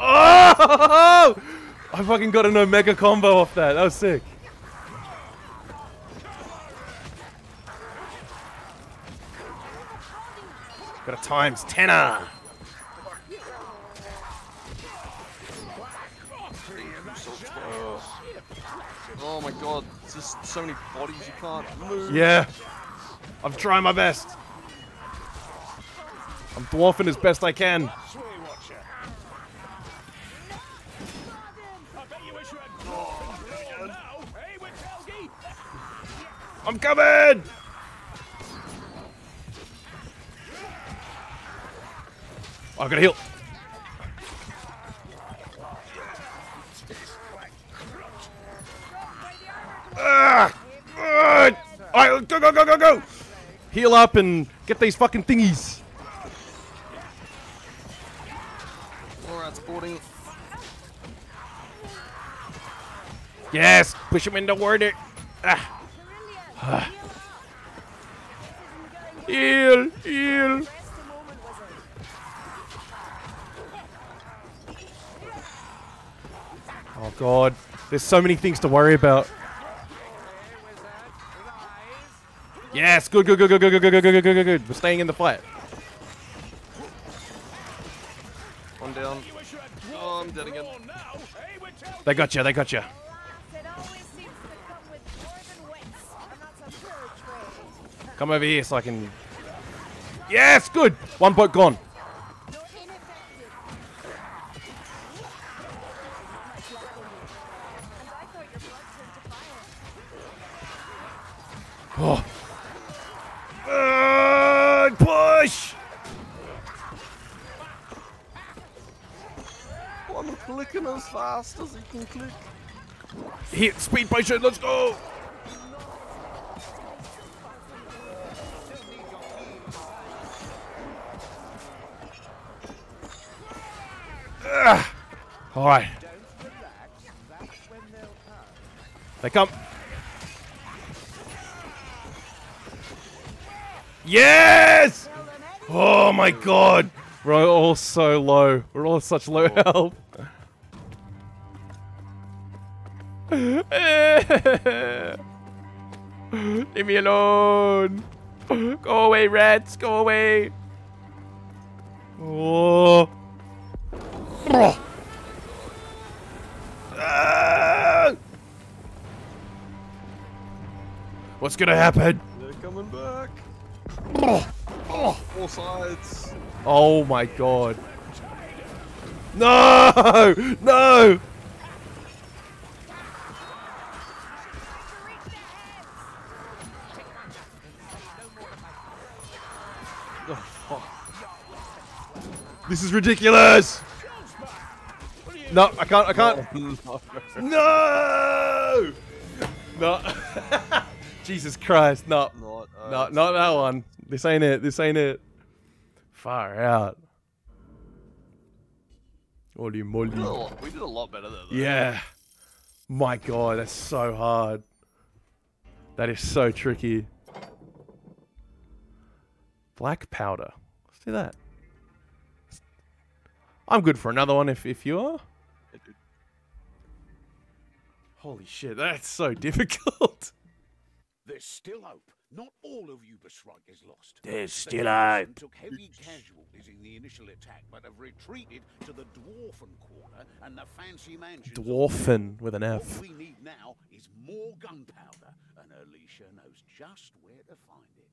Oh! I fucking got an Omega combo off that. That was sick. Got a times tenner. Oh. Oh my god, it's just so many bodies you can't move. Yeah. I'm trying my best. I'm dwarfing as best I can. I'm coming! Oh, I gotta heal. Ah! Ah! Alright, go, go, go, go, go! Heal up and get these fucking thingies. More rats. Yes, push him into word it. Ah. Ah. Heal, heal. Oh god, there's so many things to worry about. Yes, good, good, good, good, good, good, good, good, good, good, good, good. We're staying in the fight. One down. Oh, I'm dead again. They got you. They got you. Come over here so I can. Yes, good. One boat gone. Oh. Uh, push. I'm clicking as fast as he can click. Hit speed potion. Let's go. Ugh. All right. They come. Yes! Oh my god. We're all so low. We're all such low oh. health. Leave me alone. Go away, rats. Go away. Oh. What's gonna happen? They're coming back. Oh, Four sides. oh my god. No! No! Oh, fuck. This is ridiculous! No, I can't, I can't. No! No. Jesus Christ, no. Not, uh, No, not that one. This ain't it. This ain't it. Far out. Holy We did, a lot, we did a lot better there. Though. Yeah. My god, that's so hard. That is so tricky. Black powder. Let's do that. I'm good for another one if, if you are. Holy shit, that's so difficult. There's still hope. Not all of Ubersreik is lost. There's still hope. took heavy casualties in the initial attack, but have retreated to the Dwarfen Quarter and the fancy mansions. of Dwarfen with an F. What we need now is more gunpowder, and Alicia knows just where to find it.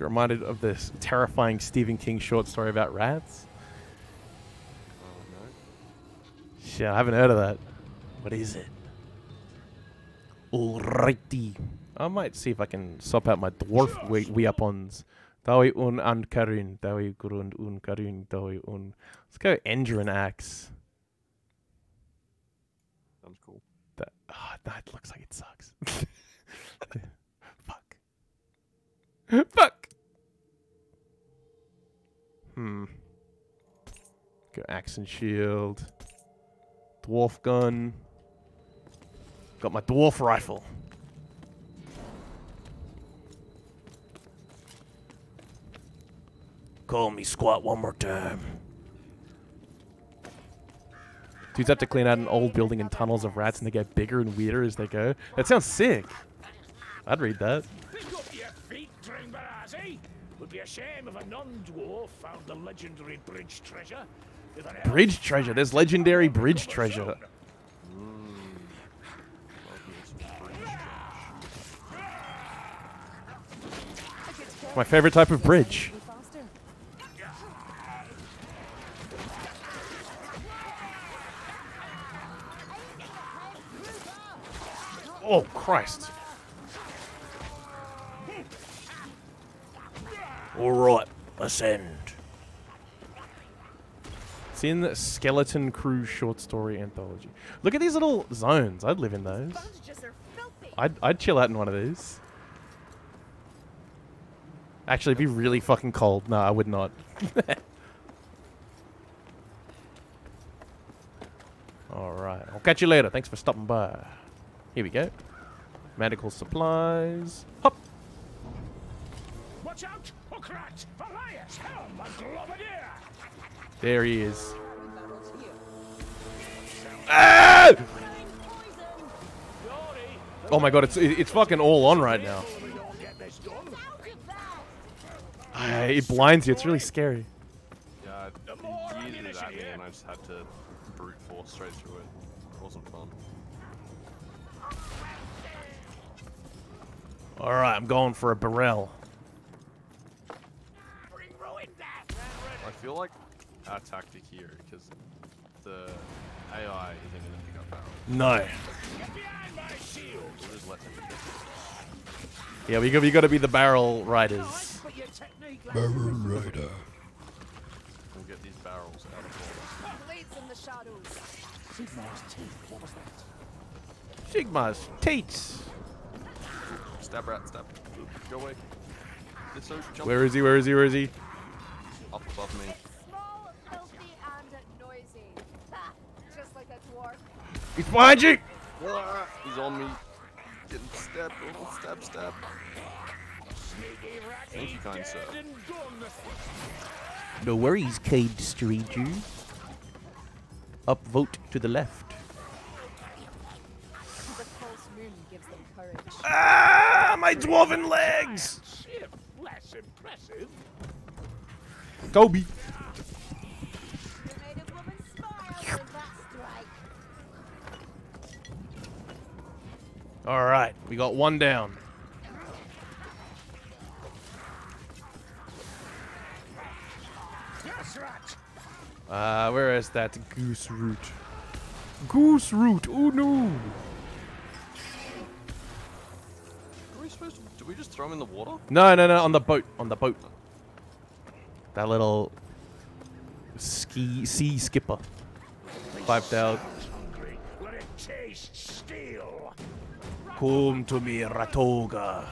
Reminded of this terrifying Stephen King short story about rats. Oh, no. Shit, I haven't heard of that. What is it? Alrighty. I might see if I can swap out my dwarf we- weapons. Dawi un and karun. Dawi grund un karun. Dawi un. Let's go Endrin axe. Sounds cool. That, ah, that looks like it sucks. Fuck. Fuck. Hmm. Go axe and shield. Dwarf gun. Got my dwarf rifle. Call me squat one more time. Dudes have to clean out an old building and tunnels of rats and they get bigger and weirder as they go. That sounds sick. I'd read that. Pick up your feet, Tringbarazzi. Would be a shame if a non-dwarf found the legendary bridge treasure. If an elf Bridge treasure. There's legendary bridge treasure. My favorite type of bridge. Oh, Christ. All right, ascend. It's in the Skeleton Crew short story anthology. Look at these little zones. I'd live in those. Sponges are filthy. I'd, I'd chill out in one of these. Actually, it'd be really fucking cold. No, I would not. Alright, I'll catch you later. Thanks for stopping by. Here we go. Medical supplies. Hop! Watch out! Hookrat! Elias! Helm! A globadier! There he is. Ah! Oh my god, it's it's fucking all on right now. We don't get this done. Ah, it blinds you. It's really scary. Yeah, The more he yeeted at me and I just had to brute force straight through it. It wasn't fun. All right, I'm going for a barrel. Bring ruin back! I feel like our tactic here, because the AI isn't going to pick up barrels. No. Get behind my shield! We'll just let them pick it. Yeah, we got we got to be the barrel riders. But your technique Barrel Rider. We'll get these barrels out of order. Blades in the shadows. Sigmar's teats. Stab rat, stab. Go away. So Where is he? Where is he? Where is he? Up above me. Small, filthy, and noisy. Just like a dwarf. He's behind you. Ah, He's on me. Getting stabbed. Oh, stab, stab. Thank you, kind sir. dead and gone. No worries, kind stranger. Up vote to the left. The false moon gives them courage. Ah, my dwarven legs. Ship impressive. Kobe. All right, we got one down. Uh, where is that goose root? Goose root! Oh no! Are we supposed to, do we just throw him in the water? No, no, no, on the boat, on the boat. That little ski sea skipper. Five out. Come to me, Ratoga.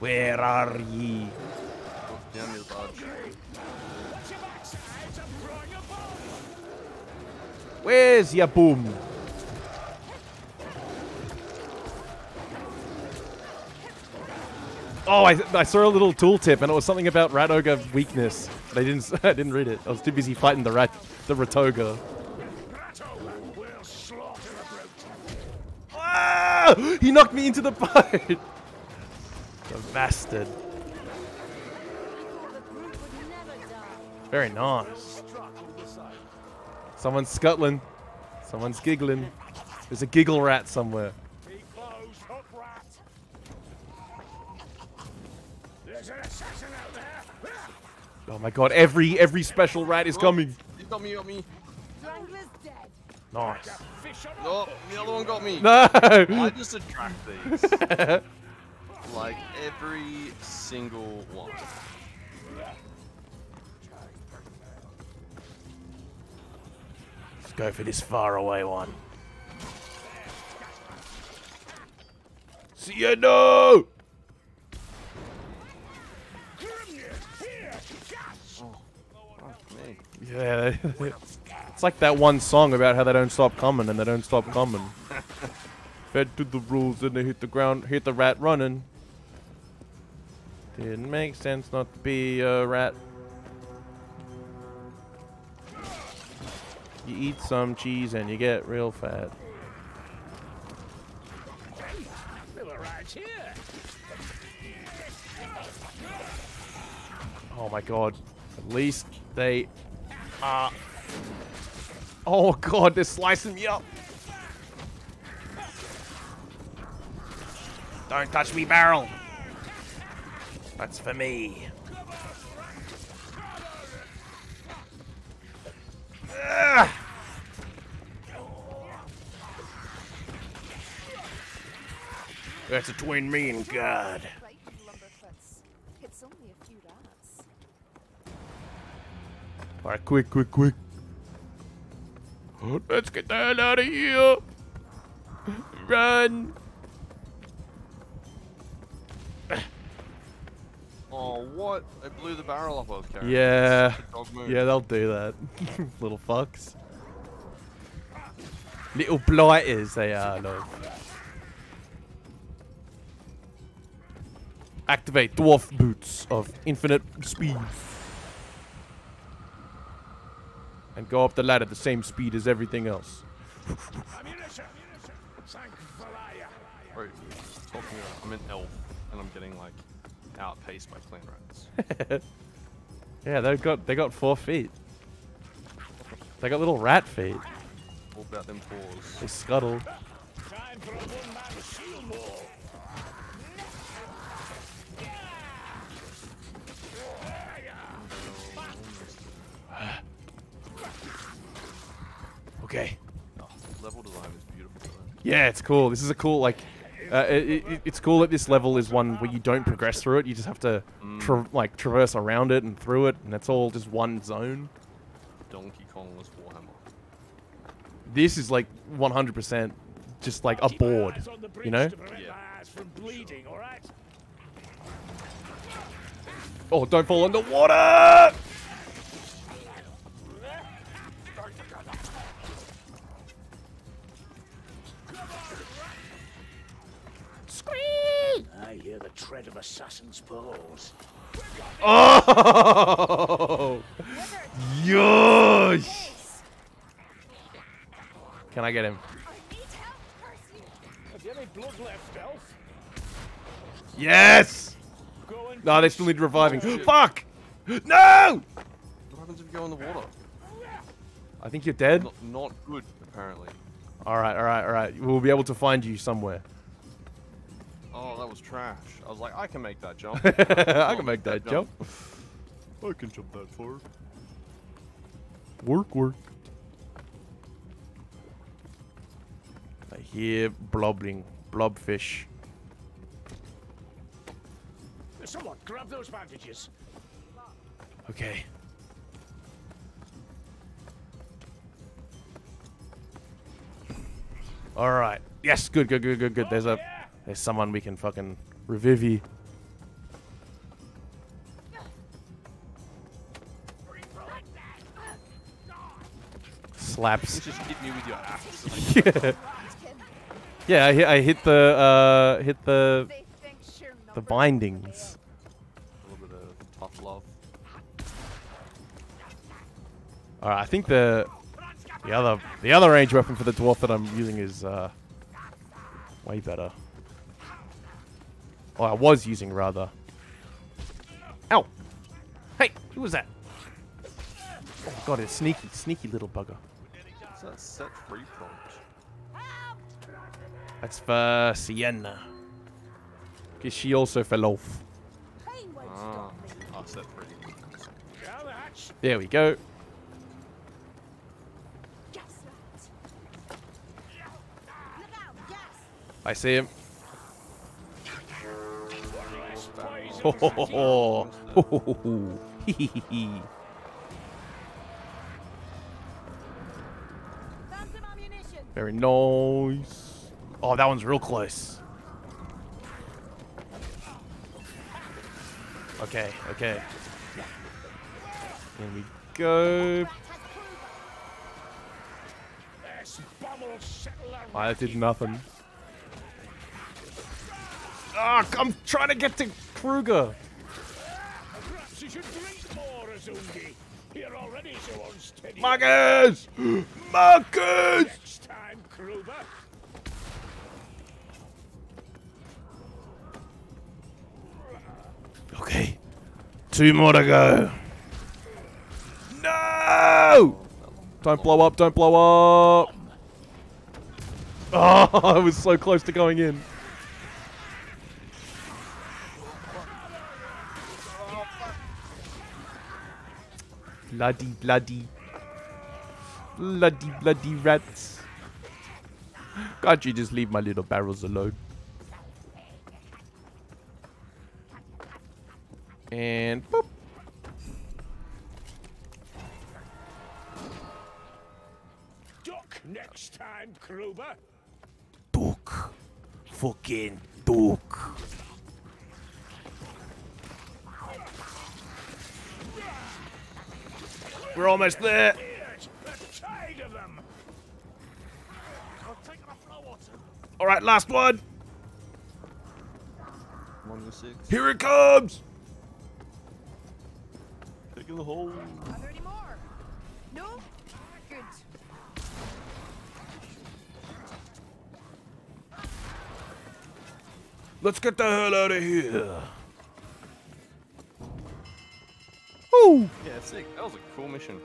Where are ye? Where's your boom? Oh, I, I saw a little tooltip, and it was something about rat ogre weakness. But I didn't I didn't read it. I was too busy fighting the rat the ratoga. Ratoga. Ah! He knocked me into the boat. the bastard. Very nice. Someone's scuttling. Someone's giggling. There's a giggle rat somewhere. Oh my god, every every special rat is coming. He got me, got me. Nice. Fish on a No, the other one got me. No! I just attract these. like every single one. Let's go for this faraway one. See Yeah, it's like that one song about how they don't stop coming and they don't stop coming. Fed to the rules and they hit the ground, hit the rat running. Didn't make sense not to be a rat. You eat some cheese and you get real fat. They were right here. Oh my god. At least they are. Oh god, they're slicing me up. Don't touch me barrel. That's for me. Ugh. That's between me and God. Right, Lumberfoots. It's only a few rats. Alright, quick, quick, quick. Oh, let's get the hell out of here. Run. Oh, what? They blew the barrel I was carrying. Yeah. Yeah, they'll do that. Little fucks. Little blighters they are, look. Activate dwarf boots of infinite speed. And go up the ladder the same speed as everything else. Ammunition. Thank Valaya. Bro, talking about, I'm an elf, and I'm getting like outpaced by clan rats. Yeah, they've got they got four feet. They got little rat feet. All about them paws. They scuttle. Okay. Oh, level design is beautiful. Though. Yeah, it's cool. This is a cool like. Uh, it, it, it's cool that this level is one where you don't progress through it. You just have to tra like traverse around it and through it, and it's all just one zone. Donkey Kongless Warhammer. This is like 100% just like a board, eyes on the bridge you know? to prevent my eyes from bleeding, all right? Oh, don't fall in tread of assassin's paws. Oh! Yosh! Can I get him? Have you any blood left, elf? Yes! No, they still need reviving. Fuck! No! What happens if you go in the water? I think you're dead. Not, not good, apparently. Alright, alright, alright. We'll be able to find you somewhere. Oh, that was trash. I was like, I can make that jump. I can oh, make that jump. I can jump that far. Work, work. I hear blobbing, blobfish. Someone grab those bandages. Okay. All right. Yes. Good. Good. Good. Good. Good. There's a. There's someone we can fucking revivy. Slaps. Just hit me with your axe. yeah. Yeah. I hit. I hit the. Uh. Hit the. They think sheer The bindings. A little bit of tough love. All right. I think the. The other. The other range weapon for the dwarf that I'm using is. Uh. Way better. Oh, I was using rather. Ow! Hey, who was that? Oh god, it's sneaky, sneaky little bugger. What's that set free prompt? That's for Sienna. Because she also fell off. Pain won't Ah, set free. Down the hatch. There we go. Gas rats. Look out, gas! I see him. Very nice. Oh, that one's real close. Okay, okay. Here we go. I did nothing. Ah, I'm trying to get to Kruber. Perhaps you should drink more, Azungi. You're already so unsteady. Markus! Markus! Next time, Kruber. Okay. Two more to go. No! Don't blow up, don't blow up. Oh, I was so close to going in. Bloody, bloody. Bloody, bloody rats. Can't you just leave my little barrels alone? And boop. Duck next time, Kruber. Duck. Fucking Duke. We're almost there. Yes, I'm tired of them. I'll take the flow water. All right, last one. One to six. Here it comes. Taking the hole. Are there any more? No? Good. Let's get the hell out of here. Woo! Yeah, sick. That was a cool mission.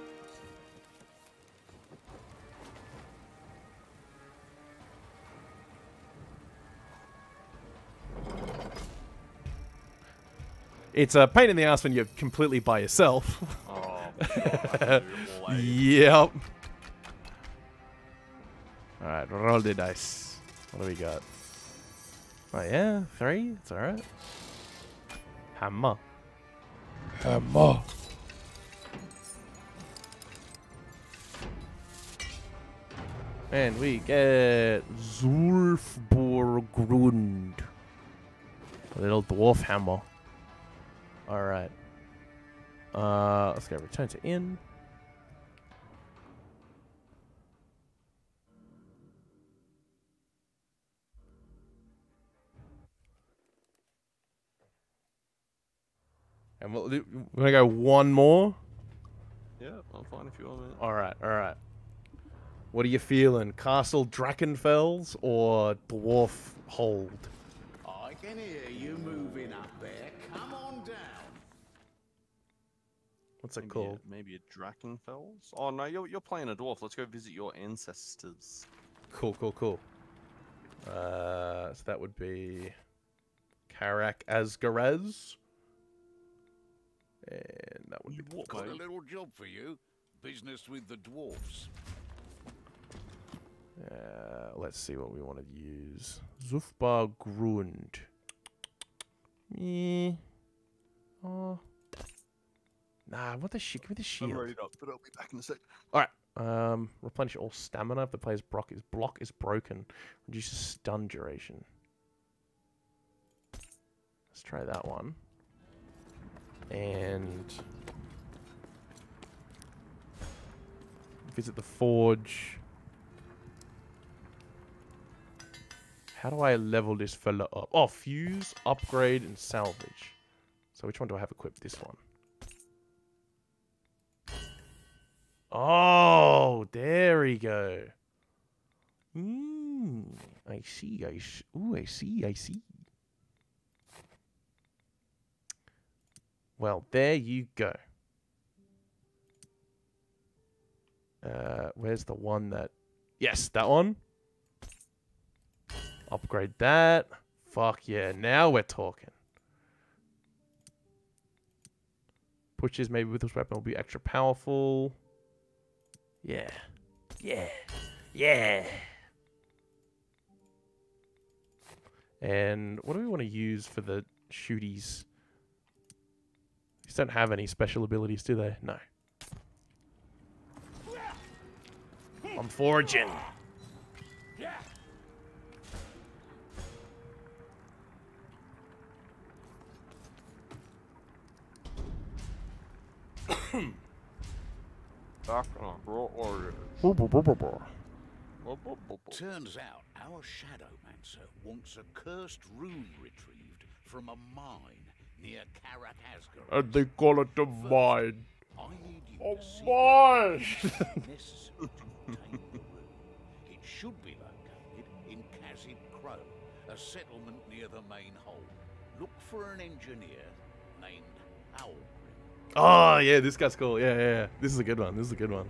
It's a pain in the ass when you're completely by yourself. Oh, for sure. I have to do all eight. yep. All right, roll the dice. What do we got? Oh yeah, three. It's all right. Hammer. And we get Zulfborgrund. A little dwarf hammer. Alright. Uh, let's go return to inn. And we'll, do- we're gonna go one more. Yeah, I'm fine if you want, mate. All right, all right. What are you feeling? Castle Drachenfels or Dwarf Hold? I can hear you moving up there. Come on down. What's it Maybe called? A, maybe a Drachenfels? Oh no, you're, you're playing a dwarf. Let's go visit your ancestors. Cool, cool, cool. Uh, so that would be Karak Azgaraz. And that would be the Got a little job for you. Business with the dwarfs. Uh, let's see what we want to use. Zufbar Grund. Me. Oh. Nah, what the shit? Give me the shield. I'm ready up, but I'll be back in a sec. Alright. Um, replenish all stamina if the player's block is block is broken. Reduces stun duration. Let's try that one. And visit the forge. How do I level this fella up? Oh, fuse, upgrade, and salvage. So which one do I have equipped? This one. Oh, there we go. Mm, I see. I s- ooh, I see. I see. Well, there you go. Uh, where's the one that? Yes, that one. Upgrade that. Fuck yeah! Now we're talking. Pushes maybe with this weapon will be extra powerful. Yeah. Yeah. Yeah. And what do we want to use for the shooties? These don't have any special abilities, do they? No. I'm foraging. Back on raw orders. Turns out our Shadowmancer wants a cursed rune retrieved from a mine near Karak Asgard. And they call it the mine. I need you Oh, to see mine! necessary to obtain the rune. It should be located in Khazid Kro, a settlement near the main hole. Look for an engineer named Howlgrim. Oh, ah, yeah, this guy's cool. Yeah, yeah, yeah. This is a good one. This is a good one.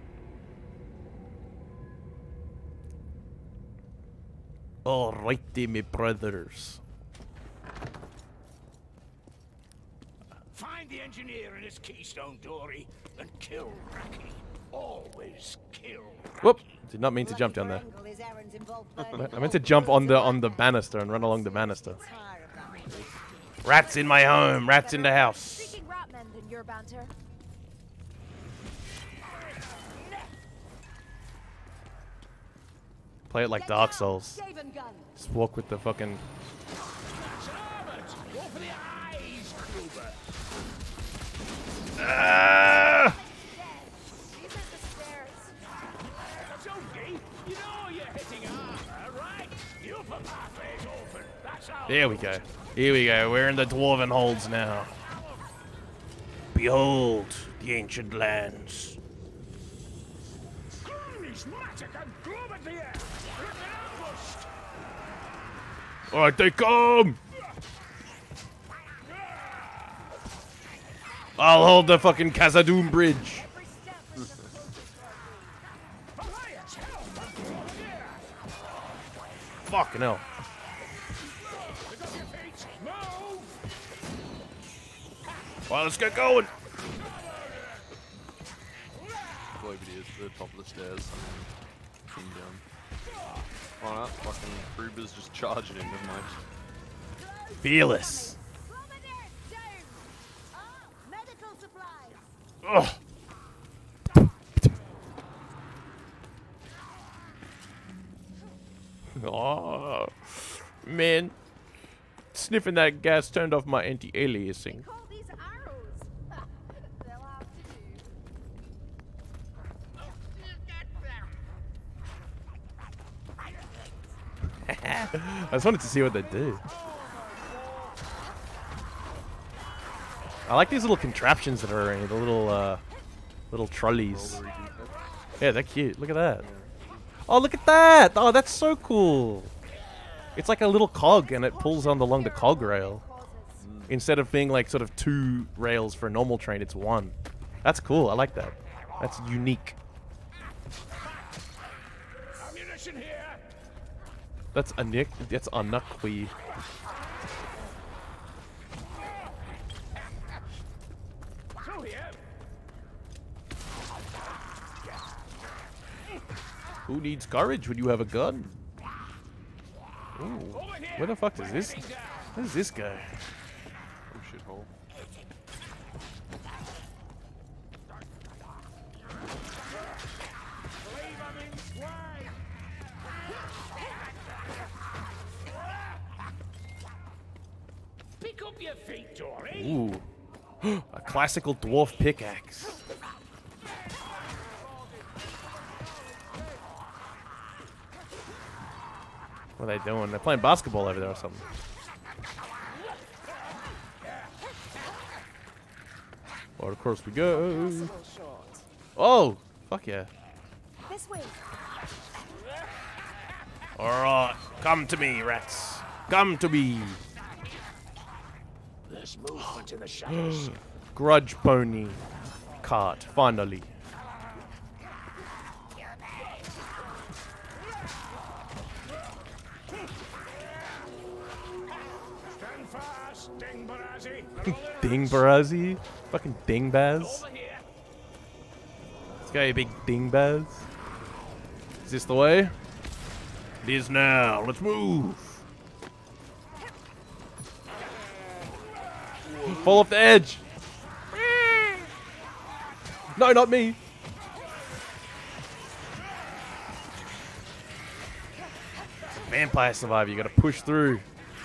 Alrighty, my brothers. Find the engineer and his keystone, Dory, and kill Raki. Always kill. Whoop! Did not mean to jump down there. I meant to jump on the on the banister and run along the banister. Rats in my home. Rats in the house. Speaking rat men than your banter. Play it like Dark Souls. Just walk with the fucking. All. There we go. Here we go. We're in the dwarven holds now. Behold the ancient lands. He's magic and Kruber to you. Rip it ambushed. Alright, they come! I'll hold the fucking Khazad-dûm bridge. Fucking hell. Well, let's get going. Go over here the top of the stairs. King down. Not? Fucking Kruber's just charging in, never mind. Fearless. Medical supplies. Ugh. Oh, man. Sniffing that gas turned off my anti-aliasing. Call these arrows. They'll have to do. I just wanted to see what they do. I like these little contraptions that are in the little uh, little trolleys. Yeah, they're cute. Look at that. Oh, look at that! Oh, that's so cool. It's like a little cog, and it pulls on along the cog rail. Instead of being like sort of two rails for a normal train, it's one. That's cool. I like that. That's unique. Ammunition here. That's a nick. That's a nuckwe. Who needs courage when you have a gun? Ooh. Where the fuck is this? Where's this guy? Oh, shithole. Pick up your feet, Dory. Ooh. a classical dwarf pickaxe. What are they doing? They're playing basketball over there or something. Well, of course we go. Oh, fuck yeah. This way. Alright, come to me, rats. Come to me. There's movement in the shadows. Grudge pony cart, finally. Barazzi. Ding Barazi? Fucking Ding Baz? This guy a big Ding Baz? Is this the way? It is now. Let's move. Fall off the edge! No, not me! Vampire Survivor, you gotta push through.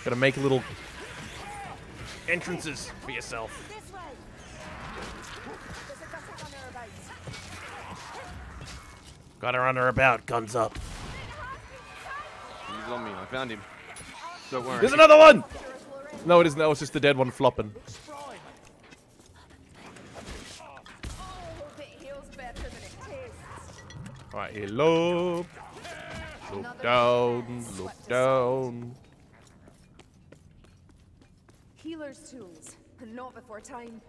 Gotta make a little entrances for yourself. This way. There's a gutter runner about. Got her on her about. Guns up. He's on me. I found him. Don't worry. There's another one! No, it isn't. That was just the dead one flopping. Oh, it heals better than it tastes. Alright, here, look. Look down, look down. Healer's tools. Not before time.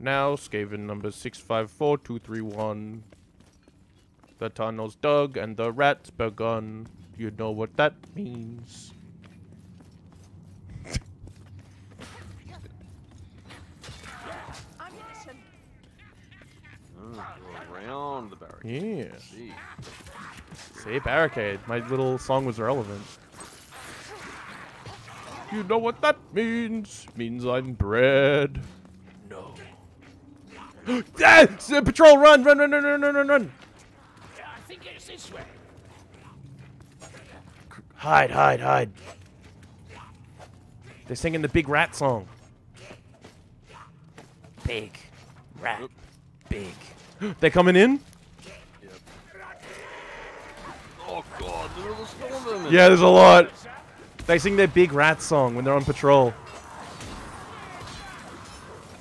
Now, Skaven number 654231. The tunnel's dug and the rats begun. You know what that means. Ammunition. Oh, go around the barricade. Yeah. See. See, barricade. My little song was relevant. You know what that means? Means I'm bread. No. ah! Patrol, run, run, run, run, run, run, run, yeah, I think it's this way. Hide, hide, hide. They're singing the big rat song. Big rat. Oop. Big. they coming in? Yep. Oh god, there's a. Yeah, there's a lot. They sing their big rat song when they're on patrol.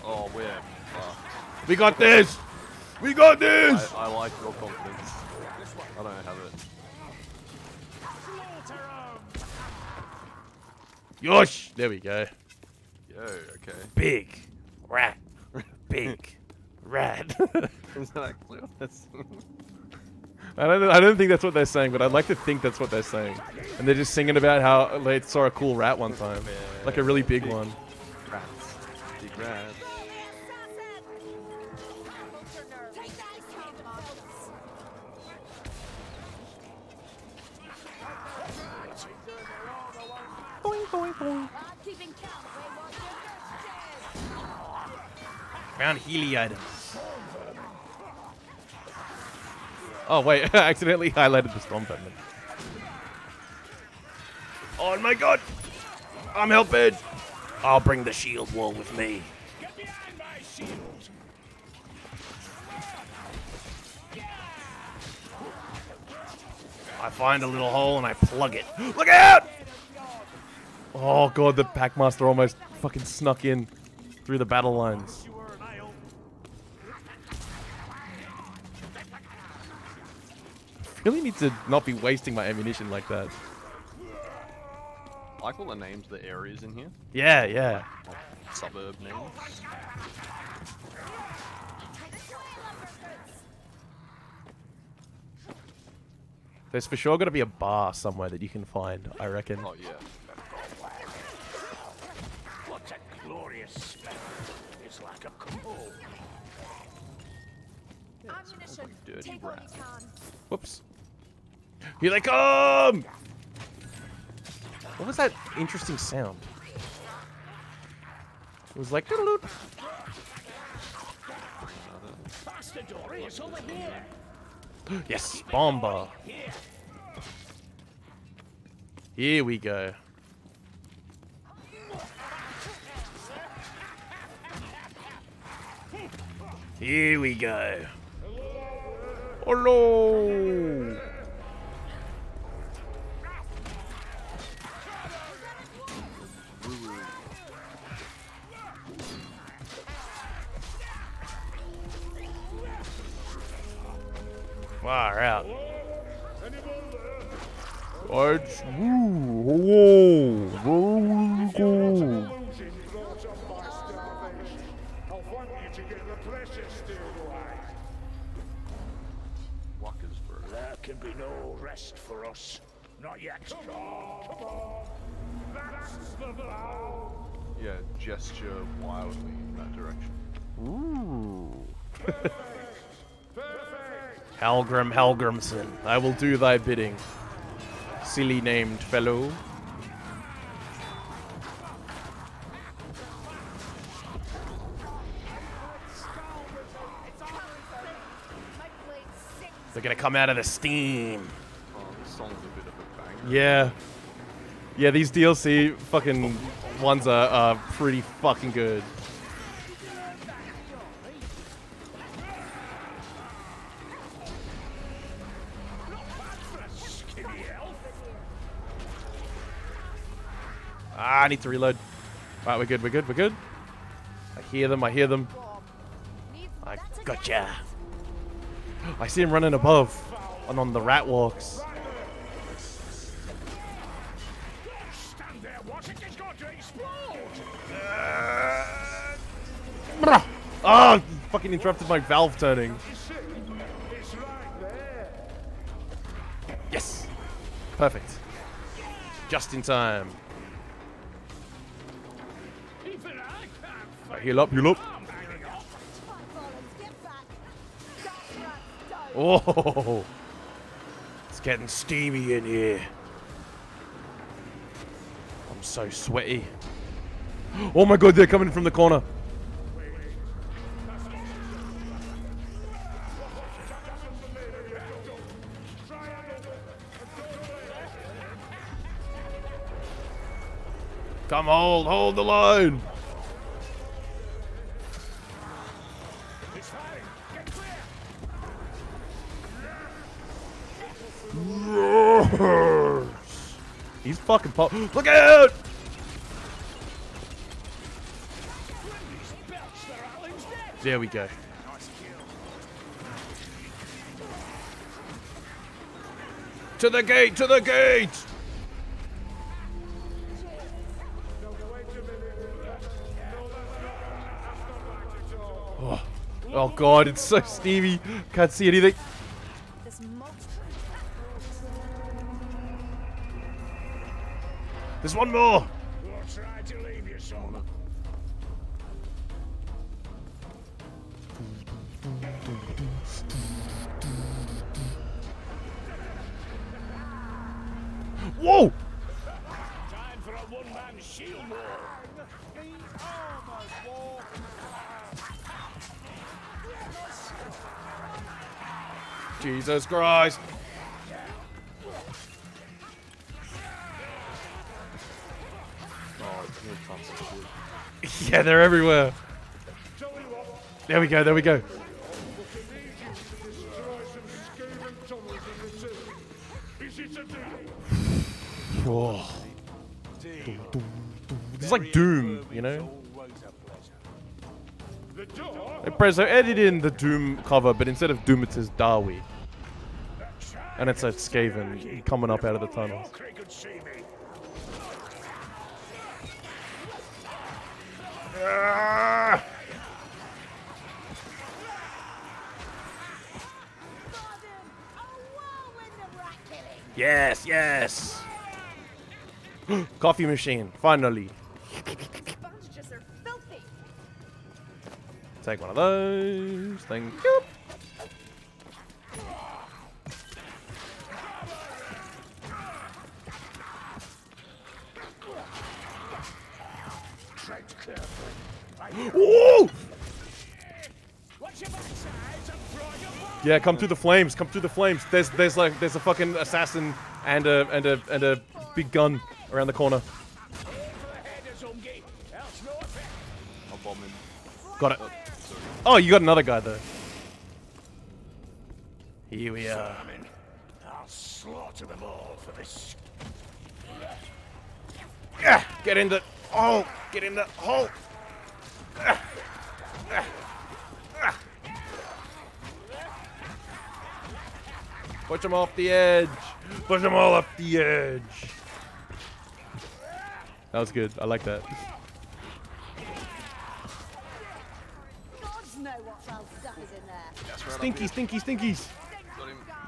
Oh, we're fucked. We got this! We got this! I, I like your confidence. I don't have it. Yosh! There we go. Yo, okay. Big. Rat. Big. Rat. Is that that's I don't, I don't think that's what they're saying, but I'd like to think that's what they're saying. And they're just singing about how they saw a cool rat one time. Like a really big one. Rats. Big rats. Keeping count. Found Healy items. Oh wait, I accidentally highlighted the storm pendant. oh my god. I'm helping. I'll bring the shield wall with me. Get behind my shield. I find a little hole and I plug it. Look out! Oh god, the Packmaster almost fucking snuck in through the battle lines. Really need to not be wasting my ammunition like that. I like all the names of the areas in here. Yeah, yeah. Suburb names. There's for sure got to be a bar somewhere that you can find, I reckon. Oh yeah. What a glorious smell. It's like a coal. ammunition. dirty Take rat. Whoops. Here they come! What was that interesting sound? It was like. "Doodle-doot." Past the door, it's over here. Yes, bomba. Here. Here we go. Here we go. Hello. Far out. It's woo, whoa, whoa, whoa. Wackersburg. There can be no rest for us. Not yet. Come on. That's the blow. Yeah, gesture wildly in that direction. Ooh. Halgrim Halgrimson, I will do thy bidding. Silly named fellow. They're gonna come out of the steam. Oh. Yeah. Yeah, these DLC fucking ones are, are pretty fucking good. Ah, I need to reload. Right, we're good, we're good, we're good. I hear them, I hear them. I gotcha. I see him running above and on the rat walks. Bruh. Oh, fucking interrupted my valve turning. Yes. Perfect. Just in time. Heal up, heal up. Oh, it's getting steamy in here. I'm so sweaty. Oh my god, they're coming from the corner. Come hold, hold the line. He's fucking pop. Look out! There we go. To the gate! To the gate! Oh, oh god, it's so steamy. Can't see anything. There's one more. We'll try to leave you some. Whoa! Time for a one-man shield war. Jesus Christ. Yeah, they're everywhere. There we go, there we go. It's like Doom, you know? Hey, Prezzo, edit in the Doom cover, but instead of Doom, it says Darwi. And it's a Skaven coming up out of the tunnels. Ah! Yes, yes. Coffee machine, finally. Bandages are filthy. Take one of those. Thank you. Woo! Watch your backsides and throw your ball. Yeah, come through the flames. Come through the flames. There's there's like there's a fucking assassin and a and a and a big gun around the corner. Aim for the head of Zungi, else no effect. I'll bomb him. Got it. Oh. Oh, you got another guy there. Here we are. Vermin. I'll slaughter them all for this. Ah, get in the hole. Get in the hole. Push him off the edge. Push them all off the edge. That was good. I like that. Gods know what foul stuff is in there. That's right up Stinky, stinky, stinkies.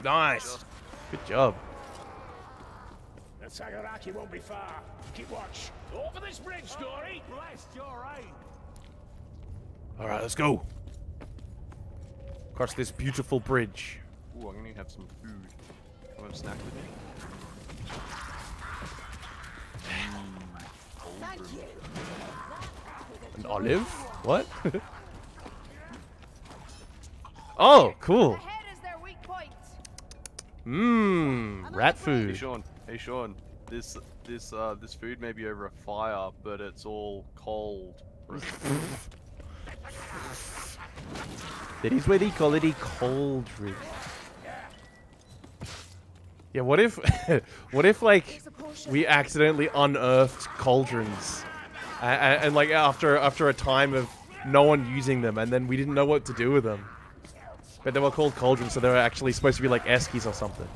Nice. Good job. The Sagaraki won't be far. Keep watch. Over this bridge, Dory. Blessed your aim. All right, let's go. Across this beautiful bridge. Ooh, I'm gonna have some food. Can I have a snack with me? Thank you. An olive? What? oh, cool. The head is their weak point. Mmm, rat food. Hey. Sean, hey Sean, this this uh this food may be over a fire, but it's all cold. That is why they call it a cauldron. Yeah, what if, what if like we accidentally unearthed cauldrons, and, and like after after a time of no one using them, and then we didn't know what to do with them. But they were called cauldrons, so they were actually supposed to be like eskies or something.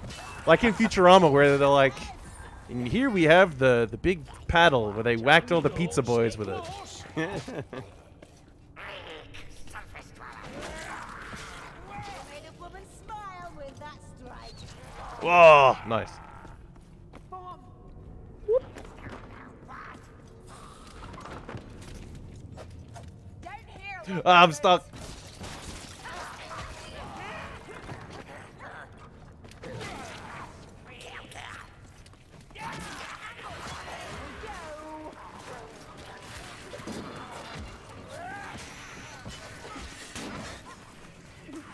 Like in Futurama, where they're like, and here we have the the big paddle where they whacked all the pizza boys with it. Whoa, nice. Here. Ah, I'm stuck.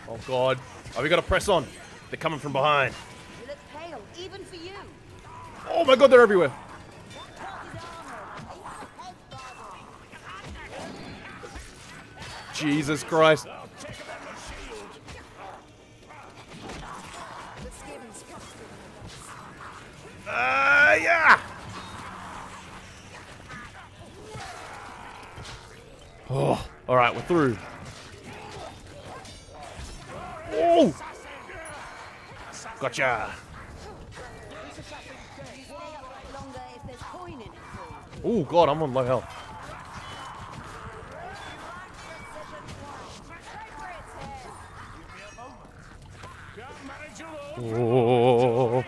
Oh god. Oh, we gotta press on. They're coming from behind. Oh my god, they're everywhere. Jesus Christ. Ah, yeah. Oh, all right, we're through. Oh, gotcha. Oh god, I'm on low health. Can't manage alone. Oh.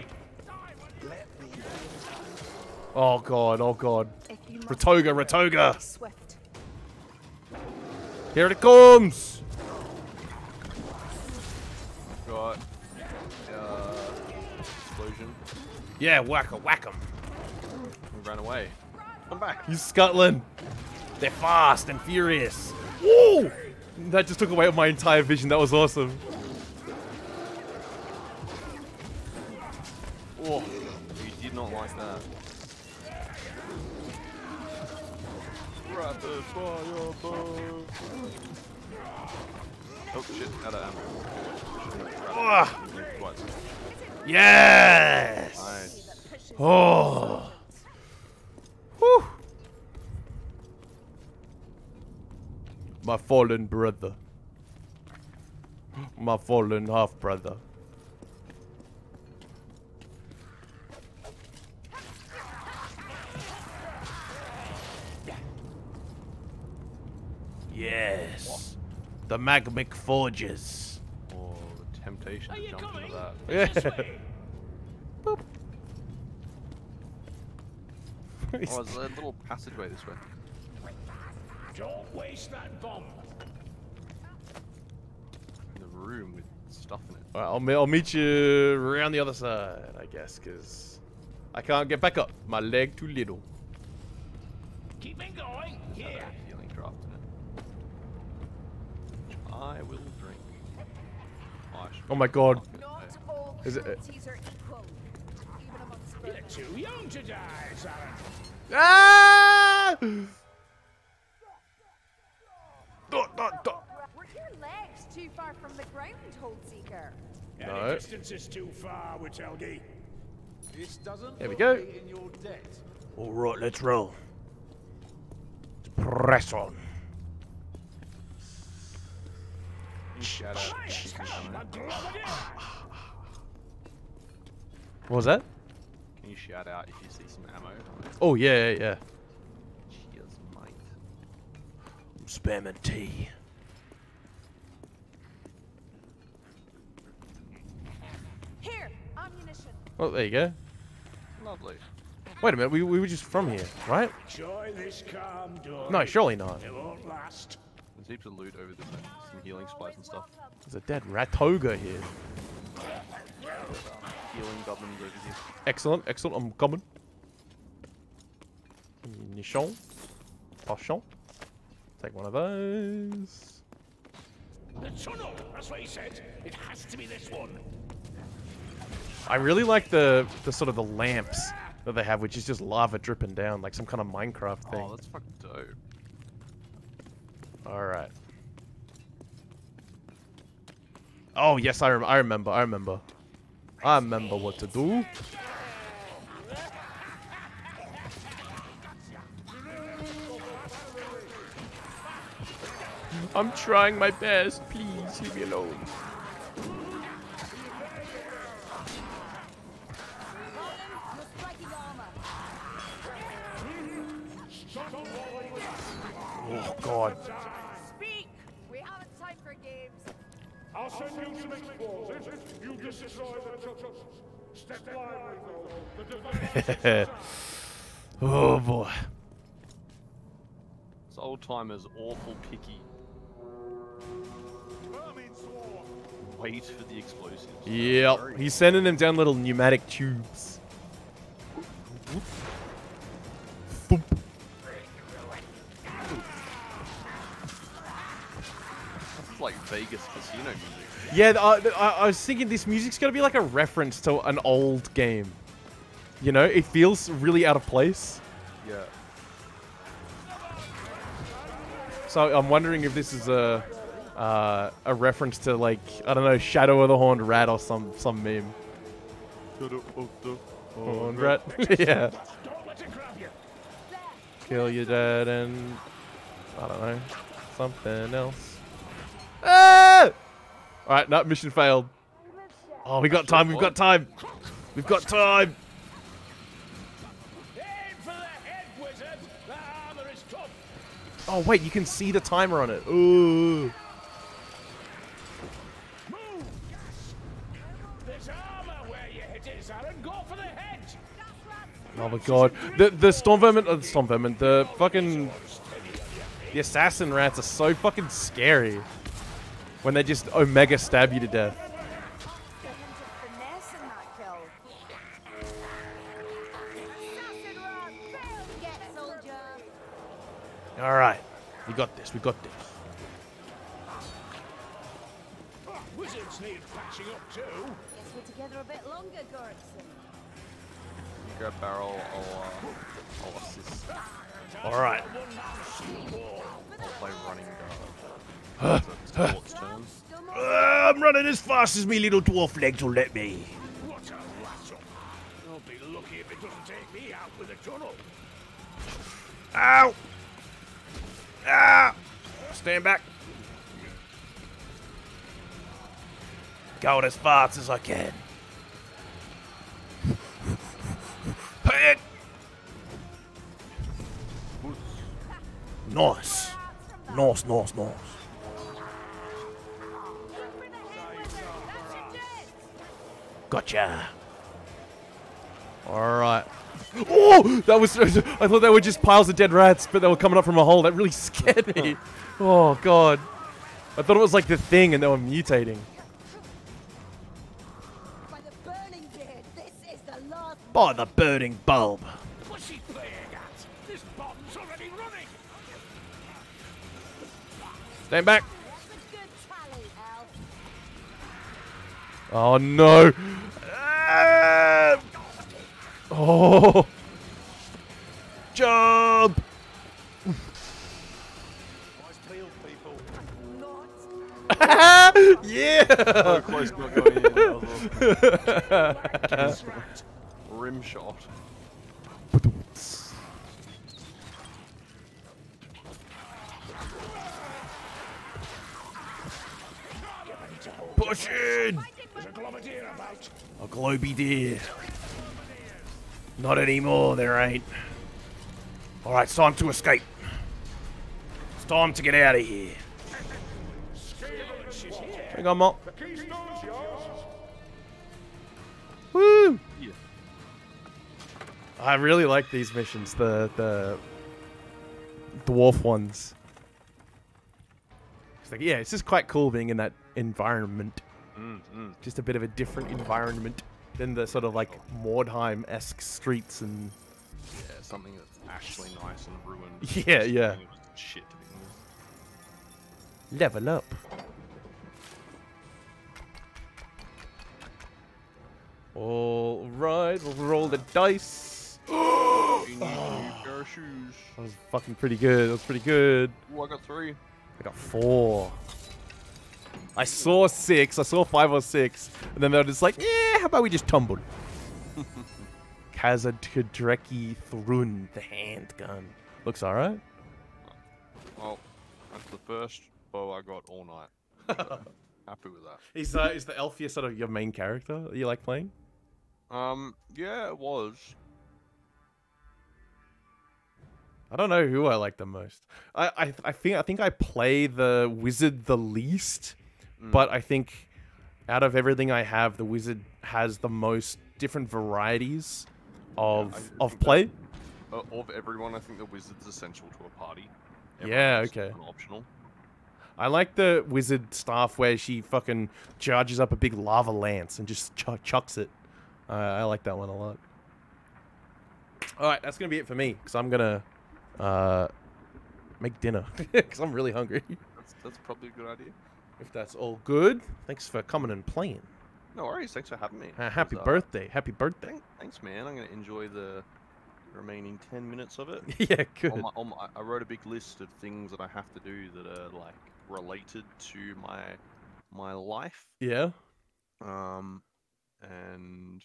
Oh god, oh god. If you must Rat Ogre, Ratoga. Here it comes. Got uh explosion. Yeah, whack 'em, whack 'em. We ran away. Come back. You Scotland. They're fast and furious. Woo! That just took away my entire vision. That was awesome. Oh, you did not like that. Rapid fire burn. Oh shit, out of ammo. Ah. Yes. Nice. Oh. Whew. My fallen brother. My fallen half brother. Yes. The magmic forges. Oh, the temptation Are to jump coming? into that. This Yeah. way. Oh, there's a little passageway this way. Don't waste that bomb. In the room with stuff in it. Alright, I'll, me- I'll meet you around the other side, I guess, because I can't get back up. My leg too little. Keep it going. Yeah. Healing draft in it. I will drink. I should Oh my god. Not all Is it- uh, cruelties are equal, even amongst You're brothers. Too young to die, Zaran. Ah! Were your legs too far from the ground, Hold Seeker? Any No. distance is too far with This doesn't There we go. in your debt. All right, let's roll. Press on. Can you shout out if you see some ammo? What was that? Can you shout out if you see some ammo? Oh, yeah, yeah, yeah. Cheers, mate. I'm spamming tea. Here, ammunition. Oh, there you go. Lovely. Wait a minute, we, we were just from here, right? Enjoy this calm dawn. No, surely not. It won't last. There's heaps of loot over there. Some healing supplies and stuff. There's a dead Rat Ogre here. Healing goblins over here. Excellent, excellent. I'm coming. Nichon. Pochon. Take one of those. The tunnel! That's what he said. It has to be this one. I really like the the sort of the lamps that they have, which is just lava dripping down, like some kind of Minecraft oh, thing. Oh, that's fucking dope. All right. Oh yes, I, rem I remember. I remember. I remember what to do. I'm trying my best. Please leave me alone. You're striking armor. Oh God. I'll send you some explosives. You destroy the tunnel. Step lively, though. The device oh boy. This old timer's awful picky. Wait for the explosives. Yep. He's sending them down little pneumatic tubes. Vegas casino music. Yeah, I, I, I was thinking this music's gonna be like a reference to an old game. You know, it feels really out of place. Yeah. So I'm wondering if this is a uh, a reference to like I don't know, Shadow of the Horned Rat or some some meme. Horned Rat. yeah. Don't let it. Kill your dad and I don't know something else. Ah! All right, no mission failed. Oh, we got time. We've got time. We've got time. Aim for the head, wizard. The armor is tough. Oh wait, you can see the timer on it. Ooh. Move. There's armor where you hit it, Zaran. Go for the head. Oh my god. The the storm vermin, uh, the storm vermin, the fucking the assassin rats are so fucking scary when they just omega stab you to death. The hint of finesse in that kill. Assassin rat, fail to Get soldier. All right, we got this. We got this. Wizards need patching up too. Guess we're together a bit longer, Gorkson. You grab barrel, I'll, uh, I'll assist. All right. Guard. It's a sports turn. Uh, I'm running as fast as me little dwarf legs will let me. What a lasso. I'll be lucky if it doesn't take me out with a tunnel. Ow! Ah! Stand back. Going as fast as I can. Pay it. Nice. Nice, nice, nice. Gotcha. All right. Oh, that was. I thought they were just piles of dead rats, but they were coming up from a hole. That really scared me. Oh god. I thought it was like the thing, and they were mutating. By the burning beard, this is the last. By the burning bulb. What's he playing at? This bomb's already running. Stand back. That's a good pal. Oh no! Oh! Jump! yeah! So close not going in. that was awesome. Rim shot. Push in! There's a globadier about. A globy deer. Not anymore, there ain't. Alright, it's time to escape. It's time to get out of here. Skaven, she's here. Hang on, Mop. The keystone's yours. Woo! Yeah. I really like these missions, the the dwarf ones. It's like, yeah, it's just quite cool being in that environment. Mm, mm. Just a bit of a different environment than the sort of like Mordheim-esque streets and Yeah, something that's actually nice and ruined. Yeah, yeah. Something that was Shit to begin with. level up. All right, we'll roll the dice. You need a new pair of shoes. That was fucking pretty good. That was pretty good. Ooh, I got three. I got four. I saw six. I saw five or six, and then they're just like, "Yeah, how about we just tumble?" Kazadreki Thrun, the handgun. Looks alright. Well, that's the first bow I got all night. Happy with that. Is uh, is the Elfia sort of your main character that you like playing? Um, yeah, it was. I don't know who I like the most. I, I I think I think I play the wizard the least, but I think out of everything I have, the wizard has the most different varieties of I of think that- play. Uh, of everyone, I think the wizard's essential to a party. Yeah, okay. Optional. I like the wizard staff where she fucking charges up a big lava lance and just ch- chucks it. Uh, I like that one a lot. All right, that's gonna be it for me because I'm gonna uh, make dinner because I'm really hungry. That's, that's probably a good idea. If that's all good, thanks for coming and playing. No worries. Thanks for having me. Uh, happy was, uh, birthday! Happy birthday! thank- thanks, man. I'm gonna enjoy the remaining ten minutes of it. yeah, good. On my, on my, I wrote a big list of things that I have to do that are like related to my my life. Yeah. Um, and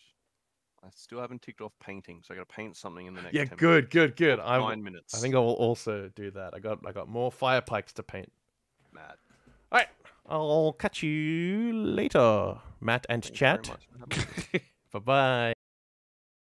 I still haven't ticked off painting, so I got to paint something in the next. Yeah, 10 good, minutes. good, good. I'm, Nine minutes. I think I will also do that. I got I got more fire pikes to paint. Mad. All right, I'll catch you later, Matt and Thank chat. much for having me. bye bye.